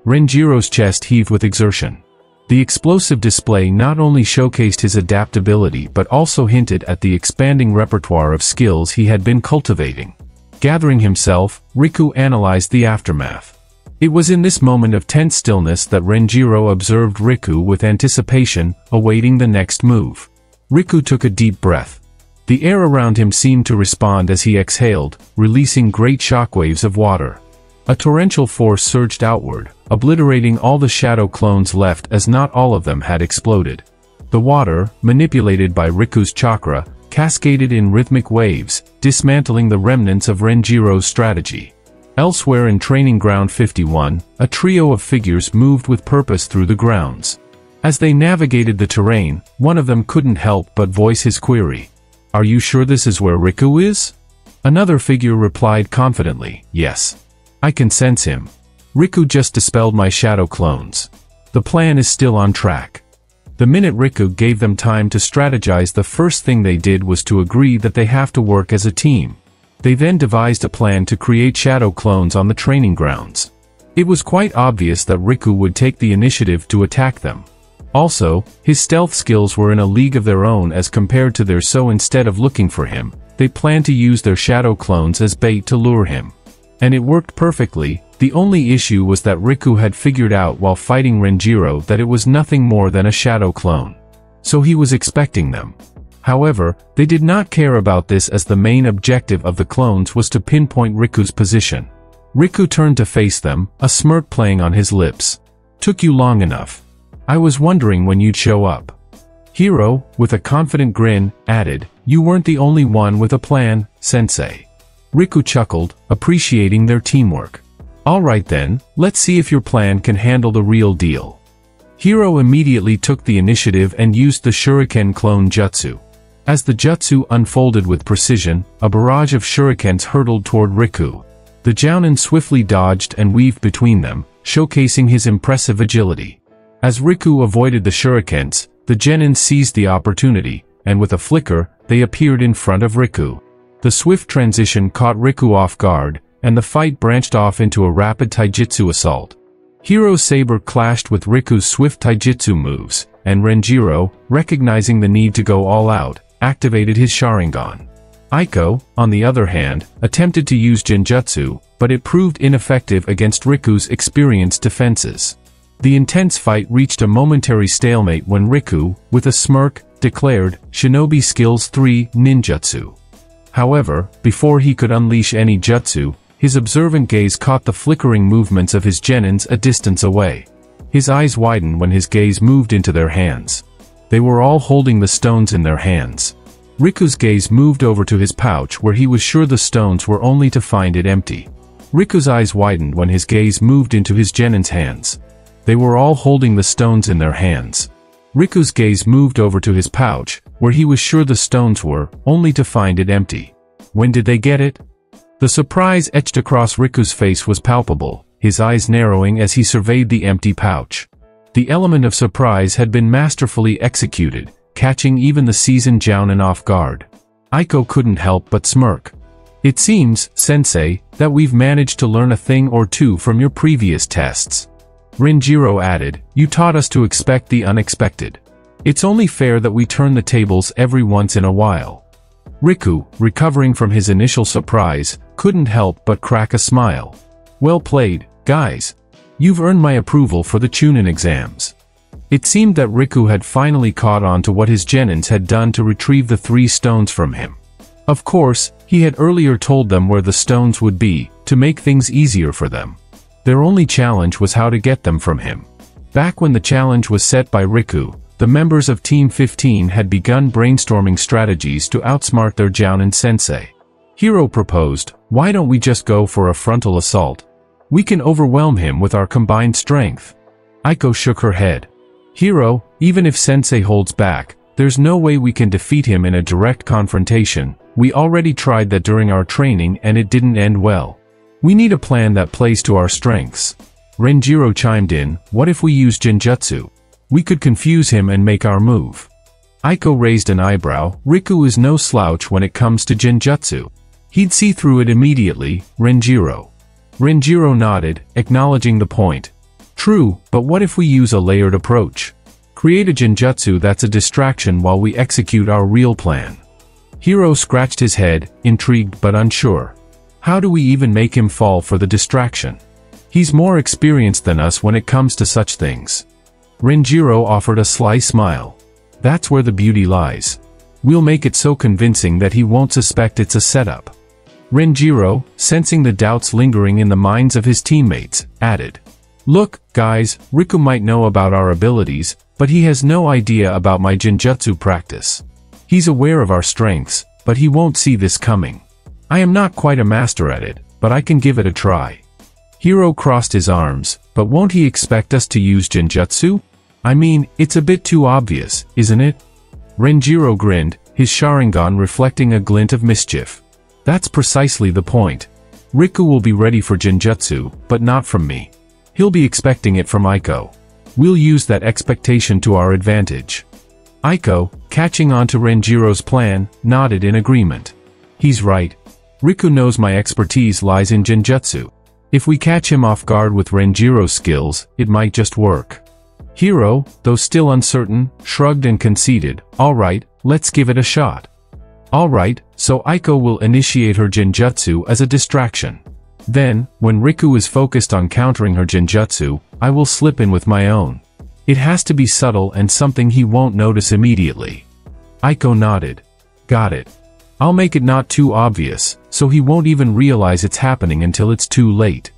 Renjiro's chest heaved with exertion. The explosive display not only showcased his adaptability but also hinted at the expanding repertoire of skills he had been cultivating. Gathering himself, Riku analyzed the aftermath. It was in this moment of tense stillness that Renjiro observed Riku with anticipation, awaiting the next move. Riku took a deep breath. The air around him seemed to respond as he exhaled, releasing great shockwaves of water. A torrential force surged outward, obliterating all the shadow clones left as not all of them had exploded. The water, manipulated by Riku's chakra, cascaded in rhythmic waves, dismantling the remnants of Renjiro's strategy. Elsewhere in Training Ground 51, a trio of figures moved with purpose through the grounds. As they navigated the terrain, one of them couldn't help but voice his query. Are you sure this is where Riku is? Another figure replied confidently, yes. I can sense him. Riku just dispelled my shadow clones. The plan is still on track. The minute Riku gave them time to strategize the first thing they did was to agree that they have to work as a team. They then devised a plan to create shadow clones on the training grounds. It was quite obvious that Riku would take the initiative to attack them. Also, his stealth skills were in a league of their own as compared to theirs so instead of looking for him, they planned to use their shadow clones as bait to lure him. And it worked perfectly, the only issue was that Riku had figured out while fighting Renjiro that it was nothing more than a shadow clone. So he was expecting them. However, they did not care about this as the main objective of the clones was to pinpoint Riku's position. Riku turned to face them, a smirk playing on his lips. Took you long enough. I was wondering when you'd show up. Hiro, with a confident grin, added, You weren't the only one with a plan, sensei. Riku chuckled, appreciating their teamwork. Alright then, let's see if your plan can handle the real deal. Hiro immediately took the initiative and used the shuriken clone jutsu. As the jutsu unfolded with precision, a barrage of shurikens hurtled toward Riku. The Jounin swiftly dodged and weaved between them, showcasing his impressive agility. As Riku avoided the shurikens, the genin seized the opportunity, and with a flicker, they appeared in front of Riku. The swift transition caught Riku off guard, and the fight branched off into a rapid taijutsu assault. Hiro's saber clashed with Riku's swift taijutsu moves, and Renjiro, recognizing the need to go all out, activated his Sharingan. Aiko, on the other hand, attempted to use Genjutsu, but it proved ineffective against Riku's experienced defenses. The intense fight reached a momentary stalemate when Riku, with a smirk, declared, Shinobi Skills 3 Ninjutsu. However, before he could unleash any jutsu, his observant gaze caught the flickering movements of his genins a distance away. His eyes widened when his gaze moved into their hands. They were all holding the stones in their hands. Riku's gaze moved over to his pouch where he was sure the stones were only to find it empty. Riku's eyes widened when his gaze moved into his genin's hands. They were all holding the stones in their hands. Riku's gaze moved over to his pouch, where he was sure the stones were, only to find it empty. When did they get it? The surprise etched across Riku's face was palpable, his eyes narrowing as he surveyed the empty pouch. The element of surprise had been masterfully executed, catching even the seasoned Jounin off guard. Aiko couldn't help but smirk. It seems, Sensei, that we've managed to learn a thing or two from your previous tests. Renjiro added, you taught us to expect the unexpected. It's only fair that we turn the tables every once in a while. Riku, recovering from his initial surprise, couldn't help but crack a smile. Well played, guys. You've earned my approval for the Chunin exams. It seemed that Riku had finally caught on to what his genins had done to retrieve the three stones from him. Of course, he had earlier told them where the stones would be, to make things easier for them. Their only challenge was how to get them from him. Back when the challenge was set by Riku, the members of Team 15 had begun brainstorming strategies to outsmart their Jounin sensei. Hiro proposed, why don't we just go for a frontal assault? We can overwhelm him with our combined strength. Aiko shook her head. Hiro, even if Sensei holds back, there's no way we can defeat him in a direct confrontation. We already tried that during our training and it didn't end well. We need a plan that plays to our strengths. Renjiro chimed in, what if we use Genjutsu? We could confuse him and make our move. Aiko raised an eyebrow, Riku is no slouch when it comes to Genjutsu. He'd see through it immediately, Renjiro. Renjiro nodded, acknowledging the point. True, but what if we use a layered approach? Create a genjutsu that's a distraction while we execute our real plan. Hiro scratched his head, intrigued but unsure. How do we even make him fall for the distraction? He's more experienced than us when it comes to such things. Renjiro offered a sly smile. That's where the beauty lies. We'll make it so convincing that he won't suspect it's a setup. Renjiro, sensing the doubts lingering in the minds of his teammates, added. Look, guys, Riku might know about our abilities, but he has no idea about my genjutsu practice. He's aware of our strengths, but he won't see this coming. I am not quite a master at it, but I can give it a try. Hiro crossed his arms, but won't he expect us to use genjutsu? I mean, it's a bit too obvious, isn't it? Renjiro grinned, his Sharingan reflecting a glint of mischief. That's precisely the point. Riku will be ready for genjutsu, but not from me. He'll be expecting it from Aiko. We'll use that expectation to our advantage. Aiko, catching on to Renjiro's plan, nodded in agreement. He's right. Riku knows my expertise lies in genjutsu. If we catch him off guard with Renjiro's skills, it might just work. Hiro, though still uncertain, shrugged and conceded, alright, let's give it a shot. Alright, so Aiko will initiate her genjutsu as a distraction. Then, when Riku is focused on countering her genjutsu, I will slip in with my own. It has to be subtle and something he won't notice immediately. Aiko nodded. Got it. I'll make it not too obvious, so he won't even realize it's happening until it's too late.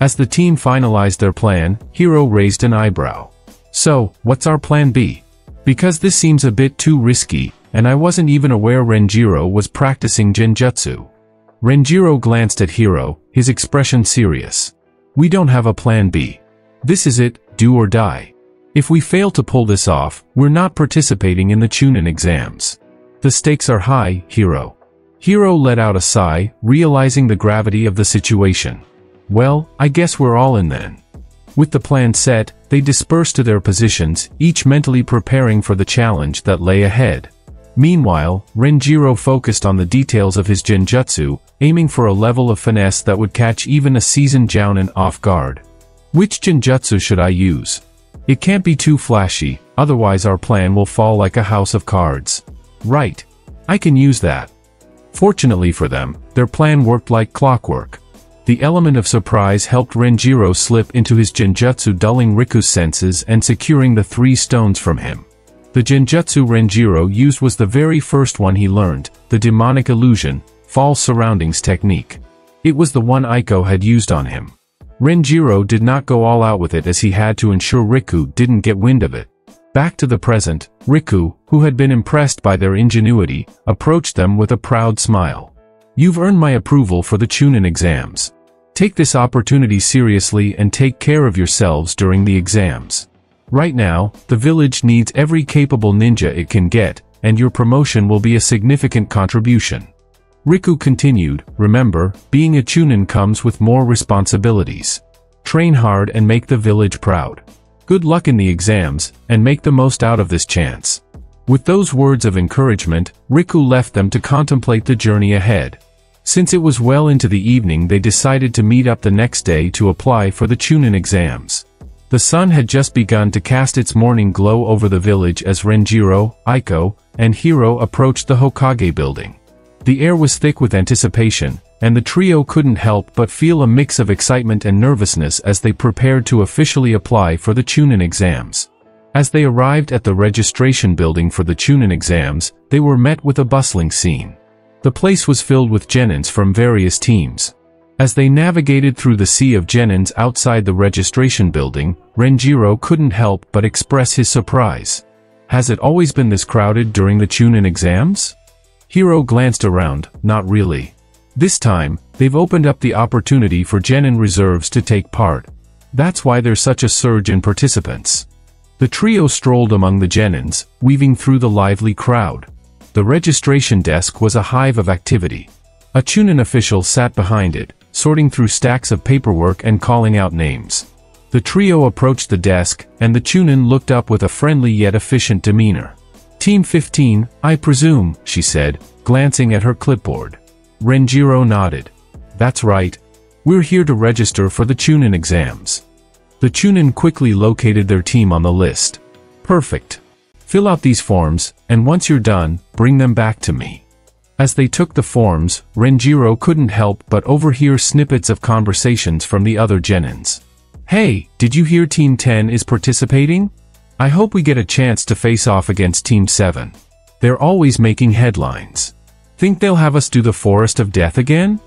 As the team finalized their plan, Hiro raised an eyebrow. So, what's our plan B? Because this seems a bit too risky, and I wasn't even aware Renjiro was practicing genjutsu. Renjiro glanced at Hiro, his expression serious. We don't have a plan B. This is it, do or die. If we fail to pull this off, we're not participating in the Chunin exams. The stakes are high, Hiro. Hiro let out a sigh, realizing the gravity of the situation. Well, I guess we're all in then. With the plan set, they dispersed to their positions, each mentally preparing for the challenge that lay ahead. Meanwhile, Renjiro focused on the details of his genjutsu, aiming for a level of finesse that would catch even a seasoned Jounin off guard. Which Genjutsu should I use? It can't be too flashy, otherwise our plan will fall like a house of cards. Right. I can use that. Fortunately for them, their plan worked like clockwork. The element of surprise helped Renjiro slip into his genjutsu dulling Riku's senses and securing the three stones from him. The genjutsu Renjiro used was the very first one he learned, the demonic illusion, false surroundings technique. It was the one Aiko had used on him. Renjiro did not go all out with it as he had to ensure Riku didn't get wind of it. Back to the present, Riku, who had been impressed by their ingenuity, approached them with a proud smile. You've earned my approval for the Chunin exams. Take this opportunity seriously and take care of yourselves during the exams. Right now, the village needs every capable ninja it can get, and your promotion will be a significant contribution. Riku continued, remember, being a Chunin comes with more responsibilities. Train hard and make the village proud. Good luck in the exams, and make the most out of this chance. With those words of encouragement, Riku left them to contemplate the journey ahead. Since it was well into the evening they decided to meet up the next day to apply for the Chunin exams. The sun had just begun to cast its morning glow over the village as Renjiro, Aiko, and Hiro approached the Hokage building. The air was thick with anticipation, and the trio couldn't help but feel a mix of excitement and nervousness as they prepared to officially apply for the Chunin exams. As they arrived at the registration building for the Chunin exams, they were met with a bustling scene. The place was filled with Genins from various teams. As they navigated through the sea of Genins outside the registration building, Renjiro couldn't help but express his surprise. Has it always been this crowded during the Chunin exams? Hiro glanced around, not really. This time, they've opened up the opportunity for Genin reserves to take part. That's why there's such a surge in participants. The trio strolled among the Genins, weaving through the lively crowd. The registration desk was a hive of activity. A Chunin official sat behind it, sorting through stacks of paperwork and calling out names. The trio approached the desk, and the Chunin looked up with a friendly yet efficient demeanor. Team 15, I presume, she said, glancing at her clipboard. Renjiro nodded. That's right. We're here to register for the Chunin exams. The Chunin quickly located their team on the list. Perfect. Fill out these forms, and once you're done, bring them back to me. As they took the forms, Renjiro couldn't help but overhear snippets of conversations from the other Genins. Hey, did you hear Team 10 is participating? I hope we get a chance to face off against Team 7. They're always making headlines. Think they'll have us do the Forest of Death again?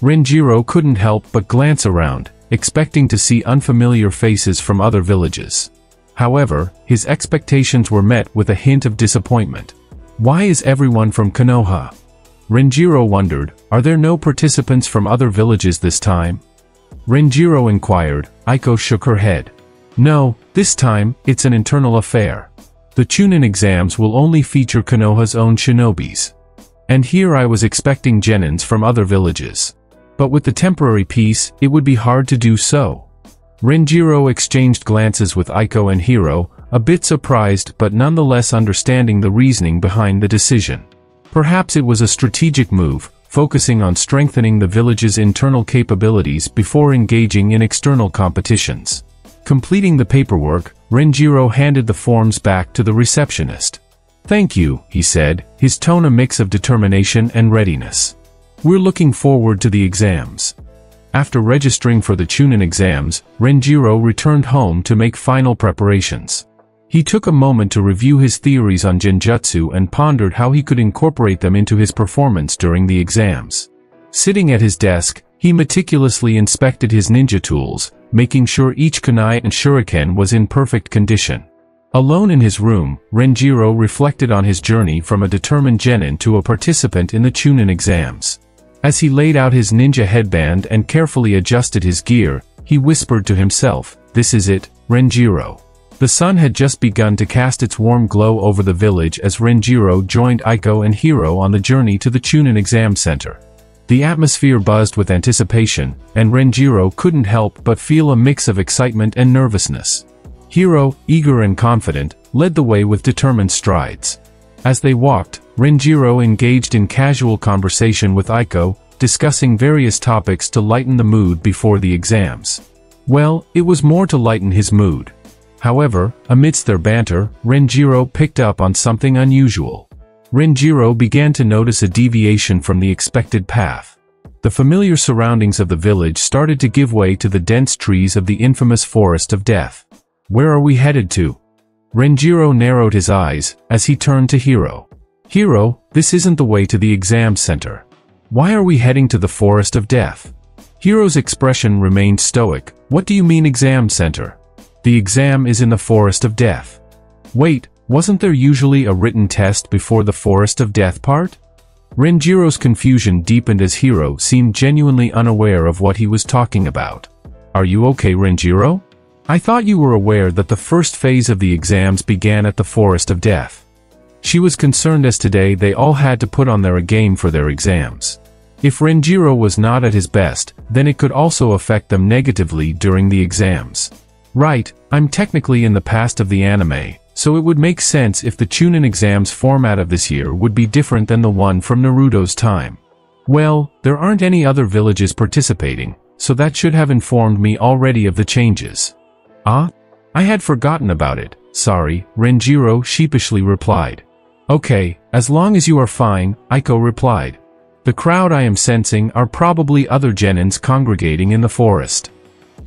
Renjiro couldn't help but glance around, expecting to see unfamiliar faces from other villages. However, his expectations were met with a hint of disappointment. Why is everyone from Konoha? Renjiro wondered, are there no participants from other villages this time? Renjiro inquired, Aiko shook her head. No, this time, it's an internal affair. The Chunin exams will only feature Konoha's own shinobis. And here I was expecting Genins from other villages. But with the temporary peace, it would be hard to do so. Renjiro exchanged glances with Aiko and Hiro, a bit surprised but nonetheless understanding the reasoning behind the decision. Perhaps it was a strategic move, focusing on strengthening the village's internal capabilities before engaging in external competitions. Completing the paperwork, Renjiro handed the forms back to the receptionist. Thank you, he said, his tone a mix of determination and readiness. We're looking forward to the exams. After registering for the Chunin exams, Renjiro returned home to make final preparations. He took a moment to review his theories on Genjutsu and pondered how he could incorporate them into his performance during the exams. Sitting at his desk, he meticulously inspected his ninja tools, making sure each kunai and shuriken was in perfect condition. Alone in his room, Renjiro reflected on his journey from a determined genin to a participant in the Chunin exams. As he laid out his ninja headband and carefully adjusted his gear, he whispered to himself, this is it, Renjiro. The sun had just begun to cast its warm glow over the village as Renjiro joined Aiko and Hiro on the journey to the Chunin exam center. The atmosphere buzzed with anticipation, and Renjiro couldn't help but feel a mix of excitement and nervousness. Hiro, eager and confident, led the way with determined strides. As they walked, Renjiro engaged in casual conversation with Aiko, discussing various topics to lighten the mood before the exams. Well, it was more to lighten his mood. However, amidst their banter, Renjiro picked up on something unusual. Renjiro began to notice a deviation from the expected path. The familiar surroundings of the village started to give way to the dense trees of the infamous Forest of Death. Where are we headed to? Renjiro narrowed his eyes as he turned to Hiro. Hiro, this isn't the way to the exam center. Why are we heading to the Forest of Death? Hiro's expression remained stoic. What do you mean exam center? The exam is in the Forest of Death. Wait, wasn't there usually a written test before the Forest of Death part? Renjiro's confusion deepened as Hiro seemed genuinely unaware of what he was talking about. Are you okay Renjiro? I thought you were aware that the first phase of the exams began at the Forest of Death. She was concerned as today they all had to put on their game for their exams. If Renjiro was not at his best, then it could also affect them negatively during the exams. Right, I'm technically in the past of the anime, so it would make sense if the Chunin exams format of this year would be different than the one from Naruto's time. Well, there aren't any other villages participating, so that should have informed me already of the changes. Ah? I had forgotten about it, sorry, Renjiro sheepishly replied. Okay, as long as you are fine, Aiko replied. The crowd I am sensing are probably other Genins congregating in the forest.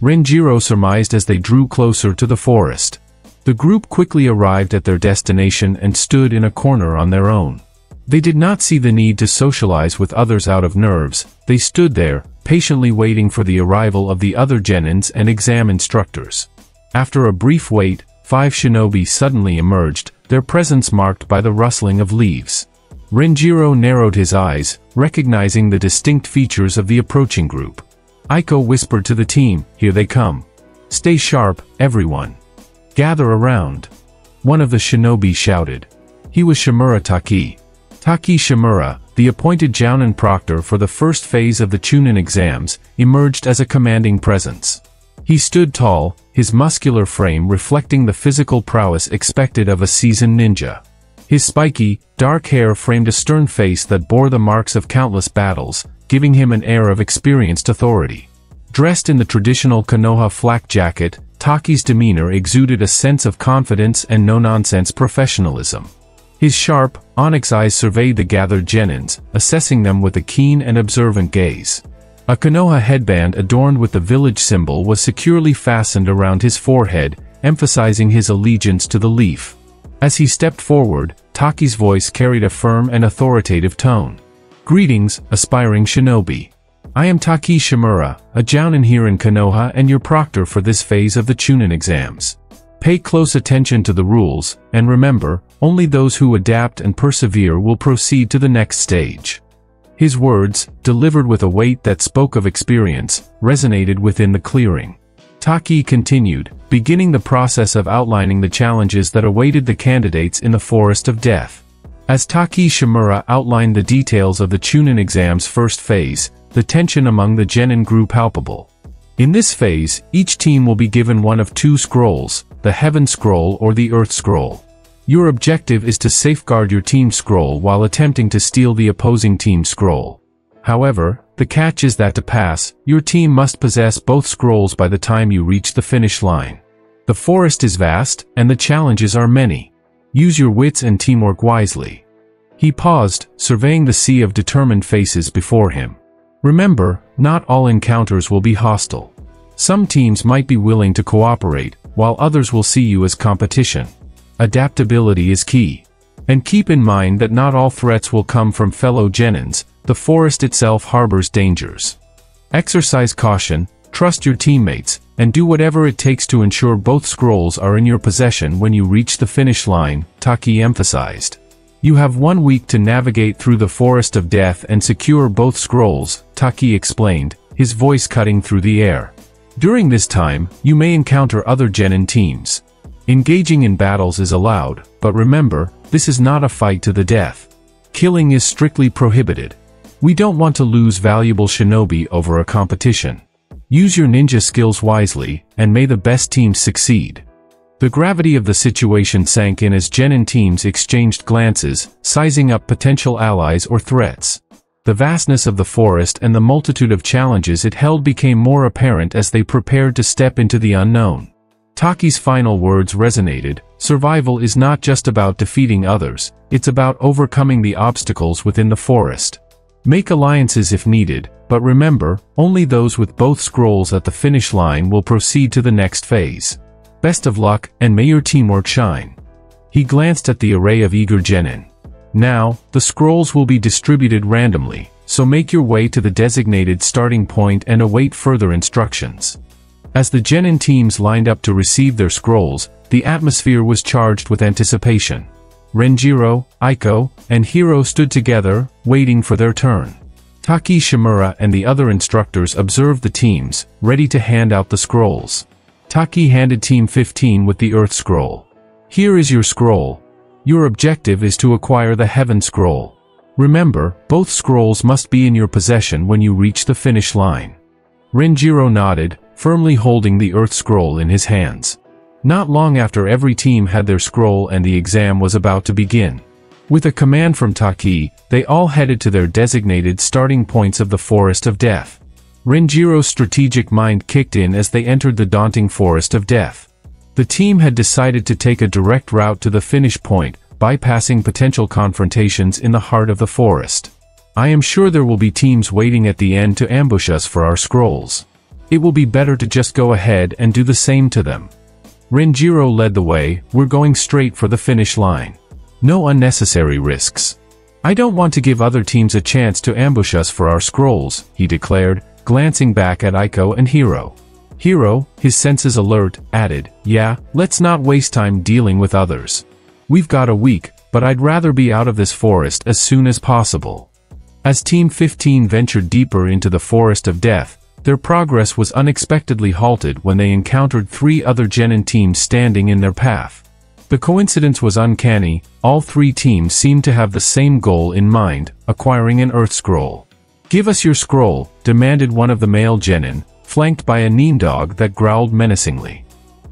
Renjiro surmised as they drew closer to the forest. The group quickly arrived at their destination and stood in a corner on their own. They did not see the need to socialize with others out of nerves, they stood there, patiently waiting for the arrival of the other Genins and exam instructors. After a brief wait, five shinobi suddenly emerged, their presence marked by the rustling of leaves. Renjiro narrowed his eyes, recognizing the distinct features of the approaching group. Aiko whispered to the team, here they come. Stay sharp, everyone. Gather around. One of the shinobi shouted. He was Shimura Taki. Taki Shimura, the appointed Jounin proctor for the first phase of the Chunin exams, emerged as a commanding presence. He stood tall, his muscular frame reflecting the physical prowess expected of a seasoned ninja. His spiky, dark hair framed a stern face that bore the marks of countless battles, giving him an air of experienced authority. Dressed in the traditional Konoha flak jacket, Taki's demeanor exuded a sense of confidence and no-nonsense professionalism. His sharp, onyx eyes surveyed the gathered genins, assessing them with a keen and observant gaze. A Konoha headband adorned with the village symbol was securely fastened around his forehead, emphasizing his allegiance to the leaf. As he stepped forward, Taki's voice carried a firm and authoritative tone. Greetings, aspiring shinobi. I am Taki Shimura, a jounin here in Konoha and your proctor for this phase of the Chunin exams. Pay close attention to the rules, and remember, only those who adapt and persevere will proceed to the next stage. His words, delivered with a weight that spoke of experience, resonated within the clearing. Taki continued, beginning the process of outlining the challenges that awaited the candidates in the Forest of Death. As Taki Shimura outlined the details of the Chunin exam's first phase, the tension among the genin grew palpable. In this phase, each team will be given one of two scrolls, the Heaven Scroll or the Earth Scroll. Your objective is to safeguard your team scroll while attempting to steal the opposing team scroll. However, the catch is that to pass, your team must possess both scrolls by the time you reach the finish line. The forest is vast, and the challenges are many. Use your wits and teamwork wisely. He paused, surveying the sea of determined faces before him. Remember, not all encounters will be hostile. Some teams might be willing to cooperate, while others will see you as competition. Adaptability is key. And keep in mind that not all threats will come from fellow Genins, the forest itself harbors dangers. Exercise caution, trust your teammates, and do whatever it takes to ensure both scrolls are in your possession when you reach the finish line, Taki emphasized. You have one week to navigate through the forest of death and secure both scrolls, Taki explained, his voice cutting through the air. During this time, you may encounter other Genin teams. Engaging in battles is allowed, but remember, this is not a fight to the death. Killing is strictly prohibited. We don't want to lose valuable shinobi over a competition. Use your ninja skills wisely, and may the best team succeed. The gravity of the situation sank in as Genin teams exchanged glances, sizing up potential allies or threats. The vastness of the forest and the multitude of challenges it held became more apparent as they prepared to step into the unknown. Taki's final words resonated, survival is not just about defeating others, it's about overcoming the obstacles within the forest. Make alliances if needed, but remember, only those with both scrolls at the finish line will proceed to the next phase. Best of luck, and may your teamwork shine. He glanced at the array of eager genin. Now, the scrolls will be distributed randomly, so make your way to the designated starting point and await further instructions. As the genin teams lined up to receive their scrolls, the atmosphere was charged with anticipation. Renjiro, Aiko, and Hiro stood together, waiting for their turn. Taki Shimura and the other instructors observed the teams, ready to hand out the scrolls. Taki handed Team 15 with the Earth Scroll. Here is your scroll, your objective is to acquire the Heaven Scroll. Remember, both scrolls must be in your possession when you reach the finish line. Renjiro nodded, firmly holding the Earth Scroll in his hands. Not long after every team had their scroll and the exam was about to begin. With a command from Taki, they all headed to their designated starting points of the Forest of Death. Renjiro's strategic mind kicked in as they entered the daunting Forest of Death. The team had decided to take a direct route to the finish point, bypassing potential confrontations in the heart of the forest. I am sure there will be teams waiting at the end to ambush us for our scrolls. It will be better to just go ahead and do the same to them. Renjiro led the way, we're going straight for the finish line. No unnecessary risks. I don't want to give other teams a chance to ambush us for our scrolls, he declared, glancing back at Aiko and Hiro. Hiro, his senses alert, added, Yeah, let's not waste time dealing with others. We've got a week, but I'd rather be out of this forest as soon as possible. As Team 15 ventured deeper into the Forest of Death, their progress was unexpectedly halted when they encountered three other Genin teams standing in their path. The coincidence was uncanny, all three teams seemed to have the same goal in mind, acquiring an Earth Scroll. Give us your scroll, demanded one of the male Genin, flanked by a Nin dog that growled menacingly.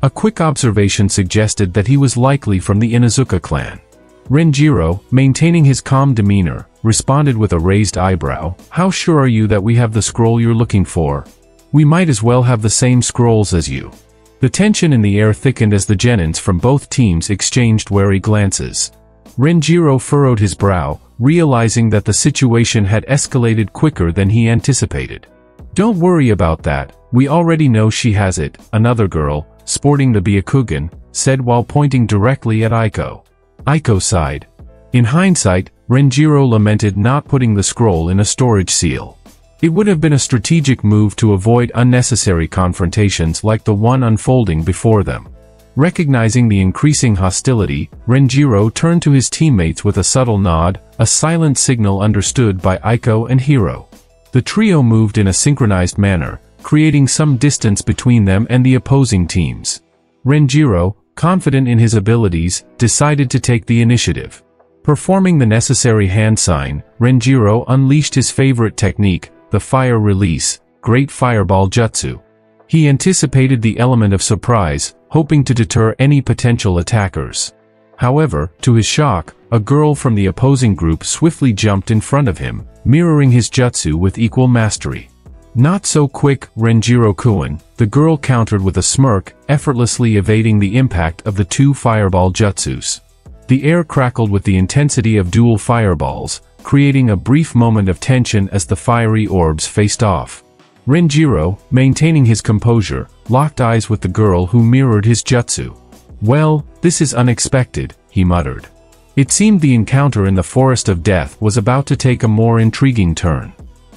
A quick observation suggested that he was likely from the Inuzuka clan. Renjiro, maintaining his calm demeanor, responded with a raised eyebrow, How sure are you that we have the scroll you're looking for? We might as well have the same scrolls as you. The tension in the air thickened as the Genins from both teams exchanged wary glances. Renjiro furrowed his brow, realizing that the situation had escalated quicker than he anticipated. Don't worry about that, we already know she has it, another girl, sporting the Byakugan, said while pointing directly at Aiko. Aiko sighed. In hindsight, Renjiro lamented not putting the scroll in a storage seal. It would have been a strategic move to avoid unnecessary confrontations like the one unfolding before them. Recognizing the increasing hostility, Renjiro turned to his teammates with a subtle nod, a silent signal understood by Aiko and Hiro. The trio moved in a synchronized manner, creating some distance between them and the opposing teams. Renjiro, confident in his abilities, decided to take the initiative. Performing the necessary hand sign, Renjiro unleashed his favorite technique, the fire release, Great Fireball Jutsu. He anticipated the element of surprise, hoping to deter any potential attackers. However, to his shock, a girl from the opposing group swiftly jumped in front of him, mirroring his jutsu with equal mastery. Not so quick, Renjiro Kuin, the girl countered with a smirk, effortlessly evading the impact of the two fireball jutsus. The air crackled with the intensity of dual fireballs, creating a brief moment of tension as the fiery orbs faced off. Renjiro, maintaining his composure, locked eyes with the girl who mirrored his jutsu. Well, this is unexpected, he muttered. It seemed the encounter in the Forest of Death was about to take a more intriguing turn.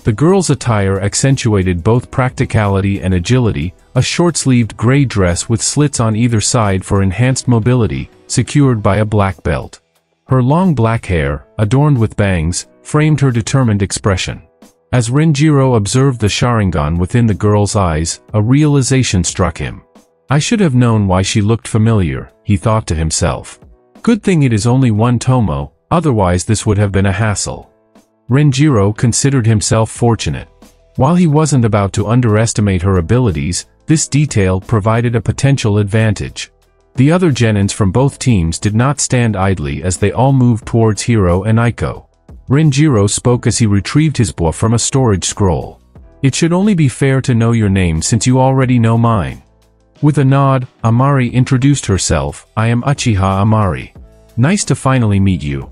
The girl's attire accentuated both practicality and agility, a short-sleeved gray dress with slits on either side for enhanced mobility, secured by a black belt. Her long black hair, adorned with bangs, framed her determined expression. As Renjiro observed the Sharingan within the girl's eyes, a realization struck him. I should have known why she looked familiar, he thought to himself. Good thing it is only one tomoe, otherwise this would have been a hassle. Renjiro considered himself fortunate. While he wasn't about to underestimate her abilities, this detail provided a potential advantage. The other Genins from both teams did not stand idly as they all moved towards Hiro and Aiko. Renjiro spoke as he retrieved his book from a storage scroll. It should only be fair to know your name since you already know mine. With a nod, Amari introduced herself, I am Uchiha Amari. Nice to finally meet you.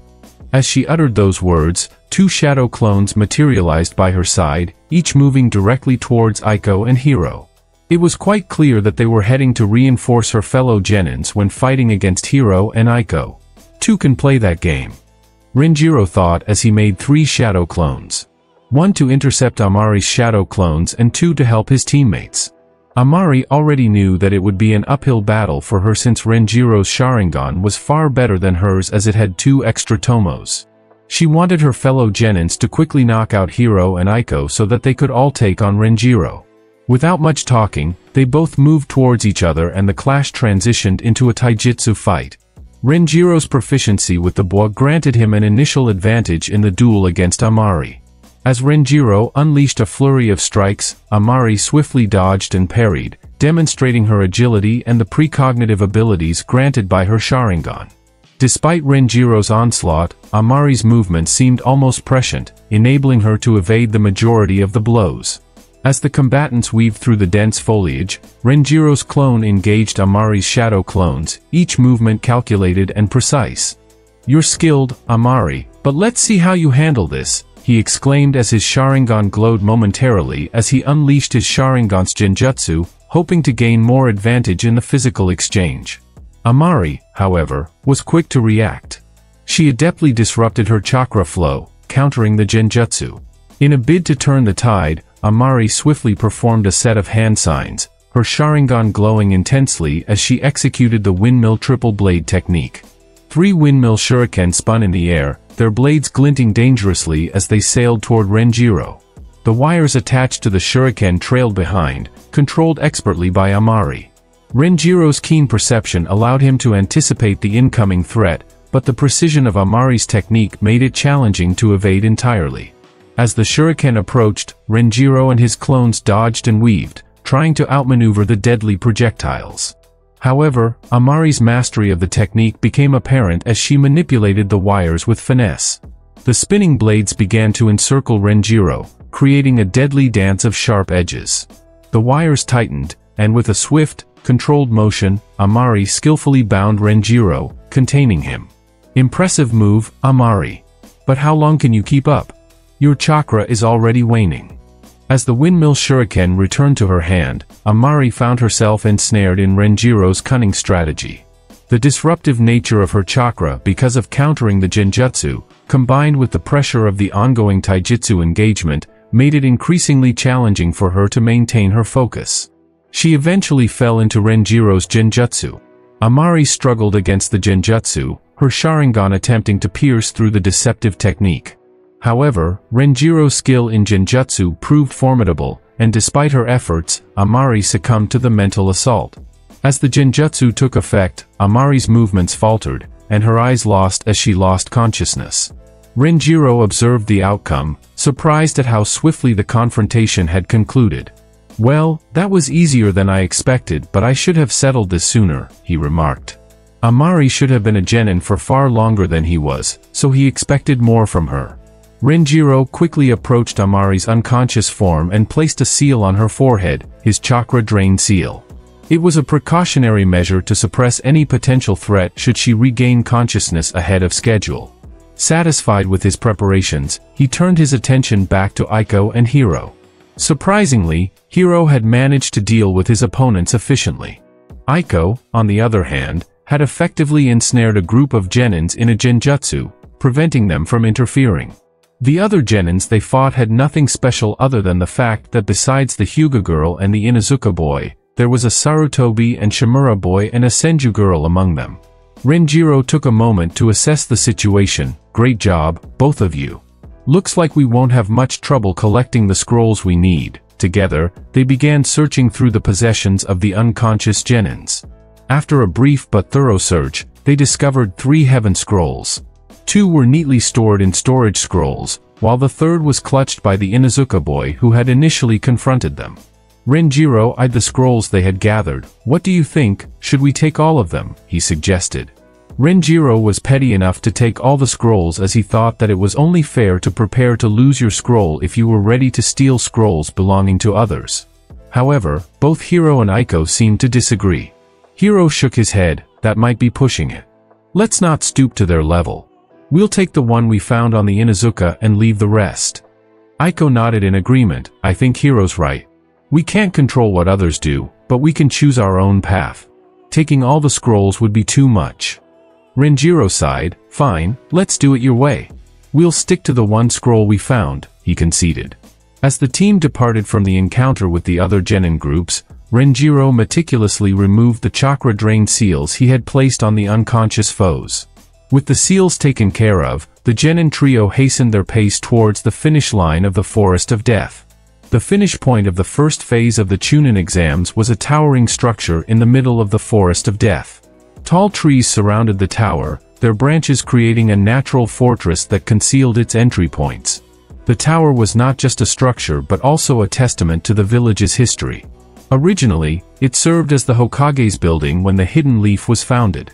As she uttered those words, two shadow clones materialized by her side, each moving directly towards Aiko and Hiro. It was quite clear that they were heading to reinforce her fellow Genins when fighting against Hiro and Aiko. Two can play that game. Renjiro thought as he made three shadow clones. One to intercept Amari's shadow clones and two to help his teammates. Amari already knew that it would be an uphill battle for her since Renjiro's Sharingan was far better than hers as it had two extra tomoes. She wanted her fellow Genins to quickly knock out Hiro and Aiko so that they could all take on Renjiro. Without much talking, they both moved towards each other and the clash transitioned into a taijutsu fight. Renjiro's proficiency with the bois granted him an initial advantage in the duel against Amari. As Renjiro unleashed a flurry of strikes, Amari swiftly dodged and parried, demonstrating her agility and the precognitive abilities granted by her Sharingan. Despite Renjiro's onslaught, Amari's movement seemed almost prescient, enabling her to evade the majority of the blows. As the combatants weaved through the dense foliage, Renjiro's clone engaged Amari's shadow clones, each movement calculated and precise. You're skilled, Amari, but let's see how you handle this, he exclaimed as his Sharingan glowed momentarily as he unleashed his Sharingan's Genjutsu, hoping to gain more advantage in the physical exchange. Amari, however, was quick to react. She adeptly disrupted her chakra flow, countering the Genjutsu. In a bid to turn the tide, Amari swiftly performed a set of hand signs, her Sharingan glowing intensely as she executed the windmill triple blade technique. Three windmill shuriken spun in the air, their blades glinting dangerously as they sailed toward Renjiro. The wires attached to the shuriken trailed behind, controlled expertly by Amari. Renjiro's keen perception allowed him to anticipate the incoming threat, but the precision of Amari's technique made it challenging to evade entirely. As the shuriken approached, Renjiro and his clones dodged and weaved, trying to outmaneuver the deadly projectiles. However, Amari's mastery of the technique became apparent as she manipulated the wires with finesse. The spinning blades began to encircle Renjiro, creating a deadly dance of sharp edges. The wires tightened, and with a swift, controlled motion, Amari skillfully bound Renjiro, containing him. Impressive move, Amari. But how long can you keep up? Your chakra is already waning. As the windmill shuriken returned to her hand, Amari found herself ensnared in Renjiro's cunning strategy. The disruptive nature of her chakra because of countering the genjutsu, combined with the pressure of the ongoing taijutsu engagement, made it increasingly challenging for her to maintain her focus. She eventually fell into Renjiro's genjutsu. Amari struggled against the genjutsu, her Sharingan attempting to pierce through the deceptive technique. However, Renjiro's skill in Genjutsu proved formidable, and despite her efforts, Amari succumbed to the mental assault. As the Genjutsu took effect, Amari's movements faltered, and her eyes lost as she lost consciousness. Renjiro observed the outcome, surprised at how swiftly the confrontation had concluded. Well, that was easier than I expected but I should have settled this sooner, he remarked. Amari should have been a genin for far longer than he was, so he expected more from her. Renjiro quickly approached Amari's unconscious form and placed a seal on her forehead, his chakra drain seal. It was a precautionary measure to suppress any potential threat should she regain consciousness ahead of schedule. Satisfied with his preparations, he turned his attention back to Aiko and Hiro. Surprisingly, Hiro had managed to deal with his opponents efficiently. Aiko, on the other hand, had effectively ensnared a group of genins in a genjutsu, preventing them from interfering. The other Genins they fought had nothing special other than the fact that besides the Hyuga girl and the Inuzuka boy, there was a Sarutobi and Shimura boy and a Senju girl among them. Renjiro took a moment to assess the situation, great job, both of you. Looks like we won't have much trouble collecting the scrolls we need. Together, they began searching through the possessions of the unconscious Genins. After a brief but thorough search, they discovered three heaven scrolls. Two were neatly stored in storage scrolls, while the third was clutched by the Inuzuka boy who had initially confronted them. Renjiro eyed the scrolls they had gathered. What do you think, should we take all of them? he suggested. Renjiro was petty enough to take all the scrolls as he thought that it was only fair to prepare to lose your scroll if you were ready to steal scrolls belonging to others. However, both Hiro and Aiko seemed to disagree. Hiro shook his head, that might be pushing it. Let's not stoop to their level. We'll take the one we found on the Inuzuka and leave the rest. Aiko nodded in agreement, I think Hiro's right. We can't control what others do, but we can choose our own path. Taking all the scrolls would be too much. Renjiro sighed, fine, let's do it your way. We'll stick to the one scroll we found, he conceded. As the team departed from the encounter with the other genin groups, Renjiro meticulously removed the chakra drain seals he had placed on the unconscious foes. With the seals taken care of, the genin trio hastened their pace towards the finish line of the Forest of Death. The finish point of the first phase of the Chunin exams was a towering structure in the middle of the Forest of Death. Tall trees surrounded the tower, their branches creating a natural fortress that concealed its entry points. The tower was not just a structure but also a testament to the village's history. Originally, it served as the Hokage's building when the Hidden Leaf was founded.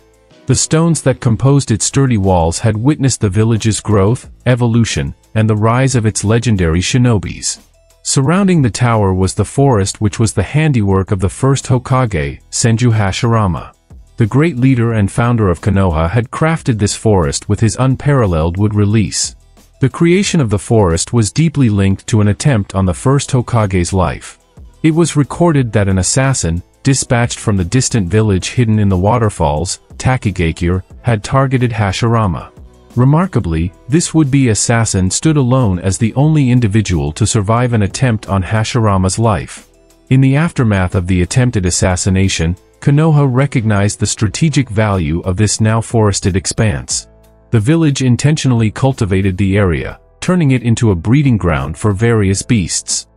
The stones that composed its sturdy walls had witnessed the village's growth, evolution, and the rise of its legendary shinobis. Surrounding the tower was the forest which was the handiwork of the first Hokage, Senju Hashirama. The great leader and founder of Konoha had crafted this forest with his unparalleled wood release. The creation of the forest was deeply linked to an attempt on the first Hokage's life. It was recorded that an assassin, dispatched from the distant village hidden in the waterfalls, Takigakure, had targeted Hashirama. Remarkably, this would-be assassin stood alone as the only individual to survive an attempt on Hashirama's life. In the aftermath of the attempted assassination, Konoha recognized the strategic value of this now forested expanse. The village intentionally cultivated the area, turning it into a breeding ground for various beasts.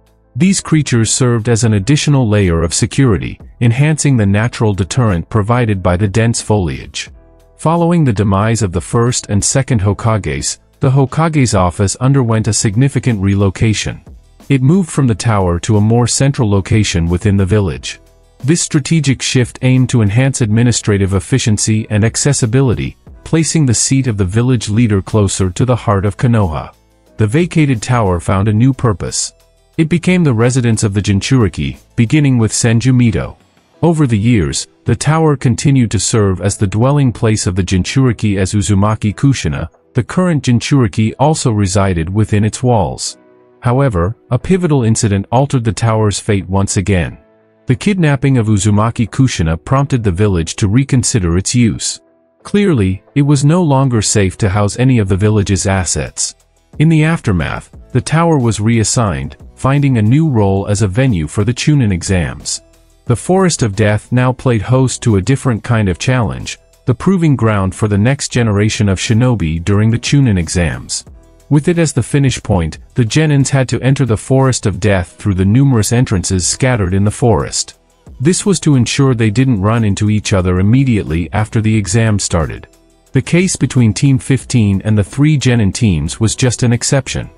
These creatures served as an additional layer of security, enhancing the natural deterrent provided by the dense foliage. Following the demise of the first and second Hokages, the Hokage's office underwent a significant relocation. It moved from the tower to a more central location within the village. This strategic shift aimed to enhance administrative efficiency and accessibility, placing the seat of the village leader closer to the heart of Konoha. The vacated tower found a new purpose. It became the residence of the Jinchuriki, beginning with Senju Mito. Over the years, the tower continued to serve as the dwelling place of the Jinchuriki as Uzumaki Kushina, the current Jinchuriki also resided within its walls. However, a pivotal incident altered the tower's fate once again. The kidnapping of Uzumaki Kushina prompted the village to reconsider its use. Clearly, it was no longer safe to house any of the village's assets. In the aftermath, the tower was reassigned, finding a new role as a venue for the Chunin exams. The Forest of Death now played host to a different kind of challenge, the proving ground for the next generation of shinobi during the Chunin exams. With it as the finish point, the Genins had to enter the Forest of Death through the numerous entrances scattered in the forest. This was to ensure they didn't run into each other immediately after the exam started. The case between Team 15 and the three Genin teams was just an exception.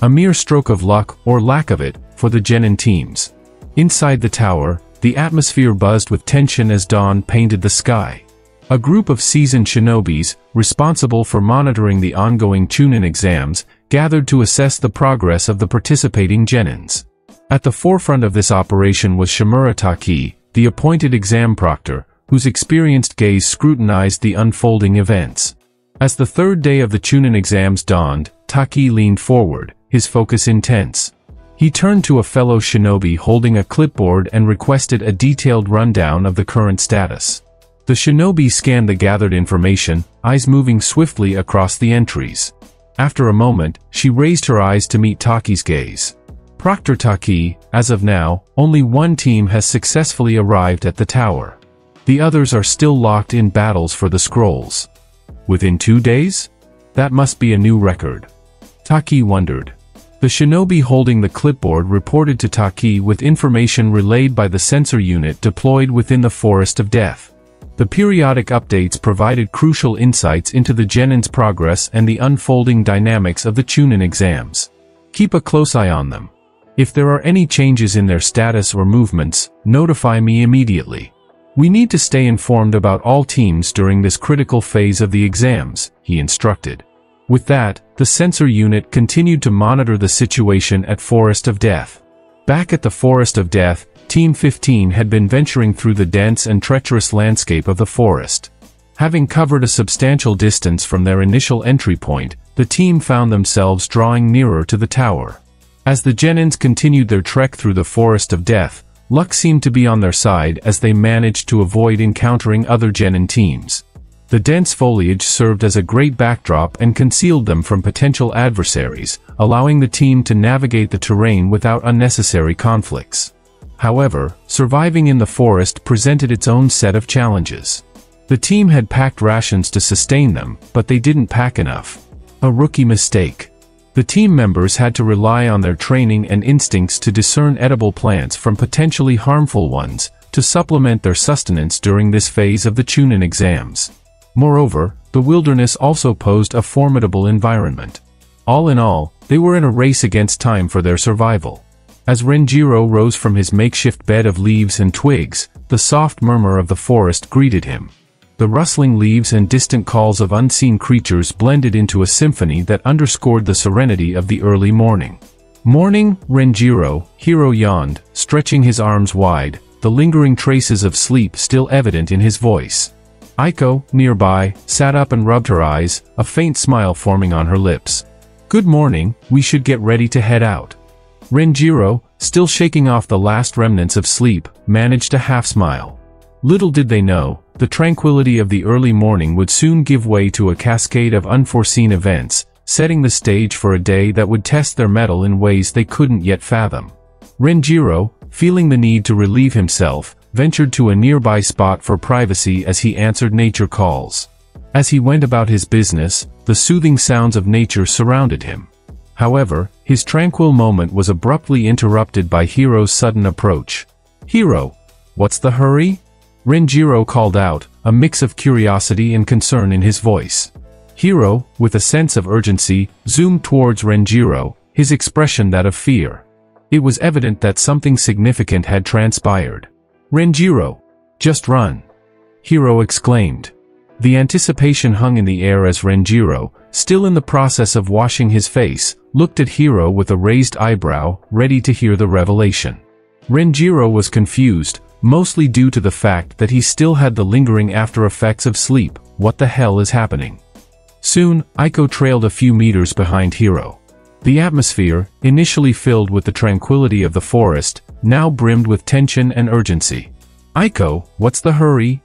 A mere stroke of luck, or lack of it, for the Genin teams. Inside the tower, the atmosphere buzzed with tension as dawn painted the sky. A group of seasoned shinobis, responsible for monitoring the ongoing Chunin exams, gathered to assess the progress of the participating genins. At the forefront of this operation was Shimura Taki, the appointed exam proctor, whose experienced gaze scrutinized the unfolding events. As the third day of the Chunin exams dawned, Taki leaned forward, his focus intense. He turned to a fellow shinobi holding a clipboard and requested a detailed rundown of the current status. The shinobi scanned the gathered information, eyes moving swiftly across the entries. After a moment, she raised her eyes to meet Taki's gaze. Proctor Taki, as of now, only one team has successfully arrived at the tower. The others are still locked in battles for the scrolls. Within two days? That must be a new record. Taki wondered. The shinobi holding the clipboard reported to Taki with information relayed by the sensor unit deployed within the Forest of Death. The periodic updates provided crucial insights into the Genin's progress and the unfolding dynamics of the Chunin exams. Keep a close eye on them. If there are any changes in their status or movements, notify me immediately. We need to stay informed about all teams during this critical phase of the exams, he instructed. With that, the sensor unit continued to monitor the situation at Forest of Death. Back at the Forest of Death, Team 15 had been venturing through the dense and treacherous landscape of the forest. Having covered a substantial distance from their initial entry point, the team found themselves drawing nearer to the tower. As the Genins continued their trek through the Forest of Death, Luck seemed to be on their side as they managed to avoid encountering other Genin teams. The dense foliage served as a great backdrop and concealed them from potential adversaries, allowing the team to navigate the terrain without unnecessary conflicts. However, surviving in the forest presented its own set of challenges. The team had packed rations to sustain them, but they didn't pack enough. A rookie mistake. The team members had to rely on their training and instincts to discern edible plants from potentially harmful ones, to supplement their sustenance during this phase of the Chunin exams. Moreover, the wilderness also posed a formidable environment. All in all, they were in a race against time for their survival. As Renjiro rose from his makeshift bed of leaves and twigs, the soft murmur of the forest greeted him. The rustling leaves and distant calls of unseen creatures blended into a symphony that underscored the serenity of the early morning. Morning, Renjiro, Hiro yawned, stretching his arms wide, the lingering traces of sleep still evident in his voice. Aiko, nearby, sat up and rubbed her eyes, a faint smile forming on her lips. Good morning, we should get ready to head out. Renjiro, still shaking off the last remnants of sleep, managed a half-smile. Little did they know, the tranquility of the early morning would soon give way to a cascade of unforeseen events, setting the stage for a day that would test their mettle in ways they couldn't yet fathom. Renjiro, feeling the need to relieve himself, ventured to a nearby spot for privacy as he answered nature calls. As he went about his business, the soothing sounds of nature surrounded him. However, his tranquil moment was abruptly interrupted by Hiro's sudden approach. Hiro, what's the hurry? Renjiro called out, a mix of curiosity and concern in his voice. Hiro, with a sense of urgency, zoomed towards Renjiro, his expression that of fear. It was evident that something significant had transpired. Renjiro, just run. Hiro exclaimed. The anticipation hung in the air as Renjiro, still in the process of washing his face, looked at Hiro with a raised eyebrow, ready to hear the revelation. Renjiro was confused, mostly due to the fact that he still had the lingering after effects of sleep. What the hell is happening? Soon, Aiko trailed a few meters behind Hiro. The atmosphere, initially filled with the tranquility of the forest, now brimmed with tension and urgency. Aiko, what's the hurry?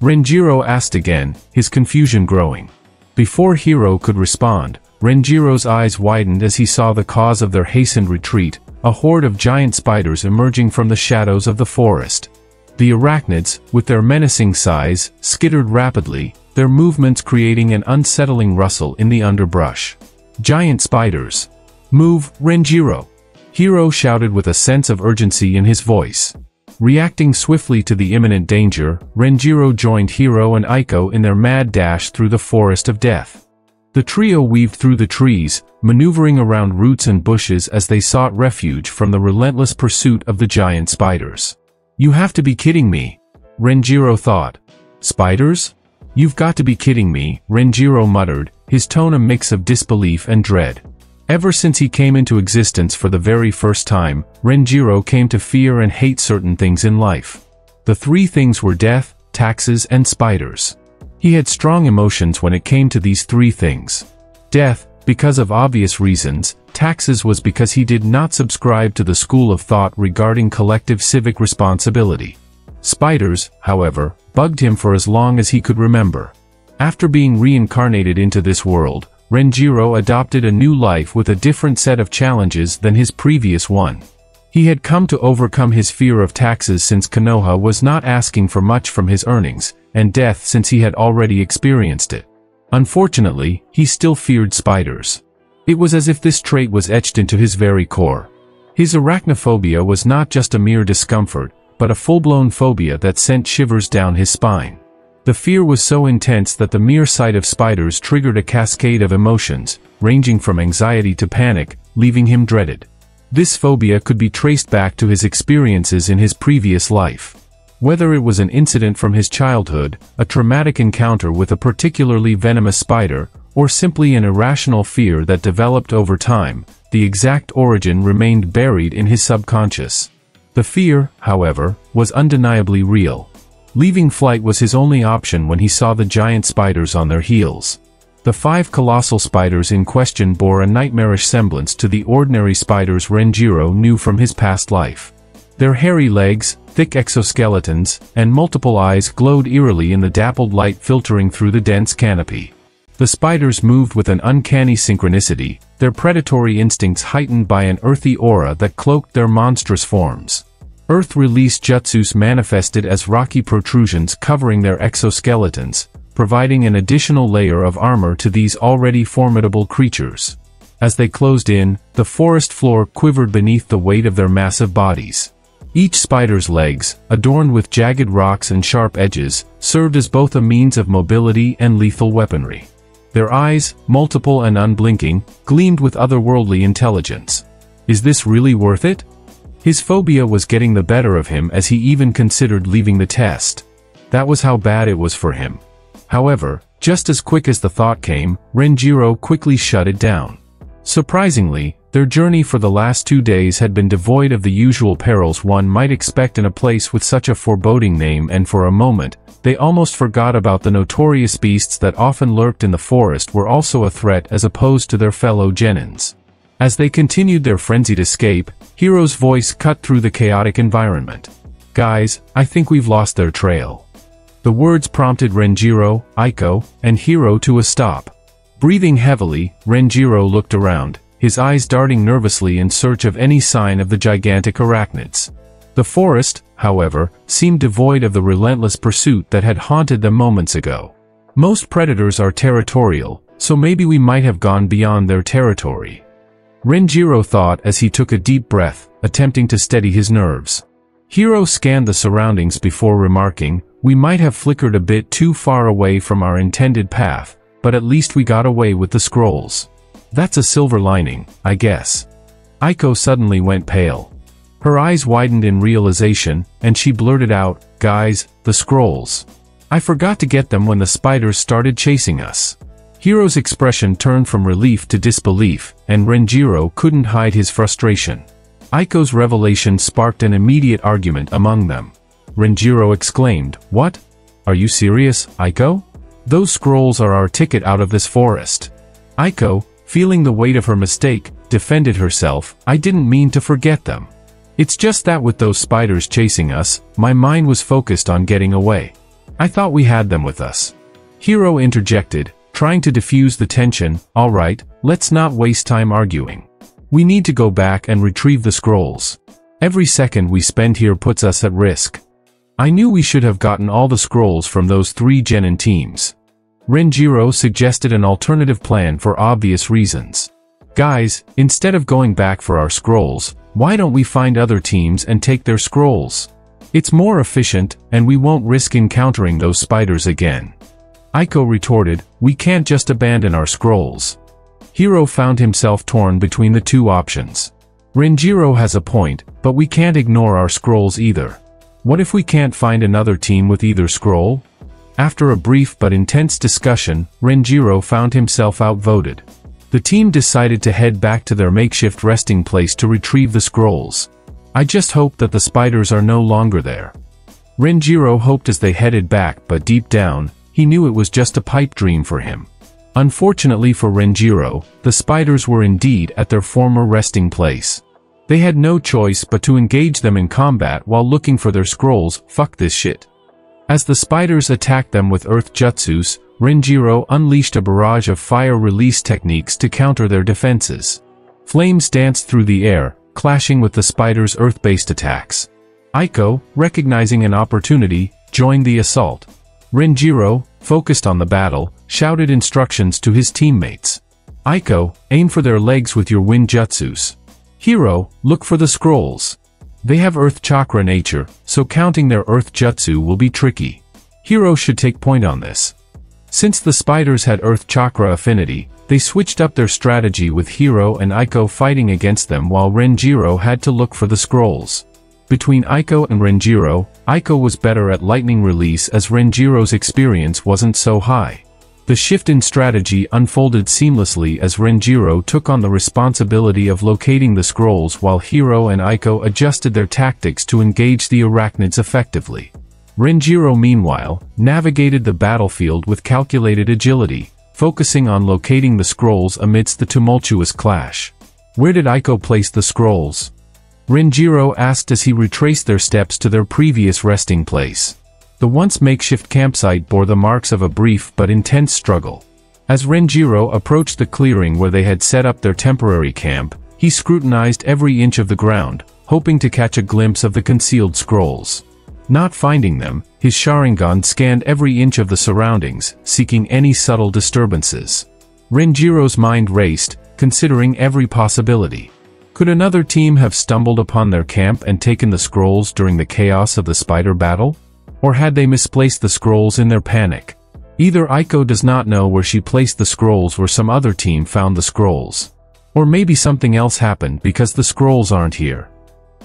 Renjiro asked again, his confusion growing. Before Hiro could respond, Renjiro's eyes widened as he saw the cause of their hastened retreat, a horde of giant spiders emerging from the shadows of the forest. The arachnids, with their menacing size, skittered rapidly, their movements creating an unsettling rustle in the underbrush. Giant spiders. Move, Renjiro! Hiro shouted with a sense of urgency in his voice. Reacting swiftly to the imminent danger, Renjiro joined Hiro and Aiko in their mad dash through the forest of death. The trio weaved through the trees, maneuvering around roots and bushes as they sought refuge from the relentless pursuit of the giant spiders. You have to be kidding me, Renjiro thought. Spiders? You've got to be kidding me, Renjiro muttered, his tone a mix of disbelief and dread. Ever since he came into existence for the very first time, Renjiro came to fear and hate certain things in life. The three things were death, taxes and spiders. He had strong emotions when it came to these three things. Death, because of obvious reasons, taxes was because he did not subscribe to the school of thought regarding collective civic responsibility. Spiders, however, bugged him for as long as he could remember. After being reincarnated into this world, Renjiro adopted a new life with a different set of challenges than his previous one. He had come to overcome his fear of taxes since Konoha was not asking for much from his earnings, and death since he had already experienced it. Unfortunately, he still feared spiders. It was as if this trait was etched into his very core. His arachnophobia was not just a mere discomfort, but a full-blown phobia that sent shivers down his spine. The fear was so intense that the mere sight of spiders triggered a cascade of emotions, ranging from anxiety to panic, leaving him dreaded. This phobia could be traced back to his experiences in his previous life. Whether it was an incident from his childhood, a traumatic encounter with a particularly venomous spider, or simply an irrational fear that developed over time, the exact origin remained buried in his subconscious. The fear, however, was undeniably real. Leaving flight was his only option when he saw the giant spiders on their heels. The five colossal spiders in question bore a nightmarish semblance to the ordinary spiders Renjiro knew from his past life. Their hairy legs, thick exoskeletons, and multiple eyes glowed eerily in the dappled light filtering through the dense canopy. The spiders moved with an uncanny synchronicity, their predatory instincts heightened by an earthy aura that cloaked their monstrous forms. Earth-released jutsus manifested as rocky protrusions covering their exoskeletons, providing an additional layer of armor to these already formidable creatures. As they closed in, the forest floor quivered beneath the weight of their massive bodies. Each spider's legs, adorned with jagged rocks and sharp edges, served as both a means of mobility and lethal weaponry. Their eyes, multiple and unblinking, gleamed with otherworldly intelligence. Is this really worth it? His phobia was getting the better of him as he even considered leaving the test. That was how bad it was for him. However, just as quick as the thought came, Renjiro quickly shut it down. Surprisingly, their journey for the last two days had been devoid of the usual perils one might expect in a place with such a foreboding name and for a moment, they almost forgot about the notorious beasts that often lurked in the forest were also a threat as opposed to their fellow Genins. As they continued their frenzied escape, Hiro's voice cut through the chaotic environment. Guys, I think we've lost their trail. The words prompted Renjiro, Aiko, and Hiro to a stop. Breathing heavily, Renjiro looked around, his eyes darting nervously in search of any sign of the gigantic arachnids. The forest, however, seemed devoid of the relentless pursuit that had haunted them moments ago. Most predators are territorial, so maybe we might have gone beyond their territory. Renjiro thought as he took a deep breath, attempting to steady his nerves. Hiro scanned the surroundings before remarking, we might have flickered a bit too far away from our intended path, but at least we got away with the scrolls. That's a silver lining, I guess. Aiko suddenly went pale. Her eyes widened in realization, and she blurted out, Guys, the scrolls. I forgot to get them when the spiders started chasing us. Hiro's expression turned from relief to disbelief, and Renjiro couldn't hide his frustration. Aiko's revelation sparked an immediate argument among them. Renjiro exclaimed, What? Are you serious, Aiko? Those scrolls are our ticket out of this forest. Aiko, Feeling the weight of her mistake, defended herself, I didn't mean to forget them. It's just that with those spiders chasing us, my mind was focused on getting away. I thought we had them with us. Hiro interjected, trying to diffuse the tension, alright, let's not waste time arguing. We need to go back and retrieve the scrolls. Every second we spend here puts us at risk. I knew we should have gotten all the scrolls from those three Genin teams. Renjiro suggested an alternative plan for obvious reasons. Guys, instead of going back for our scrolls, why don't we find other teams and take their scrolls? It's more efficient, and we won't risk encountering those spiders again. Aiko retorted, we can't just abandon our scrolls. Hiro found himself torn between the two options. Renjiro has a point, but we can't ignore our scrolls either. What if we can't find another team with either scroll? After a brief but intense discussion, Renjiro found himself outvoted. The team decided to head back to their makeshift resting place to retrieve the scrolls. I just hope that the spiders are no longer there. Renjiro hoped as they headed back but deep down, he knew it was just a pipe dream for him. Unfortunately for Renjiro, the spiders were indeed at their former resting place. They had no choice but to engage them in combat while looking for their scrolls, fuck this shit. As the spiders attacked them with earth jutsus, Renjiro unleashed a barrage of fire release techniques to counter their defenses. Flames danced through the air, clashing with the spiders' earth-based attacks. Aiko, recognizing an opportunity, joined the assault. Renjiro, focused on the battle, shouted instructions to his teammates. Aiko, aim for their legs with your wind jutsus. Hiro, look for the scrolls. They have Earth Chakra nature, so counting their Earth Jutsu will be tricky. Hiro should take point on this. Since the spiders had Earth Chakra affinity, they switched up their strategy with Hiro and Aiko fighting against them while Renjiro had to look for the scrolls. Between Aiko and Renjiro, Aiko was better at lightning release as Renjiro's experience wasn't so high. The shift in strategy unfolded seamlessly as Renjiro took on the responsibility of locating the scrolls while Hiro and Aiko adjusted their tactics to engage the arachnids effectively. Renjiro meanwhile, navigated the battlefield with calculated agility, focusing on locating the scrolls amidst the tumultuous clash. Where did Aiko place the scrolls? Renjiro asked as he retraced their steps to their previous resting place. The once makeshift campsite bore the marks of a brief but intense struggle. As Renjiro approached the clearing where they had set up their temporary camp, he scrutinized every inch of the ground, hoping to catch a glimpse of the concealed scrolls. Not finding them, his Sharingan scanned every inch of the surroundings, seeking any subtle disturbances. Renjiro's mind raced, considering every possibility. Could another team have stumbled upon their camp and taken the scrolls during the chaos of the spider battle? Or had they misplaced the scrolls in their panic? Either Aiko does not know where she placed the scrolls or some other team found the scrolls. Or maybe something else happened because the scrolls aren't here.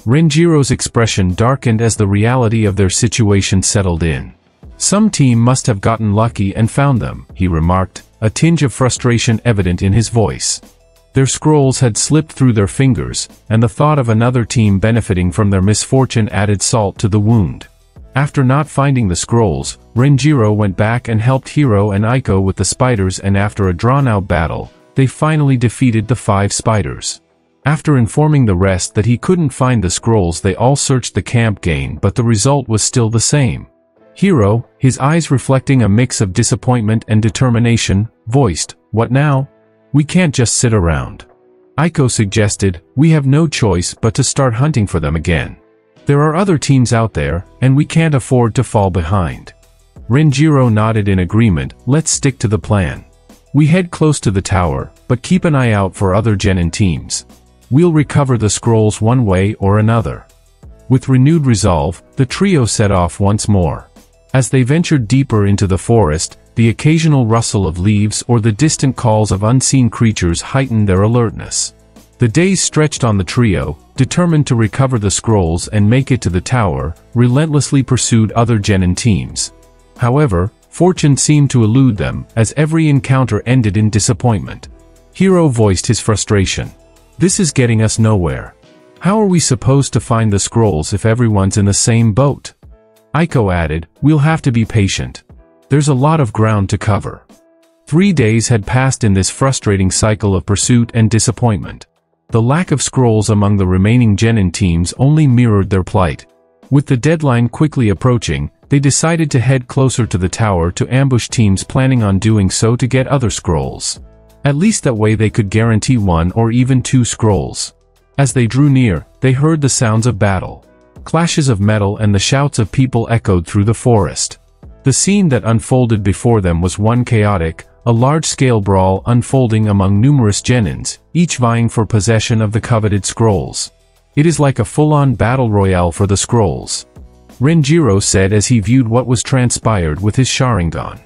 Renjiro's expression darkened as the reality of their situation settled in. Some team must have gotten lucky and found them, he remarked, a tinge of frustration evident in his voice. Their scrolls had slipped through their fingers, and the thought of another team benefiting from their misfortune added salt to the wound. After not finding the scrolls, Renjiro went back and helped Hiro and Aiko with the spiders and after a drawn-out battle, they finally defeated the five spiders. After informing the rest that he couldn't find the scrolls they all searched the camp gain but the result was still the same. Hiro, his eyes reflecting a mix of disappointment and determination, voiced, What now? We can't just sit around. Aiko suggested, we have no choice but to start hunting for them again. There are other teams out there, and we can't afford to fall behind. Renjiro nodded in agreement, let's stick to the plan. We head close to the tower, but keep an eye out for other Genin teams. We'll recover the scrolls one way or another. With renewed resolve, the trio set off once more. As they ventured deeper into the forest, the occasional rustle of leaves or the distant calls of unseen creatures heightened their alertness. The days stretched on the trio, determined to recover the scrolls and make it to the tower, relentlessly pursued other Genin teams. However, fortune seemed to elude them, as every encounter ended in disappointment. Hiro voiced his frustration. This is getting us nowhere. How are we supposed to find the scrolls if everyone's in the same boat? Aiko added, we'll have to be patient. There's a lot of ground to cover. Three days had passed in this frustrating cycle of pursuit and disappointment. The lack of scrolls among the remaining Genin teams only mirrored their plight. With the deadline quickly approaching, they decided to head closer to the tower to ambush teams planning on doing so to get other scrolls. At least that way they could guarantee one or even two scrolls. As they drew near, they heard the sounds of battle. Clashes of metal and the shouts of people echoed through the forest. The scene that unfolded before them was one chaotic, a large-scale brawl unfolding among numerous genins, each vying for possession of the coveted scrolls. It is like a full-on battle royale for the scrolls. Renjiro said as he viewed what was transpired with his Sharingan.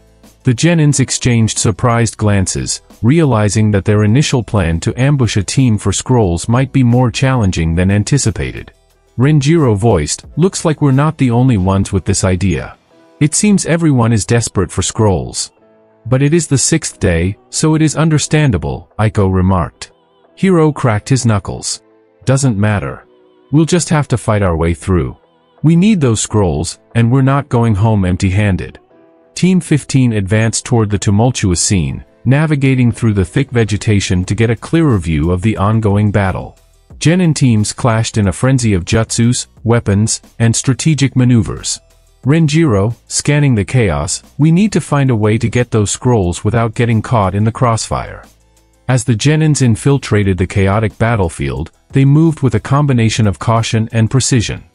The genins exchanged surprised glances, realizing that their initial plan to ambush a team for scrolls might be more challenging than anticipated. Renjiro voiced, looks like we're not the only ones with this idea. It seems everyone is desperate for scrolls. But it is the sixth day, so it is understandable, Aiko remarked. Hiro cracked his knuckles. Doesn't matter. We'll just have to fight our way through. We need those scrolls, and we're not going home empty-handed. Team 15 advanced toward the tumultuous scene, navigating through the thick vegetation to get a clearer view of the ongoing battle. Genin teams clashed in a frenzy of jutsus, weapons, and strategic maneuvers. Renjiro, scanning the chaos, we need to find a way to get those scrolls without getting caught in the crossfire. As the Genins infiltrated the chaotic battlefield, they moved with a combination of caution and precision.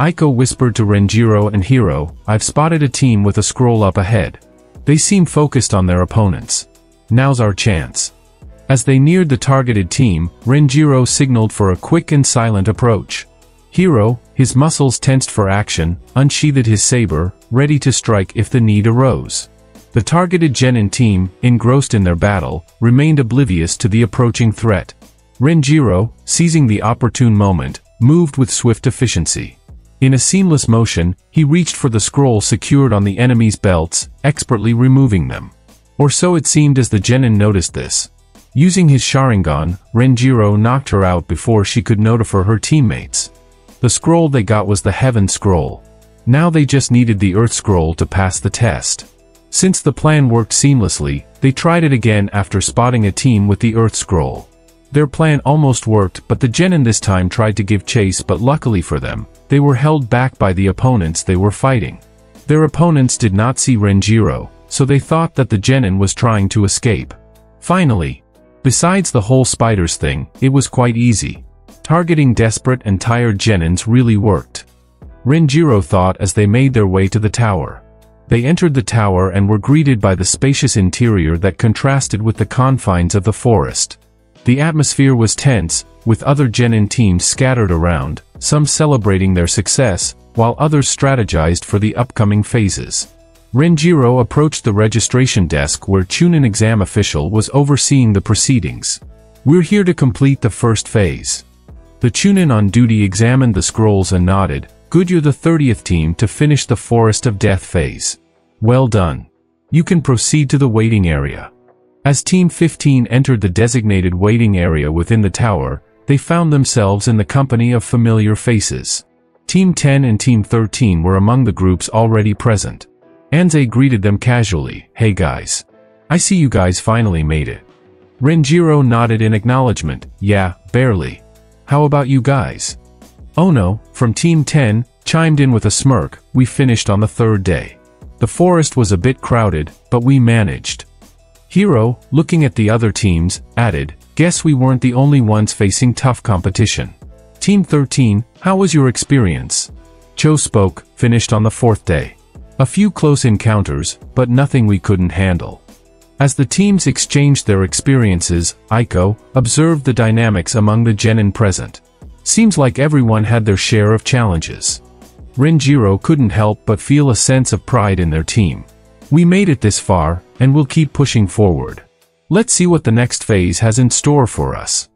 Aiko whispered to Renjiro and Hiro, I've spotted a team with a scroll up ahead. They seem focused on their opponents. Now's our chance. As they neared the targeted team, Renjiro signaled for a quick and silent approach. Hiro, his muscles tensed for action, unsheathed his saber, ready to strike if the need arose. The targeted Genin team, engrossed in their battle, remained oblivious to the approaching threat. Renjiro, seizing the opportune moment, moved with swift efficiency. In a seamless motion, he reached for the scroll secured on the enemy's belts, expertly removing them. Or so it seemed as the genin noticed this. Using his Sharingan, Renjiro knocked her out before she could notify her teammates. The scroll they got was the Heaven Scroll. Now they just needed the Earth Scroll to pass the test. Since the plan worked seamlessly, they tried it again after spotting a team with the Earth Scroll. Their plan almost worked but the genin this time tried to give chase but luckily for them, they were held back by the opponents they were fighting. Their opponents did not see Renjiro, so they thought that the genin was trying to escape. Finally, Besides the whole spiders thing, it was quite easy. Targeting desperate and tired genins really worked. Renjiro thought as they made their way to the tower. They entered the tower and were greeted by the spacious interior that contrasted with the confines of the forest. The atmosphere was tense, with other genin teams scattered around, some celebrating their success, while others strategized for the upcoming phases. Renjiro approached the registration desk where Chunin exam official was overseeing the proceedings. We're here to complete the first phase. The Chunin on duty examined the scrolls and nodded, good you're the 30th team to finish the Forest of Death phase. Well done. You can proceed to the waiting area. As Team 15 entered the designated waiting area within the tower, they found themselves in the company of familiar faces. Team 10 and Team 13 were among the groups already present. Anze greeted them casually, hey guys. I see you guys finally made it. Renjiro nodded in acknowledgement, yeah, barely. How about you guys? Oh ono, from Team 10, chimed in with a smirk, we finished on the third day. The forest was a bit crowded, but we managed. Hiro, looking at the other teams, added, guess we weren't the only ones facing tough competition. Team 13, how was your experience? Cho spoke, finished on the fourth day. A few close encounters, but nothing we couldn't handle. As the teams exchanged their experiences, Aiko observed the dynamics among the genin present. Seems like everyone had their share of challenges. Renjiro couldn't help but feel a sense of pride in their team. We made it this far, and we'll keep pushing forward. Let's see what the next phase has in store for us.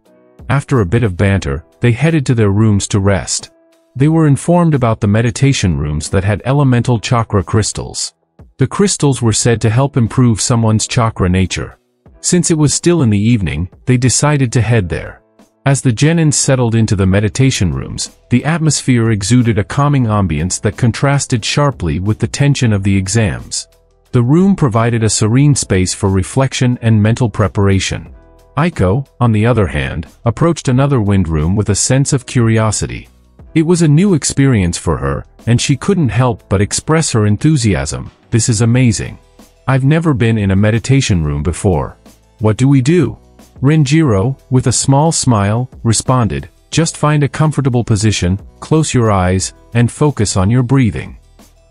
After a bit of banter, they headed to their rooms to rest. They were informed about the meditation rooms that had elemental chakra crystals. The crystals were said to help improve someone's chakra nature. Since it was still in the evening, they decided to head there. As the genins settled into the meditation rooms, the atmosphere exuded a calming ambience that contrasted sharply with the tension of the exams. The room provided a serene space for reflection and mental preparation. Aiko, on the other hand, approached another wind room with a sense of curiosity. It was a new experience for her, and she couldn't help but express her enthusiasm. This is amazing. I've never been in a meditation room before. What do we do? Renjiro, with a small smile, responded, just find a comfortable position, close your eyes, and focus on your breathing.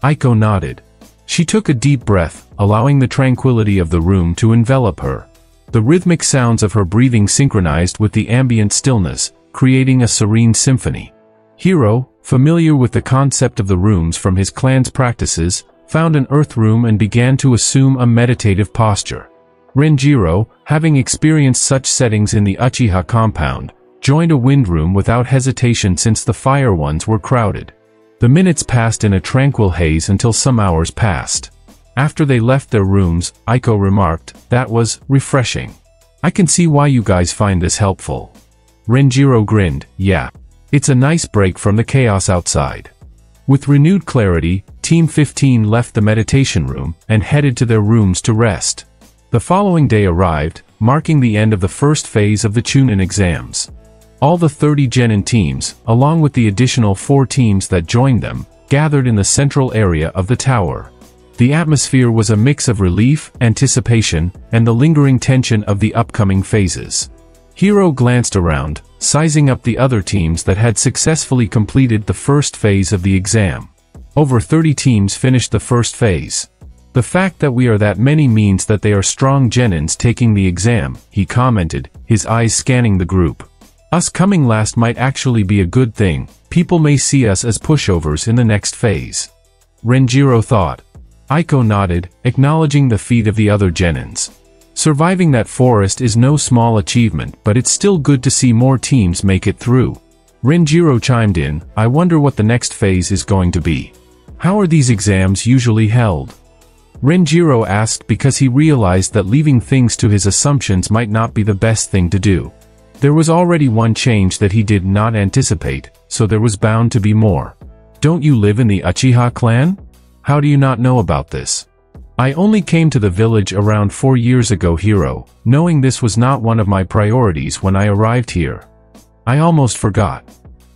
Aiko nodded. She took a deep breath, allowing the tranquility of the room to envelop her. The rhythmic sounds of her breathing synchronized with the ambient stillness, creating a serene symphony. Hiro, familiar with the concept of the rooms from his clan's practices, found an earth room and began to assume a meditative posture. Renjiro, having experienced such settings in the Uchiha compound, joined a wind room without hesitation since the fire ones were crowded. The minutes passed in a tranquil haze until some hours passed. After they left their rooms, Aiko remarked, that was refreshing. I can see why you guys find this helpful. Renjiro grinned, yeah. It's a nice break from the chaos outside. With renewed clarity, Team 15 left the meditation room and headed to their rooms to rest. The following day arrived, marking the end of the first phase of the Chunin exams. All the 30 Genin teams, along with the additional four teams that joined them, gathered in the central area of the tower. The atmosphere was a mix of relief, anticipation, and the lingering tension of the upcoming phases. Hiro glanced around, sizing up the other teams that had successfully completed the first phase of the exam. Over 30 teams finished the first phase. The fact that we are that many means that they are strong genins taking the exam, he commented, his eyes scanning the group. Us coming last might actually be a good thing, people may see us as pushovers in the next phase. Renjiro thought. Aiko nodded, acknowledging the feat of the other genins. Surviving that forest is no small achievement but it's still good to see more teams make it through. Renjiro chimed in, I wonder what the next phase is going to be. How are these exams usually held? Renjiro asked because he realized that leaving things to his assumptions might not be the best thing to do. There was already one change that he did not anticipate, so there was bound to be more. Don't you live in the Uchiha clan? How do you not know about this? I only came to the village around four years ago Hiro, knowing this was not one of my priorities when I arrived here. I almost forgot.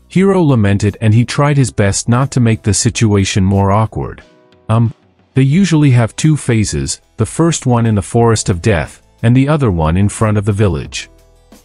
Hiro lamented and he tried his best not to make the situation more awkward. Um, they usually have two phases, the first one in the Forest of Death, and the other one in front of the village.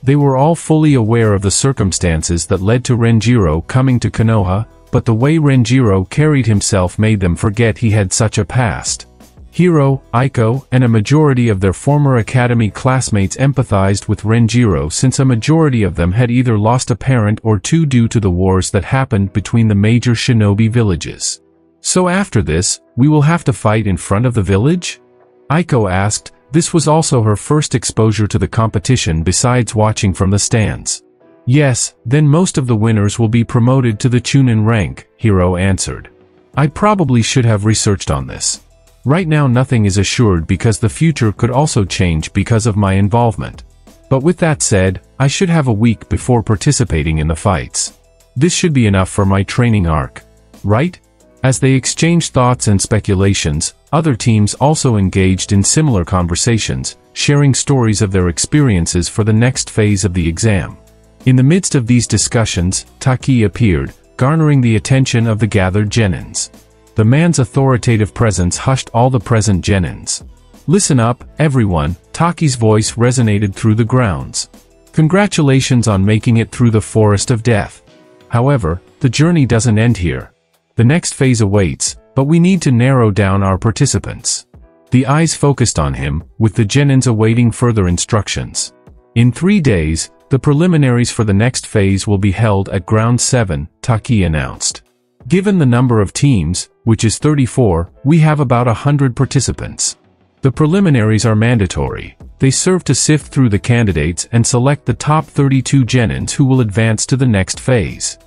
They were all fully aware of the circumstances that led to Renjiro coming to Konoha, but the way Renjiro carried himself made them forget he had such a past. Hiro, Aiko, and a majority of their former academy classmates empathized with Renjiro since a majority of them had either lost a parent or two due to the wars that happened between the major shinobi villages. So after this, we will have to fight in front of the village? Aiko asked, this was also her first exposure to the competition besides watching from the stands. Yes, then most of the winners will be promoted to the Chunin rank, Hiro answered. I probably should have researched on this. Right now nothing is assured because the future could also change because of my involvement. But with that said, I should have a week before participating in the fights. This should be enough for my training arc. Right? As they exchanged thoughts and speculations, other teams also engaged in similar conversations, sharing stories of their experiences for the next phase of the exam. In the midst of these discussions, Taki appeared, garnering the attention of the gathered genins. The man's authoritative presence hushed all the present genins. Listen up, everyone, Taki's voice resonated through the grounds. Congratulations on making it through the forest of death. However, the journey doesn't end here. The next phase awaits, but we need to narrow down our participants. The eyes focused on him, with the genins awaiting further instructions. In three days, the preliminaries for the next phase will be held at Ground 7, Taki announced. Given the number of teams, which is 34, we have about 100 participants. The preliminaries are mandatory. They serve to sift through the candidates and select the top 32 genins who will advance to the next phase.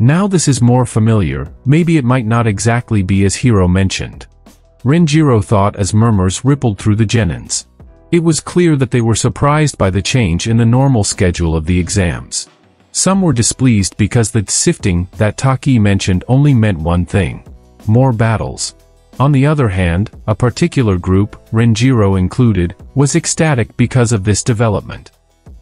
Now this is more familiar, maybe it might not exactly be as Hiro mentioned. Renjiro thought as murmurs rippled through the genins. It was clear that they were surprised by the change in the normal schedule of the exams. Some were displeased because the sifting that Taki mentioned only meant one thing. More battles. On the other hand, a particular group, Renjiro included, was ecstatic because of this development.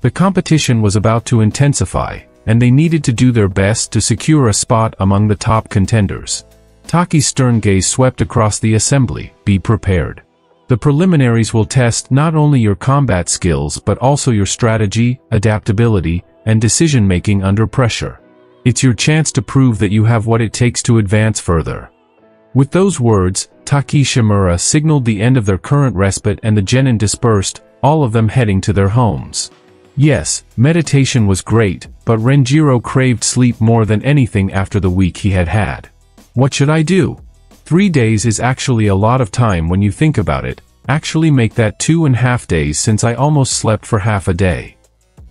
The competition was about to intensify, and they needed to do their best to secure a spot among the top contenders. Taki's stern gaze swept across the assembly, be prepared. The preliminaries will test not only your combat skills but also your strategy, adaptability, and decision-making under pressure. It's your chance to prove that you have what it takes to advance further. With those words, Taki Shimura signaled the end of their current respite and the genin dispersed, all of them heading to their homes. Yes, meditation was great, but Renjiro craved sleep more than anything after the week he had had. What should I do? Three days is actually a lot of time when you think about it, actually make that two and a half days since I almost slept for half a day.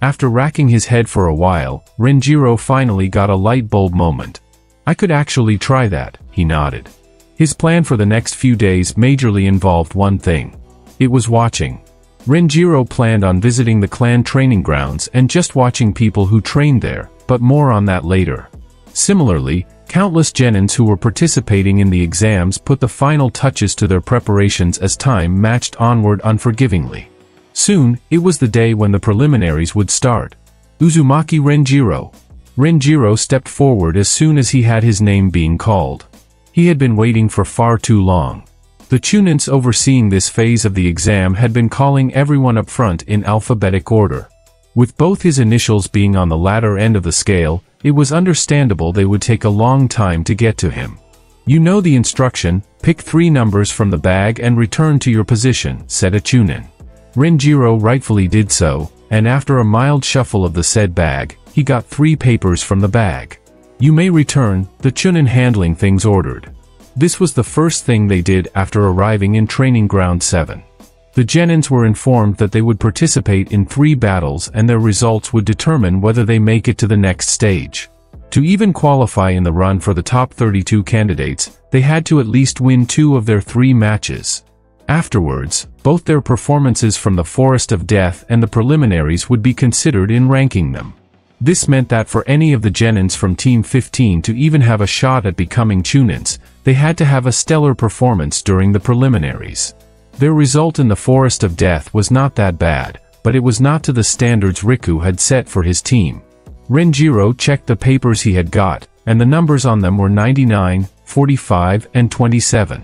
After racking his head for a while, Renjiro finally got a light bulb moment. I could actually try that, he nodded. His plan for the next few days majorly involved one thing. It was watching. Renjiro planned on visiting the clan training grounds and just watching people who trained there, but more on that later. Similarly, countless genins who were participating in the exams put the final touches to their preparations as time matched onward unforgivingly. Soon, it was the day when the preliminaries would start. Uzumaki Renjiro. Renjiro stepped forward as soon as he had his name being called. He had been waiting for far too long. The Chunins overseeing this phase of the exam had been calling everyone up front in alphabetic order. With both his initials being on the latter end of the scale, it was understandable they would take a long time to get to him. You know the instruction, pick three numbers from the bag and return to your position, said a Chunin. Renjiro rightfully did so, and after a mild shuffle of the said bag, he got three papers from the bag. You may return, the Chunin handling things ordered. This was the first thing they did after arriving in Training Ground 7. The Genins were informed that they would participate in three battles and their results would determine whether they make it to the next stage. To even qualify in the run for the top 32 candidates, they had to at least win two of their three matches. Afterwards, both their performances from the Forest of Death and the preliminaries would be considered in ranking them. This meant that for any of the Genins from Team 15 to even have a shot at becoming Chunins, they had to have a stellar performance during the preliminaries. Their result in the Forest of Death was not that bad, but it was not to the standards Riku had set for his team. Renjiro checked the papers he had got, and the numbers on them were 99, 45, and 27.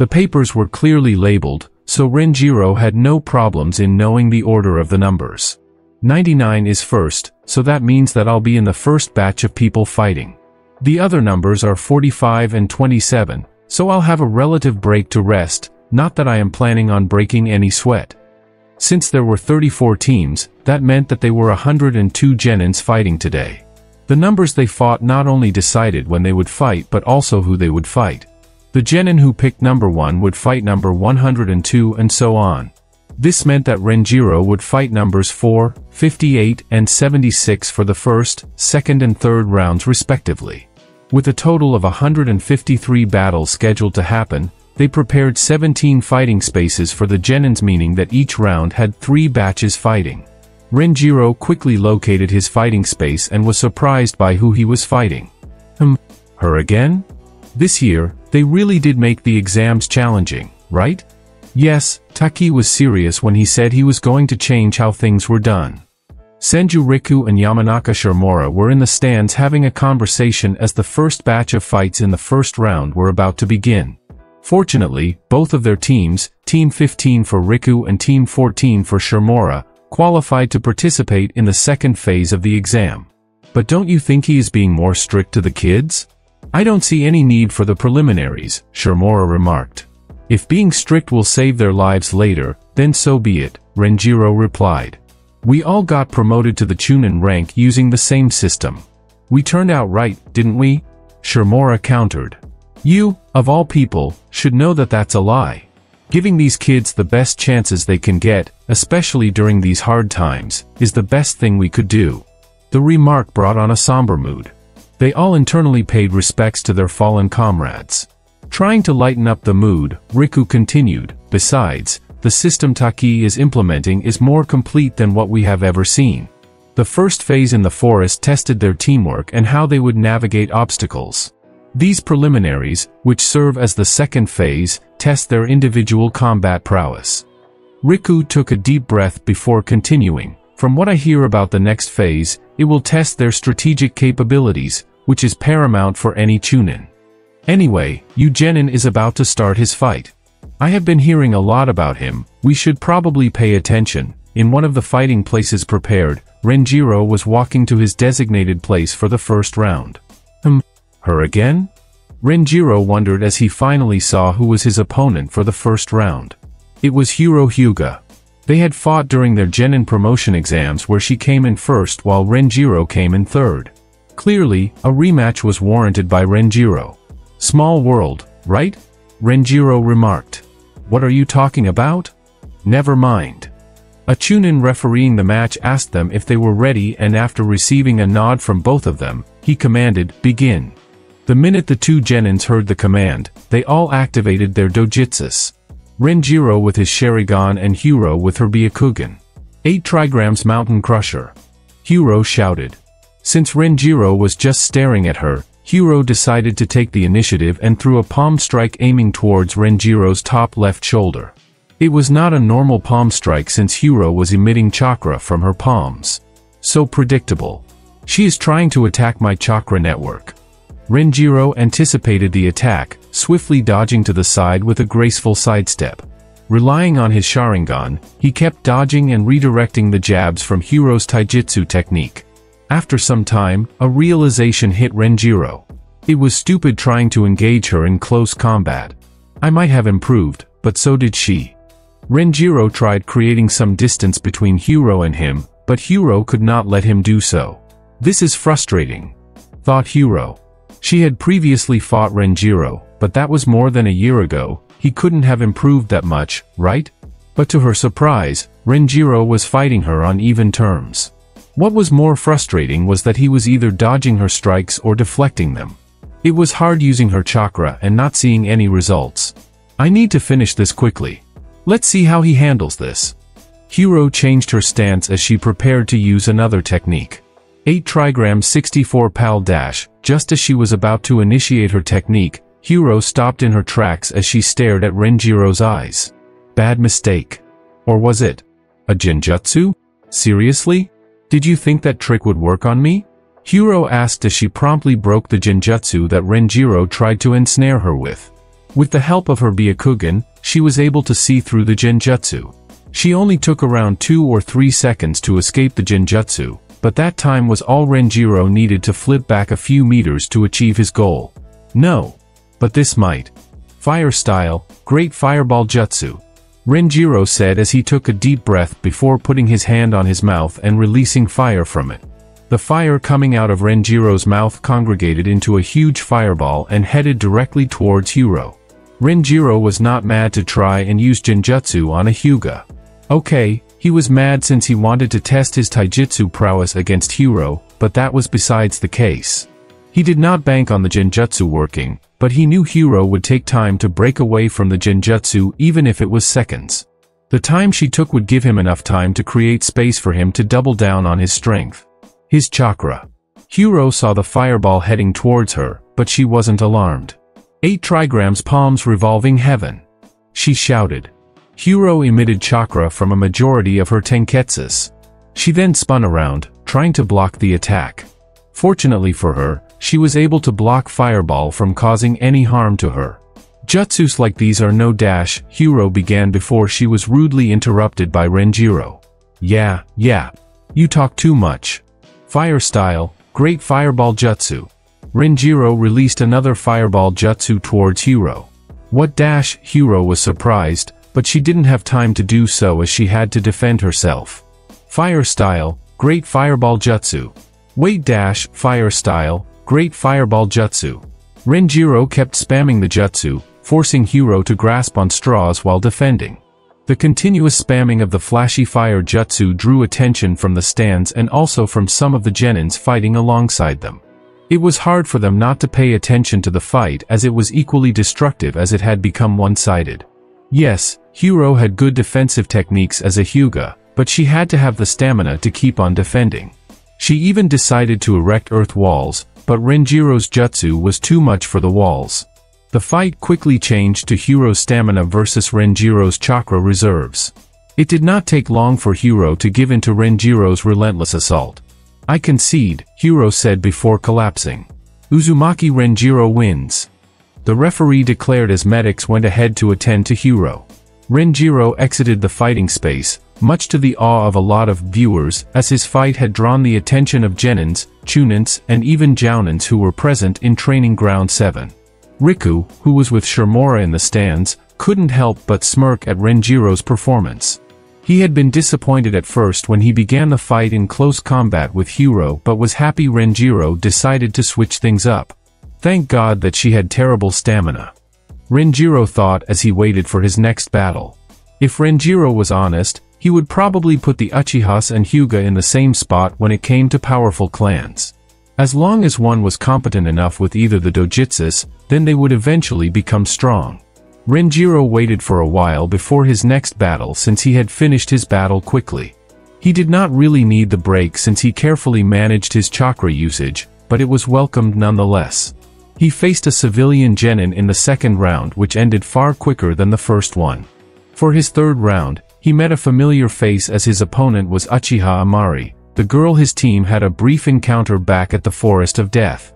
The papers were clearly labeled, so Renjiro had no problems in knowing the order of the numbers. 99 is first, so that means that I'll be in the first batch of people fighting. The other numbers are 45 and 27, so I'll have a relative break to rest, not that I am planning on breaking any sweat. Since there were 34 teams, that meant that they were 102 Genins fighting today. The numbers they fought not only decided when they would fight but also who they would fight. The Genin who picked number 1 would fight number 102 and so on. This meant that Renjiro would fight numbers 4, 58, and 76 for the first, second and third rounds respectively. With a total of 153 battles scheduled to happen, they prepared 17 fighting spaces for the Genins meaning that each round had three batches fighting. Renjiro quickly located his fighting space and was surprised by who he was fighting. Hmm, her again? This year, they really did make the exams challenging, right? Yes, Taki was serious when he said he was going to change how things were done. Senju Riku and Yamanaka Shimura were in the stands having a conversation as the first batch of fights in the first round were about to begin. Fortunately, both of their teams, Team 15 for Riku and Team 14 for Shimura, qualified to participate in the second phase of the exam. But don't you think he is being more strict to the kids? I don't see any need for the preliminaries, Shimura remarked. If being strict will save their lives later, then so be it, Renjiro replied. We all got promoted to the Chunin rank using the same system. We turned out right, didn't we? Shimura countered. You, of all people, should know that that's a lie. Giving these kids the best chances they can get, especially during these hard times, is the best thing we could do. The remark brought on a somber mood. They all internally paid respects to their fallen comrades. Trying to lighten up the mood, Riku continued, besides, the system Taki is implementing is more complete than what we have ever seen. The first phase in the forest tested their teamwork and how they would navigate obstacles. These preliminaries, which serve as the second phase, test their individual combat prowess. Riku took a deep breath before continuing. From what I hear about the next phase, it will test their strategic capabilities, which is paramount for any Chunin. Anyway, Yu Genin is about to start his fight. I have been hearing a lot about him, we should probably pay attention. In one of the fighting places prepared, Renjiro was walking to his designated place for the first round. Hmm, her again? Renjiro wondered as he finally saw who was his opponent for the first round. It was Hiro Hyuga. They had fought during their Genin promotion exams where she came in first while Renjiro came in third. Clearly, a rematch was warranted by Renjiro. Small world, right? Renjiro remarked. What are you talking about? Never mind. A Chunin refereeing the match asked them if they were ready and after receiving a nod from both of them, he commanded, begin. The minute the two Genins heard the command, they all activated their dojutsus. Renjiro with his Sharingan and Hiro with her Byakugan. 8 trigrams Mountain Crusher. Hiro shouted. Since Renjiro was just staring at her, Hiro decided to take the initiative and threw a palm strike aiming towards Renjiro's top left shoulder. It was not a normal palm strike since Hiro was emitting chakra from her palms. So predictable. She is trying to attack my chakra network. Renjiro anticipated the attack, swiftly dodging to the side with a graceful sidestep. Relying on his Sharingan, he kept dodging and redirecting the jabs from Hiro's taijutsu technique. After some time, a realization hit Renjiro. It was stupid trying to engage her in close combat. I might have improved, but so did she. Renjiro tried creating some distance between Hiro and him, but Hiro could not let him do so. This is frustrating, thought Hiro. She had previously fought Renjiro, but that was more than a year ago, he couldn't have improved that much, right? But to her surprise, Renjiro was fighting her on even terms. What was more frustrating was that he was either dodging her strikes or deflecting them. It was hard using her chakra and not seeing any results. I need to finish this quickly. Let's see how he handles this. Hiro changed her stance as she prepared to use another technique. 8 trigram 64 pal dash, just as she was about to initiate her technique, Hiro stopped in her tracks as she stared at Renjiro's eyes. Bad mistake. Or was it? A genjutsu? Seriously? Did you think that trick would work on me? Hiro asked as she promptly broke the genjutsu that Renjiro tried to ensnare her with. With the help of her Byakugan, she was able to see through the genjutsu. She only took around two or three seconds to escape the genjutsu, but that time was all Renjiro needed to flip back a few meters to achieve his goal. No. But this might. Fire style, great fireball jutsu. Renjiro said as he took a deep breath before putting his hand on his mouth and releasing fire from it. The fire coming out of Renjiro's mouth congregated into a huge fireball and headed directly towards Hiro. Renjiro was not mad to try and use Genjutsu on a Hyuga. Okay, he was mad since he wanted to test his taijutsu prowess against Hiro, but that was besides the case. He did not bank on the Genjutsu working, but he knew Hiro would take time to break away from the Genjutsu even if it was seconds. The time she took would give him enough time to create space for him to double down on his strength. His chakra. Hiro saw the fireball heading towards her, but she wasn't alarmed. Eight trigrams palms revolving heaven. She shouted. Hiro emitted chakra from a majority of her tenketsus. She then spun around, trying to block the attack. Fortunately for her, she was able to block Fireball from causing any harm to her. Jutsus like these are no dash, Hiro began before she was rudely interrupted by Renjiro. Yeah, yeah. You talk too much. Fire style, great fireball jutsu. Renjiro released another fireball jutsu towards Hiro. What dash, Hiro was surprised, but she didn't have time to do so as she had to defend herself. Fire style, great fireball jutsu. Wait dash, fire style, Great Fireball Jutsu. Renjiro kept spamming the jutsu, forcing Hiro to grasp on straws while defending. The continuous spamming of the flashy fire jutsu drew attention from the stands and also from some of the genins fighting alongside them. It was hard for them not to pay attention to the fight as it was equally destructive as it had become one-sided. Yes, Hiro had good defensive techniques as a Hyuga, but she had to have the stamina to keep on defending. She even decided to erect earth walls, but Renjiro's jutsu was too much for the walls. The fight quickly changed to Hiro's stamina versus Renjiro's chakra reserves. It did not take long for Hiro to give in to Renjiro's relentless assault. I concede, Hiro said before collapsing. Uzumaki Renjiro wins. The referee declared as medics went ahead to attend to Hiro. Renjiro exited the fighting space, much to the awe of a lot of viewers, as his fight had drawn the attention of Genins, Chunins, and even Jounins who were present in Training Ground 7. Riku, who was with Shimura in the stands, couldn't help but smirk at Renjiro's performance. He had been disappointed at first when he began the fight in close combat with Hiro but was happy Renjiro decided to switch things up. Thank God that she had terrible stamina. Renjiro thought as he waited for his next battle. If Renjiro was honest, he would probably put the Uchihas and Hyuga in the same spot when it came to powerful clans. As long as one was competent enough with either the dojutsus, then they would eventually become strong. Renjiro waited for a while before his next battle since he had finished his battle quickly. He did not really need the break since he carefully managed his chakra usage, but it was welcomed nonetheless. He faced a civilian genin in the second round which ended far quicker than the first one. For his third round, he met a familiar face as his opponent was Uchiha Amari, the girl his team had a brief encounter back at the Forest of Death.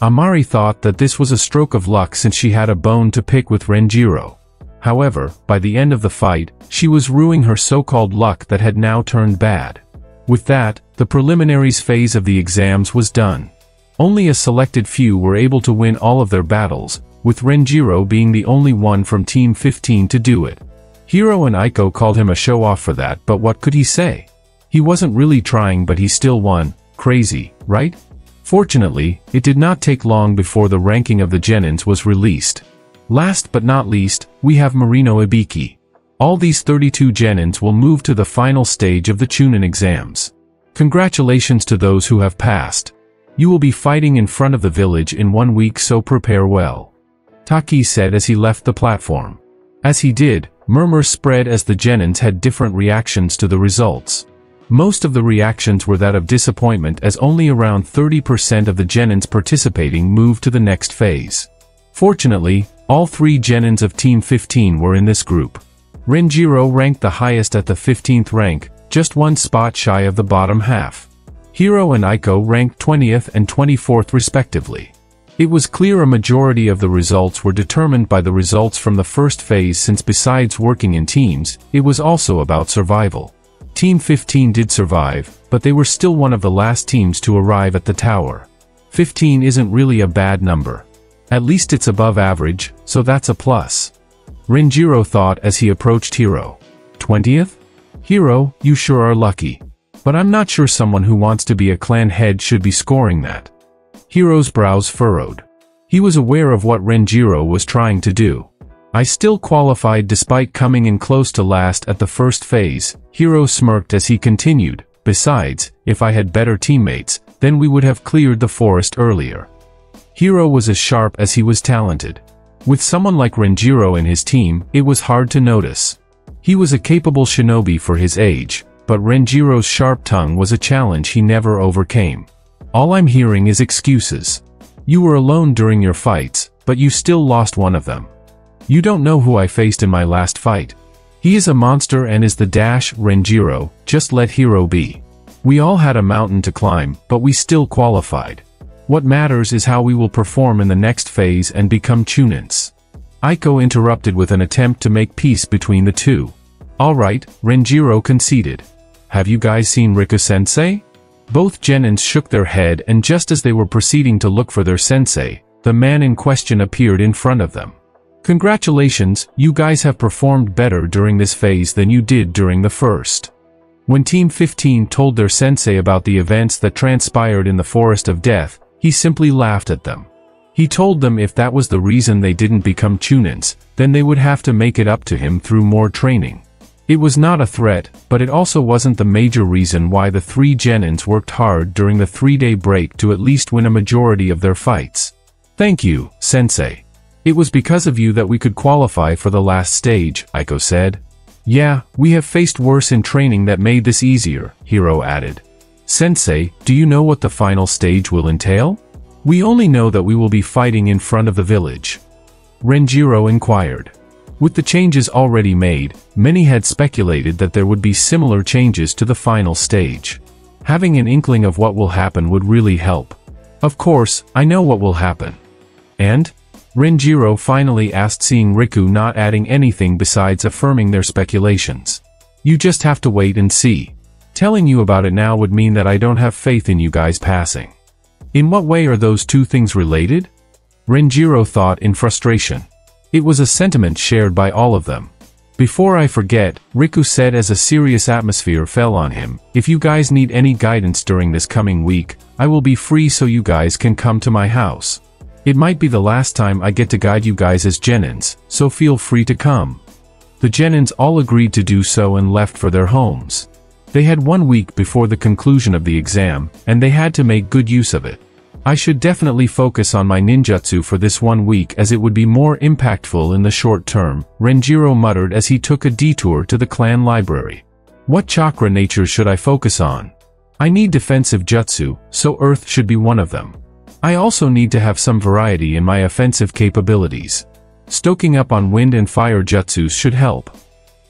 Amari thought that this was a stroke of luck since she had a bone to pick with Renjiro. However, by the end of the fight, she was ruining her so-called luck that had now turned bad. With that, the preliminaries phase of the exams was done. Only a selected few were able to win all of their battles, with Renjiro being the only one from Team 15 to do it. Hiro and Aiko called him a show-off for that but what could he say? He wasn't really trying but he still won. Crazy, right? Fortunately, it did not take long before the ranking of the Genins was released. Last but not least, we have Morino Ibiki. All these 32 Genins will move to the final stage of the Chunin exams. Congratulations to those who have passed. You will be fighting in front of the village in one week so prepare well. Taki said as he left the platform. As he did, murmurs spread as the Genins had different reactions to the results. Most of the reactions were that of disappointment as only around 30% of the Genins participating moved to the next phase. Fortunately, all three Genins of Team 15 were in this group. Renjiro ranked the highest at the 15th rank, just one spot shy of the bottom half. Hiro and Aiko ranked 20th and 24th respectively. It was clear a majority of the results were determined by the results from the first phase since besides working in teams, it was also about survival. Team 15 did survive, but they were still one of the last teams to arrive at the tower. 15 isn't really a bad number. At least it's above average, so that's a plus. Renjiro thought as he approached Hiro. 20th? Hiro, you sure are lucky. But I'm not sure someone who wants to be a clan head should be scoring that. Hiro's brows furrowed. He was aware of what Renjiro was trying to do. I still qualified despite coming in close to last at the first phase, Hiro smirked as he continued, besides, if I had better teammates, then we would have cleared the forest earlier. Hiro was as sharp as he was talented. With someone like Renjiro in his team, it was hard to notice. He was a capable shinobi for his age, but Renjiro's sharp tongue was a challenge he never overcame. All I'm hearing is excuses. You were alone during your fights, but you still lost one of them. You don't know who I faced in my last fight. He is a monster and is the dash Renjiro, just let Hiro be. We all had a mountain to climb, but we still qualified. What matters is how we will perform in the next phase and become Chunins. Aiko interrupted with an attempt to make peace between the two. Alright, Renjiro conceded. Have you guys seen Riku-sensei? Both Genins shook their head and just as they were proceeding to look for their sensei, the man in question appeared in front of them. Congratulations, you guys have performed better during this phase than you did during the first. When Team 15 told their sensei about the events that transpired in the Forest of Death, he simply laughed at them. He told them if that was the reason they didn't become Chunins, then they would have to make it up to him through more training. It was not a threat, but it also wasn't the major reason why the three Genins worked hard during the three-day break to at least win a majority of their fights. Thank you, Sensei. It was because of you that we could qualify for the last stage, Aiko said. Yeah, we have faced worse in training that made this easier, Hiro added. Sensei, do you know what the final stage will entail? We only know that we will be fighting in front of the village. Renjiro inquired. With the changes already made, many had speculated that there would be similar changes to the final stage. Having an inkling of what will happen would really help. Of course, I know what will happen. And? Renjiro finally asked seeing Riku not adding anything besides affirming their speculations. You just have to wait and see. Telling you about it now would mean that I don't have faith in you guys passing. In what way are those two things related? Renjiro thought in frustration. It was a sentiment shared by all of them. Before I forget, Riku said as a serious atmosphere fell on him, if you guys need any guidance during this coming week, I will be free so you guys can come to my house. It might be the last time I get to guide you guys as Genins, so feel free to come. The Genins all agreed to do so and left for their homes. They had one week before the conclusion of the exam, and they had to make good use of it. I should definitely focus on my ninjutsu for this one week as it would be more impactful in the short term, Renjiro muttered as he took a detour to the clan library. What chakra nature should I focus on? I need defensive jutsu, so earth should be one of them. I also need to have some variety in my offensive capabilities. Stoking up on wind and fire jutsus should help.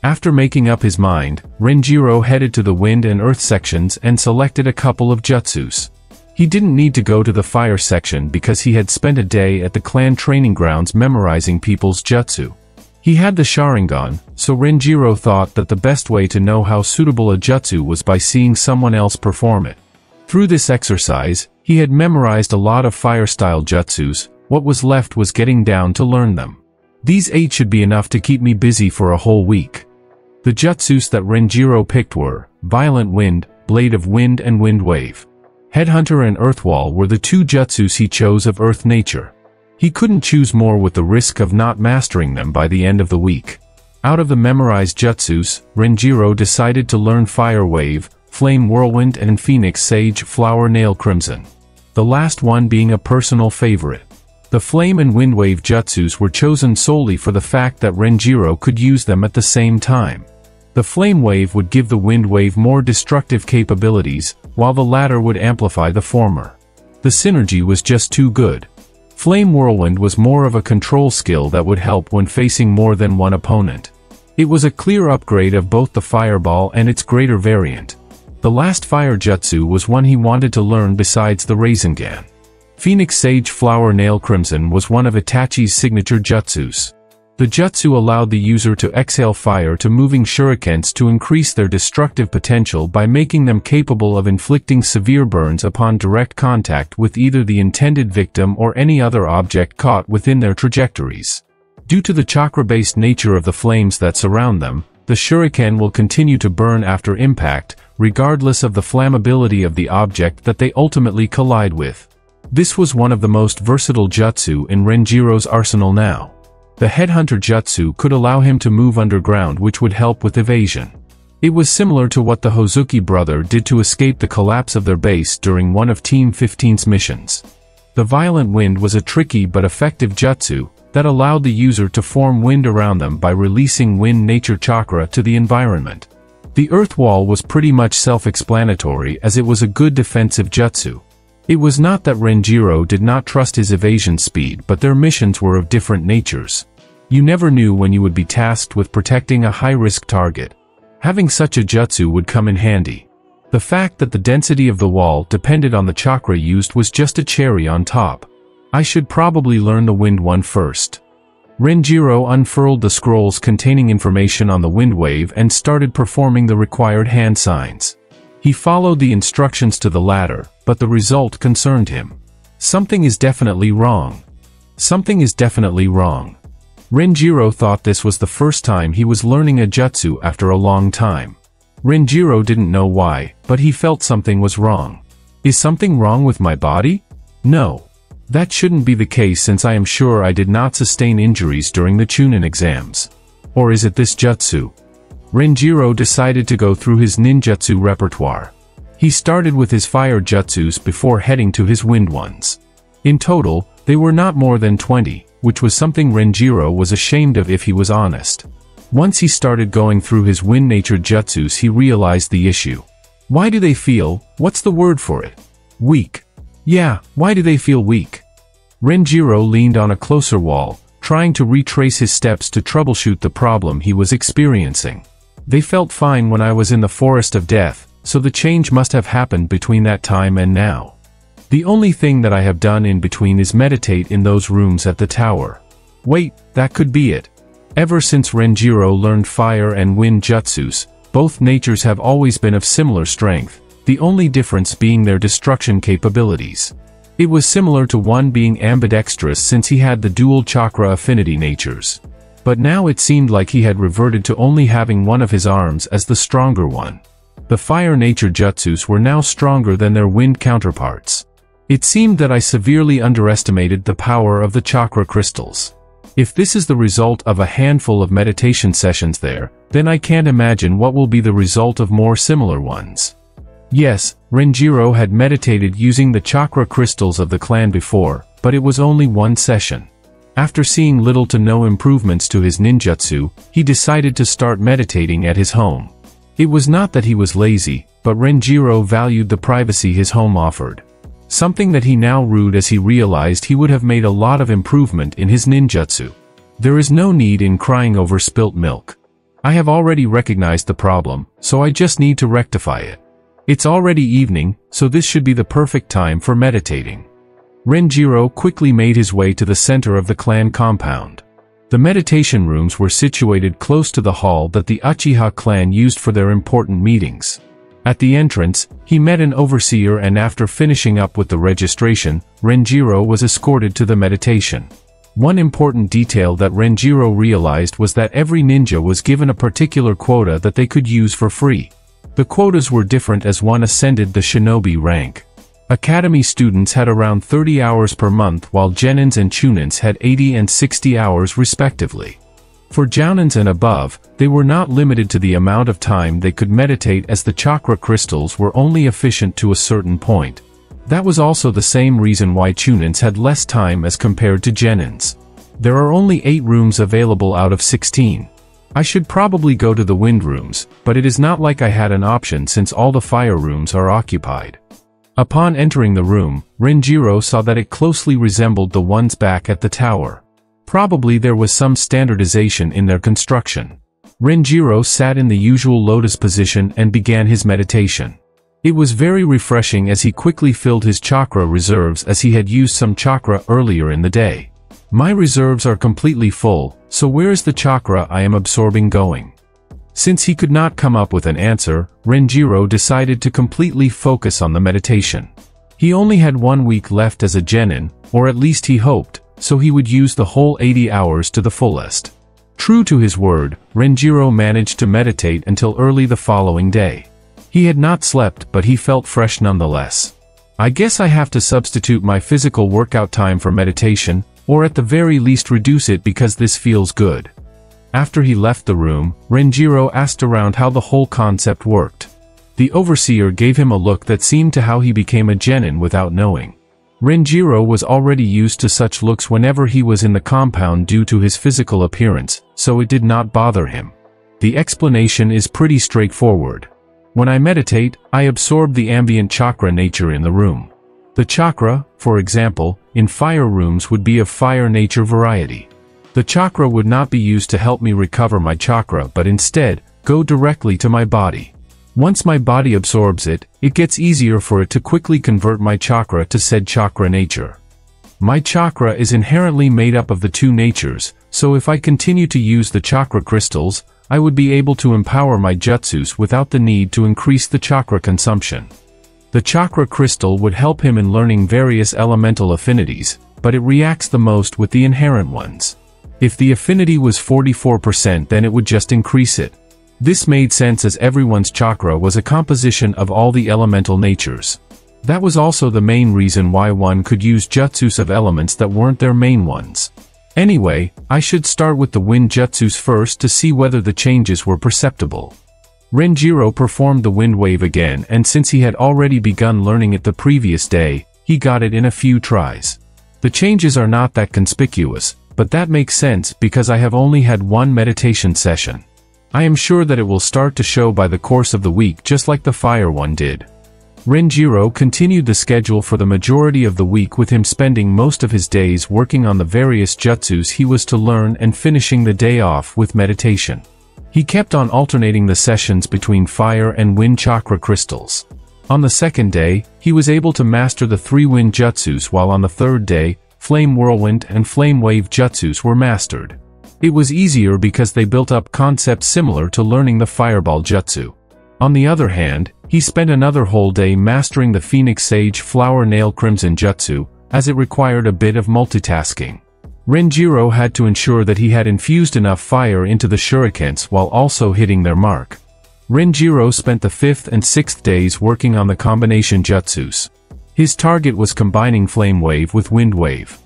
After making up his mind, Renjiro headed to the wind and earth sections and selected a couple of jutsus. He didn't need to go to the fire section because he had spent a day at the clan training grounds memorizing people's jutsu. He had the Sharingan, so Renjiro thought that the best way to know how suitable a jutsu was by seeing someone else perform it. Through this exercise, he had memorized a lot of fire-style jutsus, what was left was getting down to learn them. These eight should be enough to keep me busy for a whole week. The jutsus that Renjiro picked were, Violent Wind, Blade of Wind and Wind Wave. Headhunter and Earthwall were the two jutsus he chose of Earth nature. He couldn't choose more with the risk of not mastering them by the end of the week. Out of the memorized jutsus, Renjiro decided to learn Fire Wave, Flame Whirlwind and Phoenix Sage Flower Nail Crimson. The last one being a personal favorite. The Flame and Windwave jutsus were chosen solely for the fact that Renjiro could use them at the same time. The Flame Wave would give the Wind Wave more destructive capabilities, while the latter would amplify the former. The synergy was just too good. Flame Whirlwind was more of a control skill that would help when facing more than one opponent. It was a clear upgrade of both the Fireball and its greater variant. The last fire jutsu was one he wanted to learn besides the Rasengan. Phoenix Sage Flower Nail Crimson was one of Itachi's signature jutsus. The jutsu allowed the user to exhale fire to moving shurikens to increase their destructive potential by making them capable of inflicting severe burns upon direct contact with either the intended victim or any other object caught within their trajectories. Due to the chakra-based nature of the flames that surround them, the shuriken will continue to burn after impact, regardless of the flammability of the object that they ultimately collide with. This was one of the most versatile jutsu in Renjiro's arsenal now. The Headhunter jutsu could allow him to move underground which would help with evasion. It was similar to what the Hozuki brother did to escape the collapse of their base during one of Team 15's missions. The Violent Wind was a tricky but effective jutsu that allowed the user to form wind around them by releasing wind nature chakra to the environment. The earth wall was pretty much self-explanatory as it was a good defensive jutsu. It was not that Renjiro did not trust his evasion speed but their missions were of different natures. You never knew when you would be tasked with protecting a high-risk target. Having such a jutsu would come in handy. The fact that the density of the wall depended on the chakra used was just a cherry on top. I should probably learn the wind one first. Renjiro unfurled the scrolls containing information on the wind wave and started performing the required hand signs. He followed the instructions to the latter, but the result concerned him. Something is definitely wrong. Something is definitely wrong. Renjiro thought this was the first time he was learning a jutsu after a long time. Renjiro didn't know why, but he felt something was wrong. Is something wrong with my body? No. That shouldn't be the case since I am sure I did not sustain injuries during the Chunin exams. Or is it this jutsu? Renjiro decided to go through his ninjutsu repertoire. He started with his fire jutsus before heading to his wind ones. In total, they were not more than 20, which was something Renjiro was ashamed of if he was honest. Once he started going through his wind nature jutsus he realized the issue. Why do they feel, what's the word for it? Weak. Yeah, why do they feel weak? Renjiro leaned on a closer wall, trying to retrace his steps to troubleshoot the problem he was experiencing. They felt fine when I was in the forest of death, so the change must have happened between that time and now. The only thing that I have done in between is meditate in those rooms at the tower. Wait, that could be it. Ever since Renjiro learned fire and wind jutsus, both natures have always been of similar strength, the only difference being their destruction capabilities. It was similar to one being ambidextrous since he had the dual chakra affinity natures. But now it seemed like he had reverted to only having one of his arms as the stronger one. The fire nature jutsus were now stronger than their wind counterparts. It seemed that I severely underestimated the power of the chakra crystals. If this is the result of a handful of meditation sessions there, then I can't imagine what will be the result of more similar ones. Yes, Renjiro had meditated using the chakra crystals of the clan before, but it was only one session. After seeing little to no improvements to his ninjutsu, he decided to start meditating at his home. It was not that he was lazy, but Renjiro valued the privacy his home offered. Something that he now rued as he realized he would have made a lot of improvement in his ninjutsu. There is no need in crying over spilt milk. I have already recognized the problem, so I just need to rectify it. It's already evening, so this should be the perfect time for meditating. Renjiro quickly made his way to the center of the clan compound. The meditation rooms were situated close to the hall that the Uchiha clan used for their important meetings. At the entrance, he met an overseer and after finishing up with the registration, Renjiro was escorted to the meditation. One important detail that Renjiro realized was that every ninja was given a particular quota that they could use for free. The quotas were different as one ascended the shinobi rank. Academy students had around 30 hours per month while Genins and Chunins had 80 and 60 hours respectively. For Jounins and above, they were not limited to the amount of time they could meditate as the chakra crystals were only efficient to a certain point. That was also the same reason why Chunins had less time as compared to Genins. There are only 8 rooms available out of 16. I should probably go to the wind rooms, but it is not like I had an option since all the fire rooms are occupied. Upon entering the room, Renjiro saw that it closely resembled the ones back at the tower. Probably there was some standardization in their construction. Renjiro sat in the usual lotus position and began his meditation. It was very refreshing as he quickly filled his chakra reserves as he had used some chakra earlier in the day. My reserves are completely full, so where is the chakra I am absorbing going? Since he could not come up with an answer, Renjiro decided to completely focus on the meditation. He only had one week left as a genin, or at least he hoped, so he would use the whole 80 hours to the fullest. True to his word, Renjiro managed to meditate until early the following day. He had not slept but he felt fresh nonetheless. I guess I have to substitute my physical workout time for meditation, or at the very least reduce it because this feels good. After he left the room, Renjiro asked around how the whole concept worked. The overseer gave him a look that seemed to how he became a genin without knowing. Renjiro was already used to such looks whenever he was in the compound due to his physical appearance, so it did not bother him. The explanation is pretty straightforward. When I meditate, I absorb the ambient chakra nature in the room. The chakra, for example, in fire rooms would be of fire nature variety. The chakra would not be used to help me recover my chakra but instead, go directly to my body. Once my body absorbs it, it gets easier for it to quickly convert my chakra to said chakra nature. My chakra is inherently made up of the two natures, so if I continue to use the chakra crystals, I would be able to empower my jutsus without the need to increase the chakra consumption. The chakra crystal would help him in learning various elemental affinities, but it reacts the most with the inherent ones. If the affinity was 44% then it would just increase it. This made sense as everyone's chakra was a composition of all the elemental natures. That was also the main reason why one could use jutsus of elements that weren't their main ones. Anyway, I should start with the wind jutsus first to see whether the changes were perceptible. Renjiro performed the wind wave again and since he had already begun learning it the previous day, he got it in a few tries. The changes are not that conspicuous, but that makes sense because I have only had one meditation session. I am sure that it will start to show by the course of the week just like the fire one did. Renjiro continued the schedule for the majority of the week with him spending most of his days working on the various jutsus he was to learn and finishing the day off with meditation. He kept on alternating the sessions between fire and wind chakra crystals. On the second day, he was able to master the three wind jutsus while on the third day, flame whirlwind and flame wave jutsus were mastered. It was easier because they built up concepts similar to learning the fireball jutsu. On the other hand, he spent another whole day mastering the Phoenix Sage Flower Nail Crimson Jutsu, as it required a bit of multitasking. Renjiro had to ensure that he had infused enough fire into the shurikens while also hitting their mark. Renjiro spent the fifth and sixth days working on the combination jutsus. His target was combining Flame Wave with Wind Wave.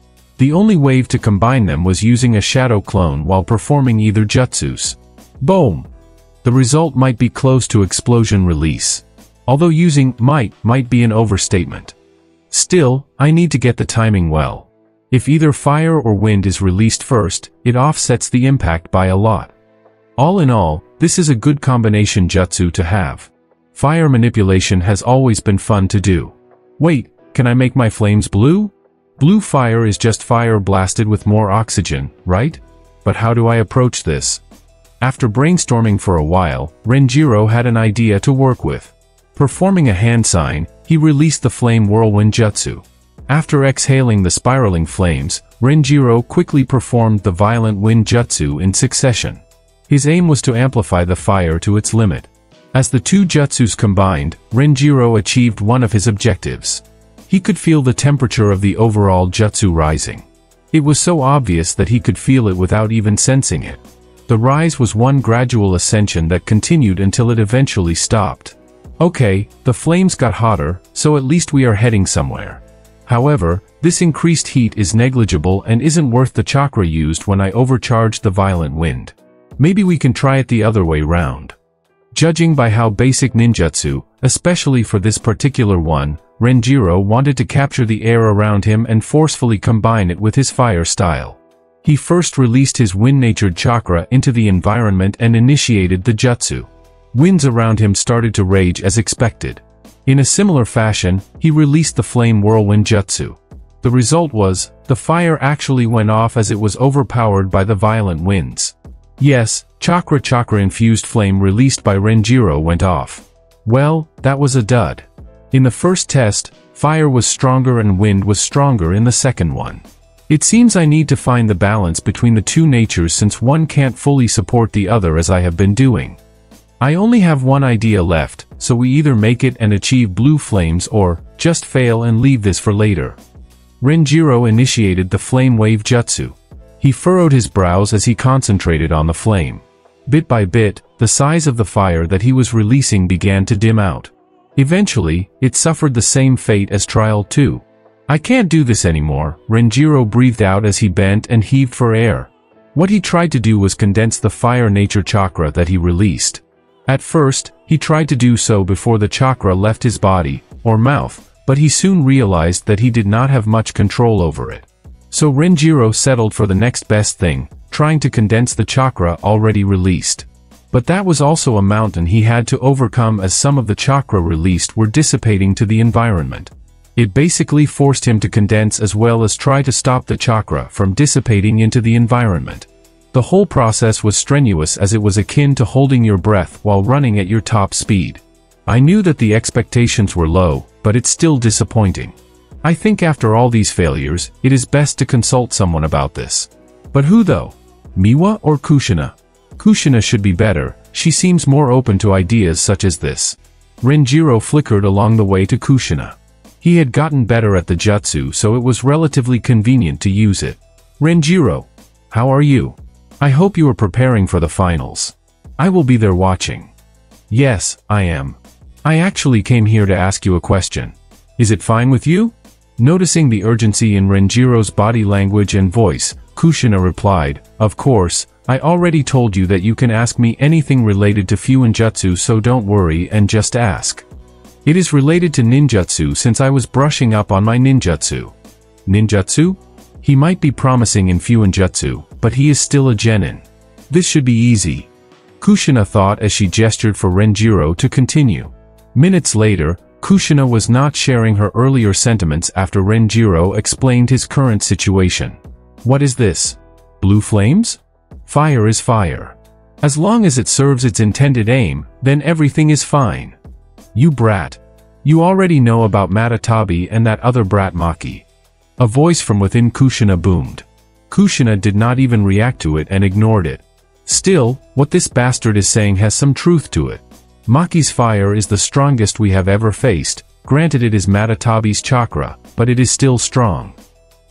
The only way to combine them was using a shadow clone while performing either jutsus. Boom! The result might be close to explosion release. Although using might might be an overstatement. Still, I need to get the timing well. If either fire or wind is released first, it offsets the impact by a lot. All in all, this is a good combination jutsu to have. Fire manipulation has always been fun to do. Wait, can I make my flames blue? Blue fire is just fire blasted with more oxygen, right? But how do I approach this? After brainstorming for a while, Renjiro had an idea to work with. Performing a hand sign, he released the flame whirlwind jutsu. After exhaling the spiraling flames, Renjiro quickly performed the violent wind jutsu in succession. His aim was to amplify the fire to its limit. As the two jutsus combined, Renjiro achieved one of his objectives. He could feel the temperature of the overall jutsu rising. It was so obvious that he could feel it without even sensing it. The rise was one gradual ascension that continued until it eventually stopped. Okay, the flames got hotter, so at least we are heading somewhere. However, this increased heat is negligible and isn't worth the chakra used when I overcharge the violent wind. Maybe we can try it the other way round. Judging by how basic ninjutsu, especially for this particular one, Renjiro wanted to capture the air around him and forcefully combine it with his fire style. He first released his wind-natured chakra into the environment and initiated the jutsu. Winds around him started to rage as expected. In a similar fashion, he released the flame whirlwind jutsu. The result was, the fire actually went off as it was overpowered by the violent winds. Yes, chakra chakra infused flame released by Renjiro went off. Well, that was a dud. In the first test, fire was stronger and wind was stronger in the second one. It seems I need to find the balance between the two natures since one can't fully support the other as I have been doing. I only have one idea left, so we either make it and achieve blue flames or, just fail and leave this for later. Renjiro initiated the flame wave jutsu. He furrowed his brows as he concentrated on the flame. Bit by bit, the size of the fire that he was releasing began to dim out. Eventually, it suffered the same fate as Trial 2. I can't do this anymore, Renjiro breathed out as he bent and heaved for air. What he tried to do was condense the fire nature chakra that he released. At first, he tried to do so before the chakra left his body, or mouth, but he soon realized that he did not have much control over it. So Renjiro settled for the next best thing, trying to condense the chakra already released. But that was also a mountain he had to overcome as some of the chakra released were dissipating to the environment. It basically forced him to condense as well as try to stop the chakra from dissipating into the environment. The whole process was strenuous as it was akin to holding your breath while running at your top speed. I knew that the expectations were low, but it's still disappointing. I think after all these failures, it is best to consult someone about this. But who though? Miwa or Kushina? Kushina should be better, she seems more open to ideas such as this. Renjiro flickered along the way to Kushina. He had gotten better at the jutsu so it was relatively convenient to use it. Renjiro, how are you? I hope you are preparing for the finals. I will be there watching. Yes, I am. I actually came here to ask you a question. Is it fine with you? Noticing the urgency in Renjiro's body language and voice, Kushina replied, Of course, I already told you that you can ask me anything related to Fuinjutsu so don't worry and just ask. It is related to ninjutsu since I was brushing up on my ninjutsu. Ninjutsu? He might be promising in Fuinjutsu, but he is still a genin. This should be easy. Kushina thought as she gestured for Renjiro to continue. Minutes later, Kushina was not sharing her earlier sentiments after Renjiro explained his current situation. What is this? Blue flames? Fire is fire. As long as it serves its intended aim, then everything is fine. You brat. You already know about Matatabi and that other brat Maki. A voice from within Kushina boomed. Kushina did not even react to it and ignored it. Still, what this bastard is saying has some truth to it. Maki's fire is the strongest we have ever faced, granted it is Matatabi's chakra, but it is still strong.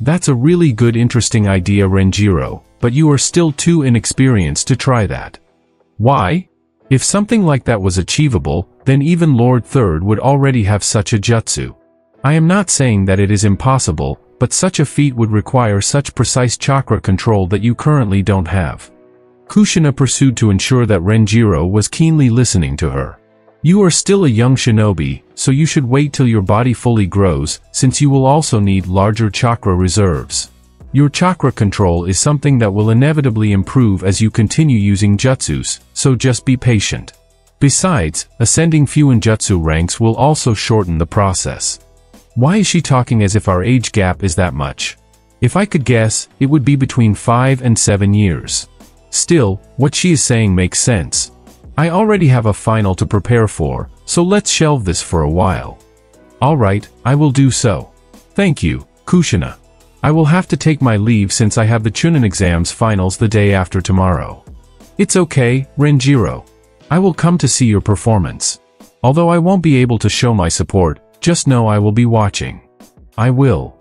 That's a really good interesting idea Renjiro, but you are still too inexperienced to try that. Why? If something like that was achievable, then even Lord Third would already have such a jutsu. I am not saying that it is impossible, but such a feat would require such precise chakra control that you currently don't have. Kushina pursued to ensure that Renjiro was keenly listening to her. You are still a young shinobi, so you should wait till your body fully grows, since you will also need larger chakra reserves. Your chakra control is something that will inevitably improve as you continue using jutsus, so just be patient. Besides, ascending Fuin Jutsu ranks will also shorten the process. Why is she talking as if our age gap is that much? If I could guess, it would be between 5 and 7 years. Still, what she is saying makes sense. I already have a final to prepare for, so let's shelve this for a while. Alright, I will do so. Thank you, Kushina. I will have to take my leave since I have the Chunin exams finals the day after tomorrow. It's okay, Renjiro. I will come to see your performance. Although I won't be able to show my support, just know I will be watching. I will.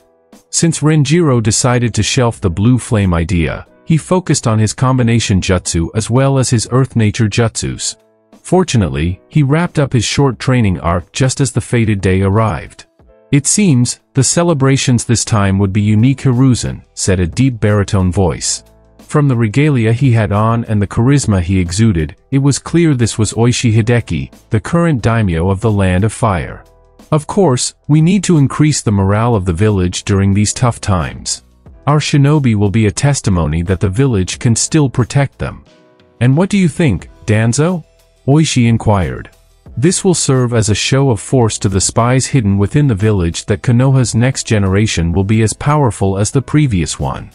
Since Renjiro decided to shelf the blue flame idea, he focused on his combination jutsu as well as his earth nature jutsus. Fortunately, he wrapped up his short training arc just as the fated day arrived. It seems, the celebrations this time would be unique Hiruzen, said a deep baritone voice. From the regalia he had on and the charisma he exuded, it was clear this was Oishi Hideki, the current daimyo of the Land of Fire. Of course, we need to increase the morale of the village during these tough times. Our shinobi will be a testimony that the village can still protect them. And what do you think, Danzo? Oishi inquired. This will serve as a show of force to the spies hidden within the village that Konoha's next generation will be as powerful as the previous one.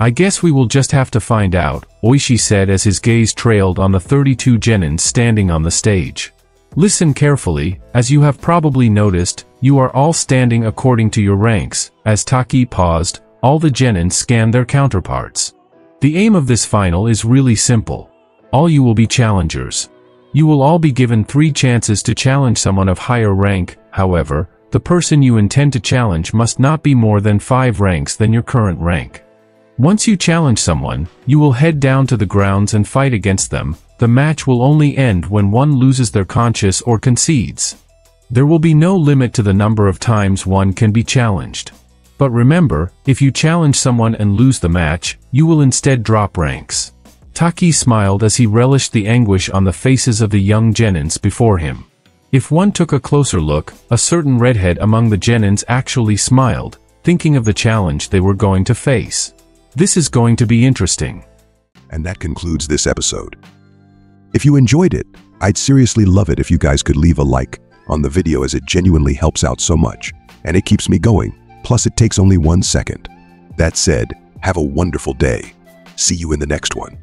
I guess we will just have to find out, Oishi said as his gaze trailed on the 32 genins standing on the stage. Listen carefully, as you have probably noticed, you are all standing according to your ranks. As Taki paused, all the genins scan their counterparts. The aim of this final is really simple. All you will be challengers. You will all be given three chances to challenge someone of higher rank, however, the person you intend to challenge must not be more than five ranks than your current rank. Once you challenge someone, you will head down to the grounds and fight against them, the match will only end when one loses their conscience or concedes. There will be no limit to the number of times one can be challenged. But remember, if you challenge someone and lose the match, you will instead drop ranks. Taki smiled as he relished the anguish on the faces of the young genins before him. If one took a closer look, a certain redhead among the genins actually smiled, thinking of the challenge they were going to face. This is going to be interesting. And that concludes this episode. If you enjoyed it, I'd seriously love it if you guys could leave a like on the video as it genuinely helps out so much, and it keeps me going, plus it takes only one second. That said, have a wonderful day. See you in the next one.